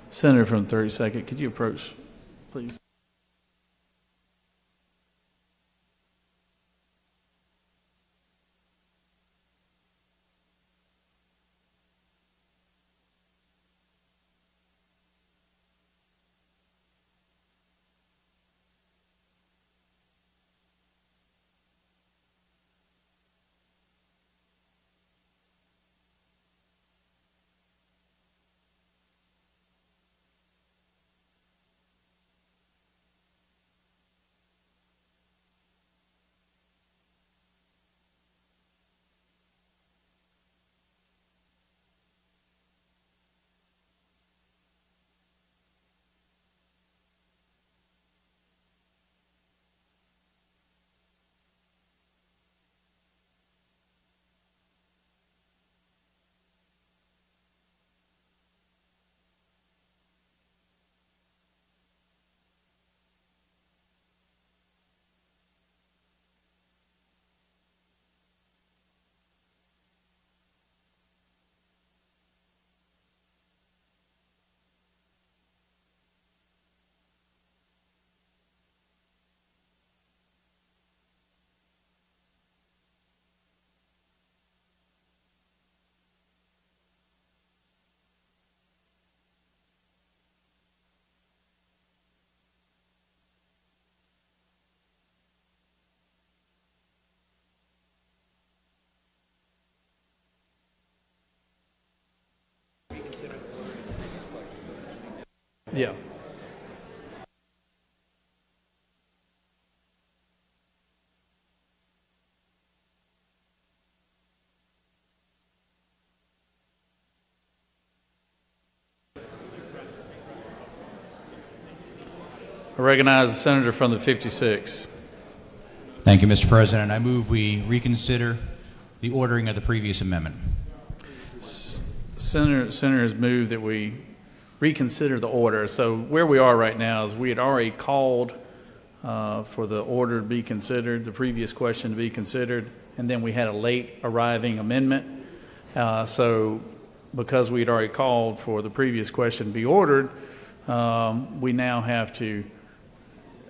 Senator from the 32nd, could you approach, please? Yeah. I recognize the senator from the 56. Thank you, Mr. President. I move we reconsider the ordering of the previous amendment. Senator, Senator has moved that we reconsider the order. So where we are right now is we had already called uh, for the order to be considered, the previous question to be considered, and then we had a late arriving amendment. Uh, so because we had already called for the previous question to be ordered, um, we now have to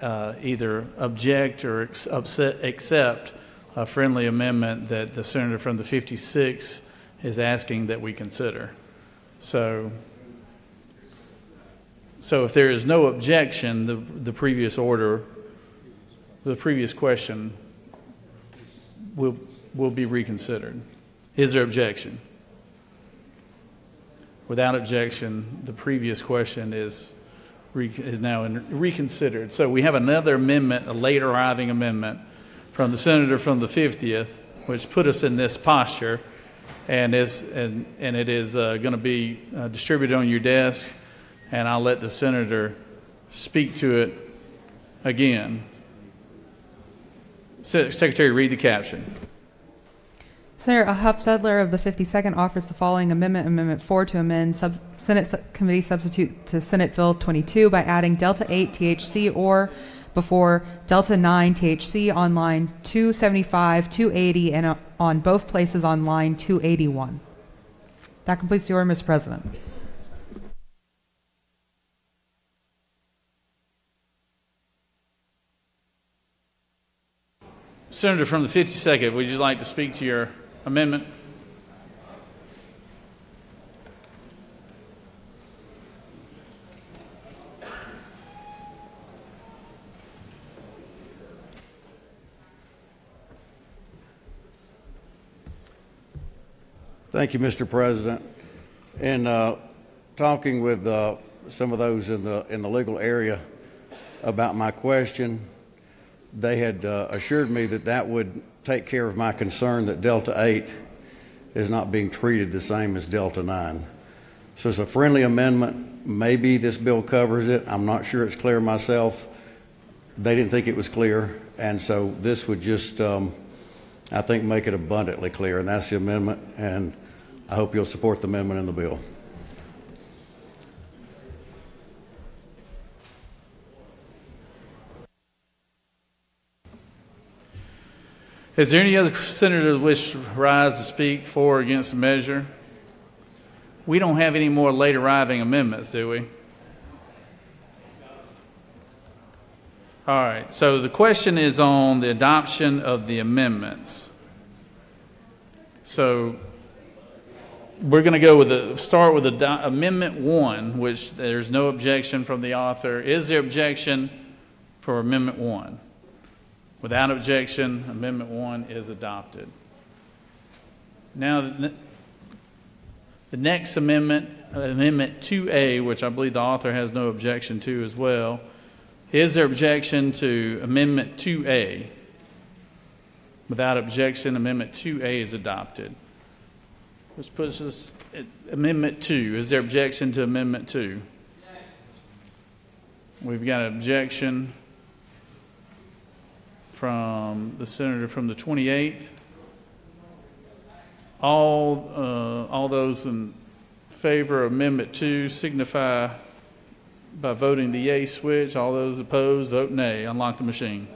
uh, either object or upset, accept a friendly amendment that the senator from the 56 is asking that we consider. So, so if there is no objection, the, the previous order, the previous question will, will be reconsidered. Is there objection? Without objection, the previous question is, is now in- reconsidered. So we have another amendment, a late arriving amendment from the senator from the 50th, which put us in this posture and is and, and it is uh, going to be uh, distributed on your desk and i'll let the senator speak to it again Se- secretary read the caption Senator Hufstetler of the 52nd offers the following amendment, Amendment 4, to amend sub- Senate Committee substitute to Senate Bill 22 by adding Delta 8 THC or before Delta 9 THC on line 275, 280, and on both places on line 281. That completes the order, Mr. President. Senator from the 52nd would you like to speak to your amendment Thank you, Mr. President. In uh, talking with uh, some of those in the, in the legal area about my question, they had uh, assured me that that would take care of my concern that Delta 8 is not being treated the same as Delta 9. So it's a friendly amendment. Maybe this bill covers it. I'm not sure it's clear myself. They didn't think it was clear, and so this would just, um, I think, make it abundantly clear, and that's the amendment. And I hope you'll support the amendment in the bill. Is there any other senator that wish to rise to speak for or against the measure we don't have any more late arriving amendments do we All right, so the question is on the adoption of the amendments. So we're going to go with the, start with the Amendment 1, which there's no objection from the author. Is there objection for Amendment 1? Without objection, Amendment 1 is adopted. Now, the, next amendment, Amendment 2A, which I believe the author has no objection to as well, is there objection to Amendment 2A? Without objection, Amendment 2A is adopted. Which puts us at Amendment 2. Is there objection to Amendment 2? We've got an objection from the senator from the 28th. All, uh, all those in favor of Amendment 2 signify by voting the yay switch. All those opposed, vote nay. Unlock the machine.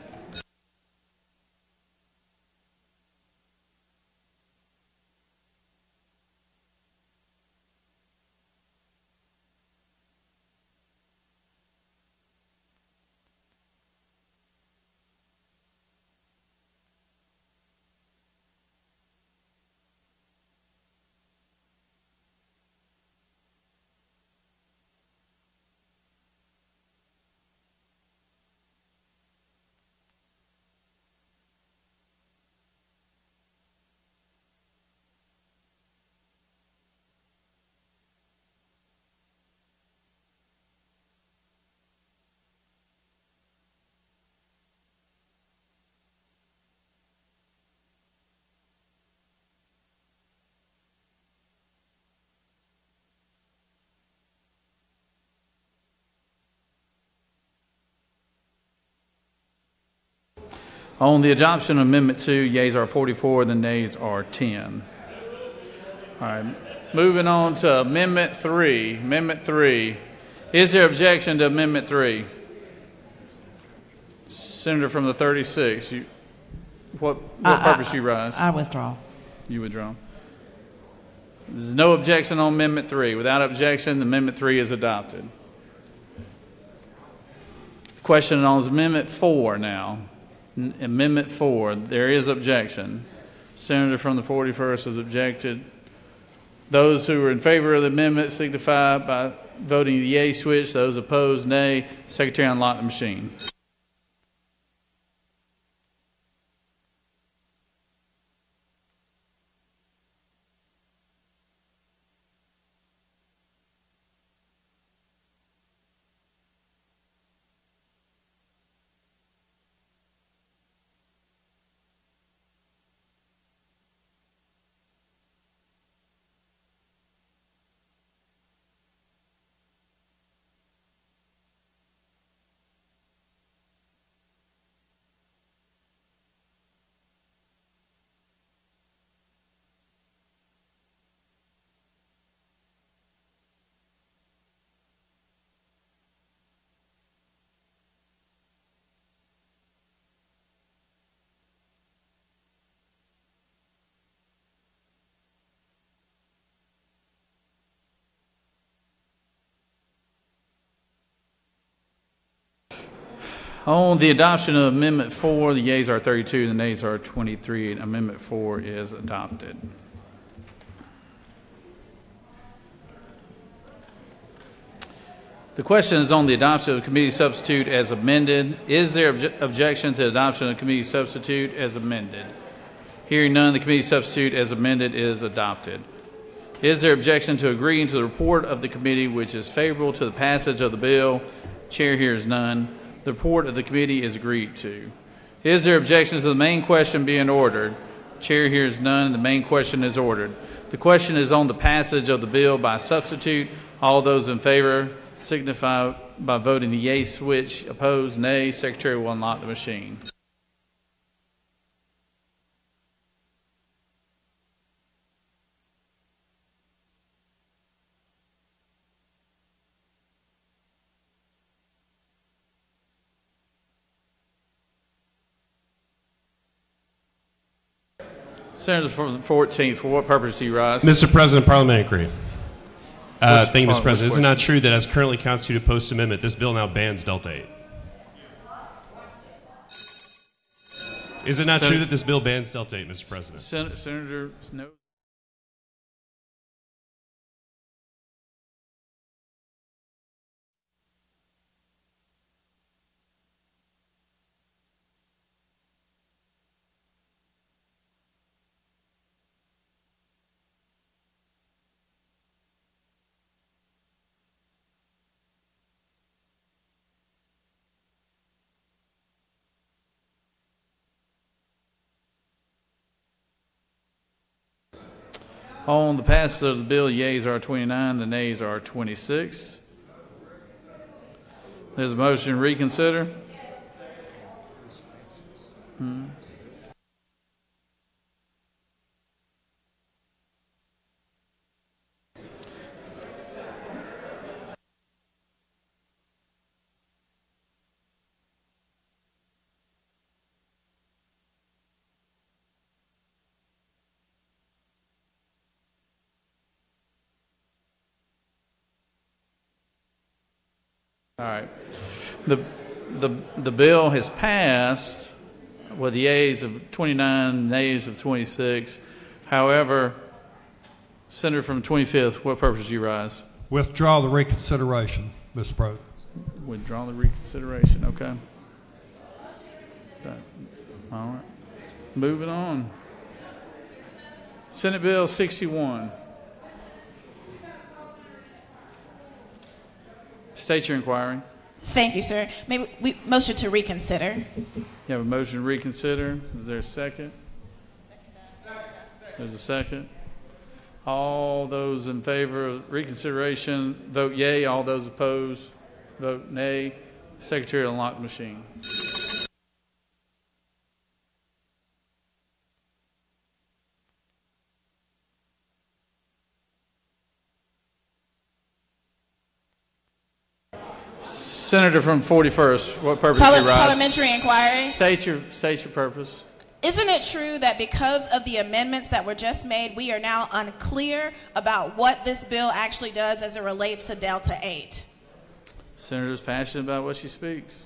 On the adoption of Amendment 2, yeas are 44, the nays are 10. All right, moving on to Amendment 3. Amendment 3. Is there objection to Amendment 3? Senator from the 36, you, what, what I- I- purpose you rise? I withdraw. You withdraw. There's no objection on Amendment 3. Without objection, Amendment 3 is adopted. Question on Amendment 4 now. Amendment 4, there is objection. Senator from the 41st has objected. Those who are in favor of the amendment signify by voting the yea switch. Those opposed, nay. Secretary, unlock the machine. On the adoption of Amendment 4, the yeas are 32, the nays are 23, and Amendment 4 is adopted. The question is on the adoption of the committee substitute as amended. Is there obje- objection to adoption of the committee substitute as amended? Hearing none, the committee substitute as amended is adopted. Is there objection to agreeing to the report of the committee which is favorable to the passage of the bill? Chair hears none. The report of the committee is agreed to. Is there objections to the main question being ordered? Chair hears none. The main question is ordered. The question is on the passage of the bill by substitute. All those in favor signify by voting the yea switch. Opposed, nay. Secretary will unlock the machine. Senator from the 14th, for what purpose do you rise? Mr. President, Parliament inquiry. Uh, thank you, Mr. President. Is it not true that as currently constituted post amendment, this bill now bans Delta 8? Is it not Sen- true that this bill bans Delta 8, Mr. President? Sen- Senator Snow. On the passage of the bill, yeas are 29, the nays are 26. There's a motion to reconsider. Hmm. All right. The, the, the bill has passed with the yeas of 29, nays of 26. However, Senator from 25th, what purpose do you rise? Withdraw the reconsideration, Mr. President. Withdraw the reconsideration, okay. All right. Moving on. Senate Bill 61. State your inquiry. Thank you, sir. May we- we, motion to reconsider. You have a motion to reconsider. Is there a second? There's a second. All those in favor of reconsideration, vote yea. All those opposed, vote nay. Secretary will unlock the machine. Senator from 41st, what purpose do Parli- you rise? Parliamentary inquiry. State your, state your purpose. Isn't it true that because of the amendments that were just made, we are now unclear about what this bill actually does as it relates to Delta 8? Senator's passionate about what she speaks.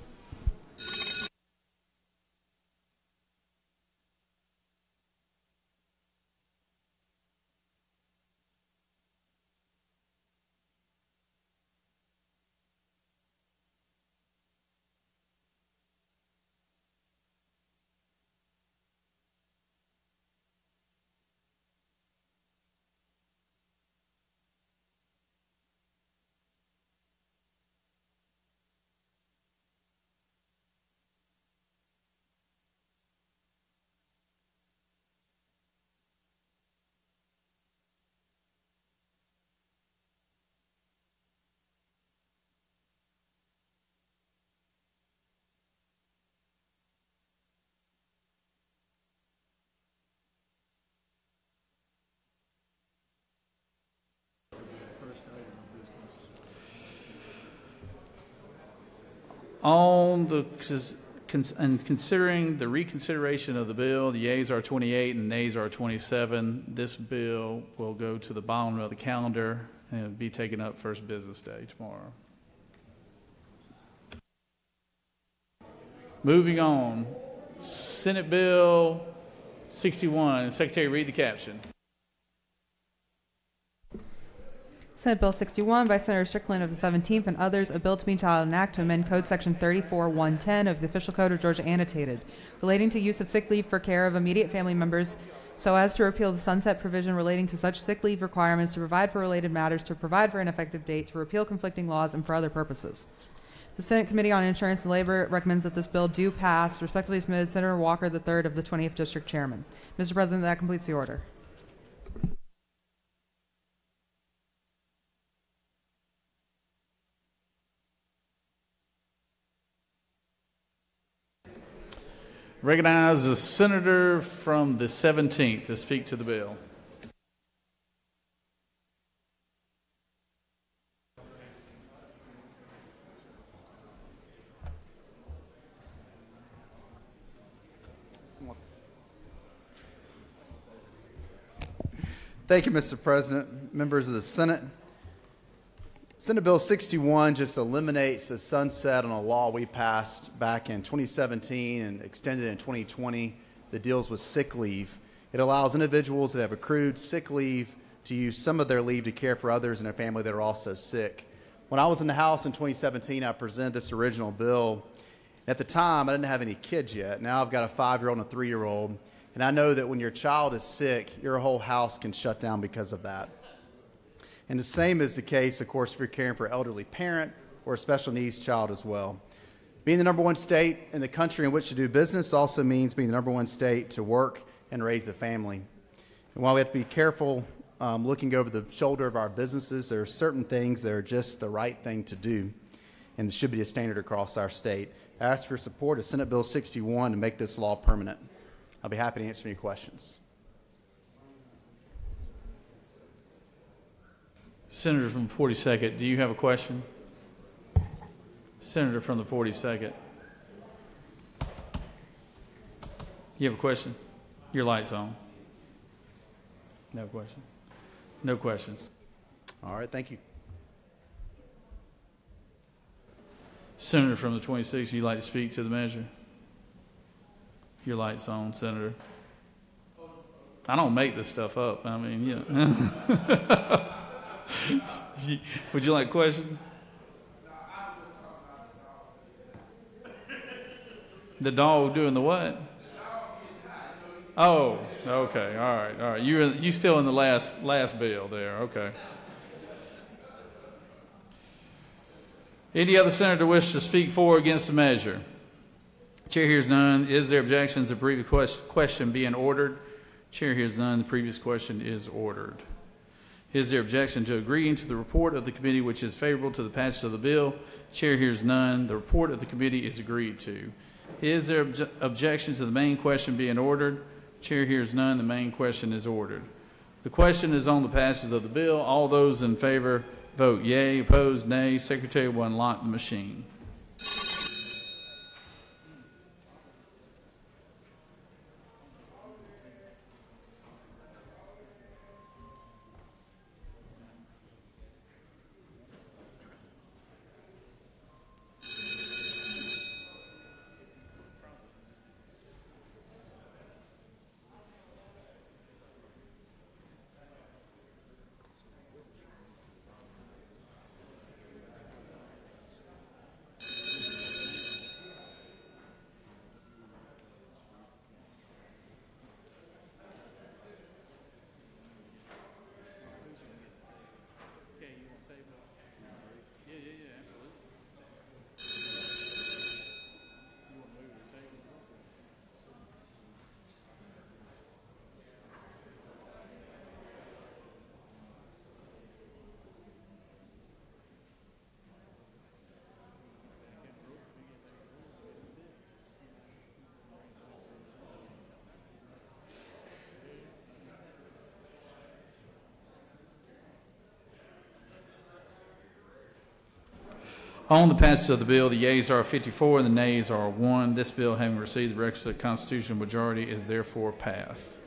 On the, and considering the reconsideration of the bill, the yeas are 28 and nays are 27. This bill will go to the bottom of the calendar and be taken up first business day tomorrow. Moving on, Senate Bill 61. Secretary, read the caption. Senate Bill 61 by Senator Strickland of the 17th and others, a bill to be entitled an act to amend Code Section 34110 of the Official Code of Georgia annotated, relating to use of sick leave for care of immediate family members so as to repeal the sunset provision relating to such sick leave requirements, to provide for related matters, to provide for an effective date, to repeal conflicting laws, and for other purposes. The Senate Committee on Insurance and Labor recommends that this bill do pass. Respectfully submitted, Senator Walker III of the 20th District Chairman. Mr. President, that completes the order. Recognize the senator from the 17th to speak to the bill. Thank you, Mr. President, members of the Senate. Senate Bill 61 just eliminates the sunset on a law we passed back in 2017 and extended in 2020 that deals with sick leave. It allows individuals that have accrued sick leave to use some of their leave to care for others in their family that are also sick. When I was in the House in 2017, I presented this original bill. At the time, I didn't have any kids yet. Now I've got a five year old and a three year old. And I know that when your child is sick, your whole house can shut down because of that. And the same is the case, of course, if you're caring for an elderly parent or a special needs child as well. Being the number one state in the country in which to do business also means being the number one state to work and raise a family. And while we have to be careful um, looking over the shoulder of our businesses, there are certain things that are just the right thing to do, and should be a standard across our state. I ask for support of Senate Bill 61 to make this law permanent. I'll be happy to answer any questions. Senator from 42nd, do you have a question? Senator from the 42nd. You have a question? Your light's on. No question. No questions. All right, thank you. Senator from the 26th, you'd like to speak to the measure? Your light's on, Senator. I don't make this stuff up. I mean, know. Would you like a question? The dog doing the what? Oh, okay, all right, all right. You are you still in the last last bill there? Okay. Any other senator wish to speak for or against the measure? Chair hears none. Is there objection to the previous question being ordered? Chair hears none. The previous question is ordered. Is there objection to agreeing to the report of the committee which is favorable to the passage of the bill? Chair hears none. The report of the committee is agreed to. Is there obje- objection to the main question being ordered? Chair hears none. The main question is ordered. The question is on the passage of the bill. All those in favor vote yea. Opposed, nay. Secretary will unlock the machine. On the passage of the bill, the yeas are 54 and the nays are 1. This bill, having received the requisite constitutional majority, is therefore passed.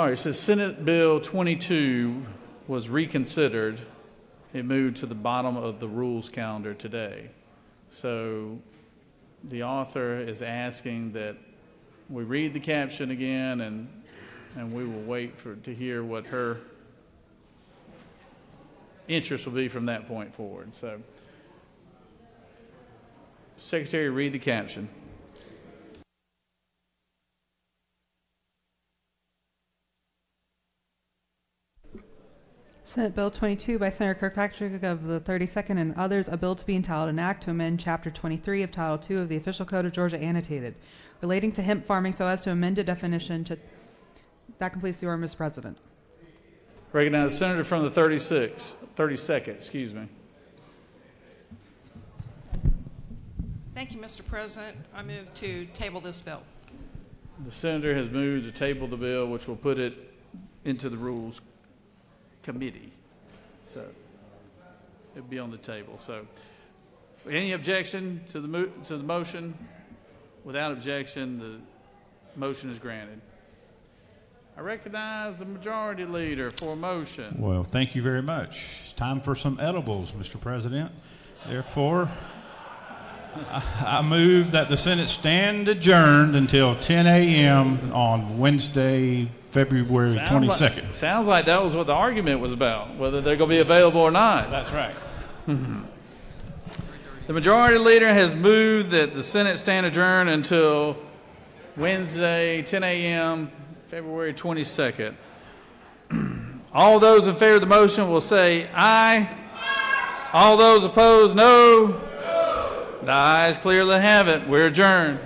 All right, so Senate Bill 22 was reconsidered. It moved to the bottom of the rules calendar today. So the author is asking that we read the caption again and, and we will wait for, to hear what her interest will be from that point forward. So, Secretary, read the caption. Senate Bill 22 by Senator Kirkpatrick of the 32nd and others, a bill to be entitled an act to amend Chapter 23 of Title II of the Official Code of Georgia annotated, relating to hemp farming so as to amend a definition to. That completes the order, Mr. President. Recognize the Senator from the 36, 32nd, excuse me. Thank you, Mr. President. I move to table this bill. The Senator has moved to table the bill, which will put it into the Rules Committee. So it'll be on the table. So Any objection to the, to the motion? Without objection, the motion is granted. I recognize the majority leader for a motion. Well, thank you very much. It's time for some edibles, Mr. President. Therefore, I move that the Senate stand adjourned until 10 a.m. on Wednesday, February Sounds like- 22nd. Sounds like that was what the argument was about, whether they're going to be available or not. That's right. The majority leader has moved that the Senate stand adjourned until Wednesday, 10 a.m., February 22nd. All those in favor of the motion will say aye. All those opposed, no. The ayes clearly have it. We're adjourned.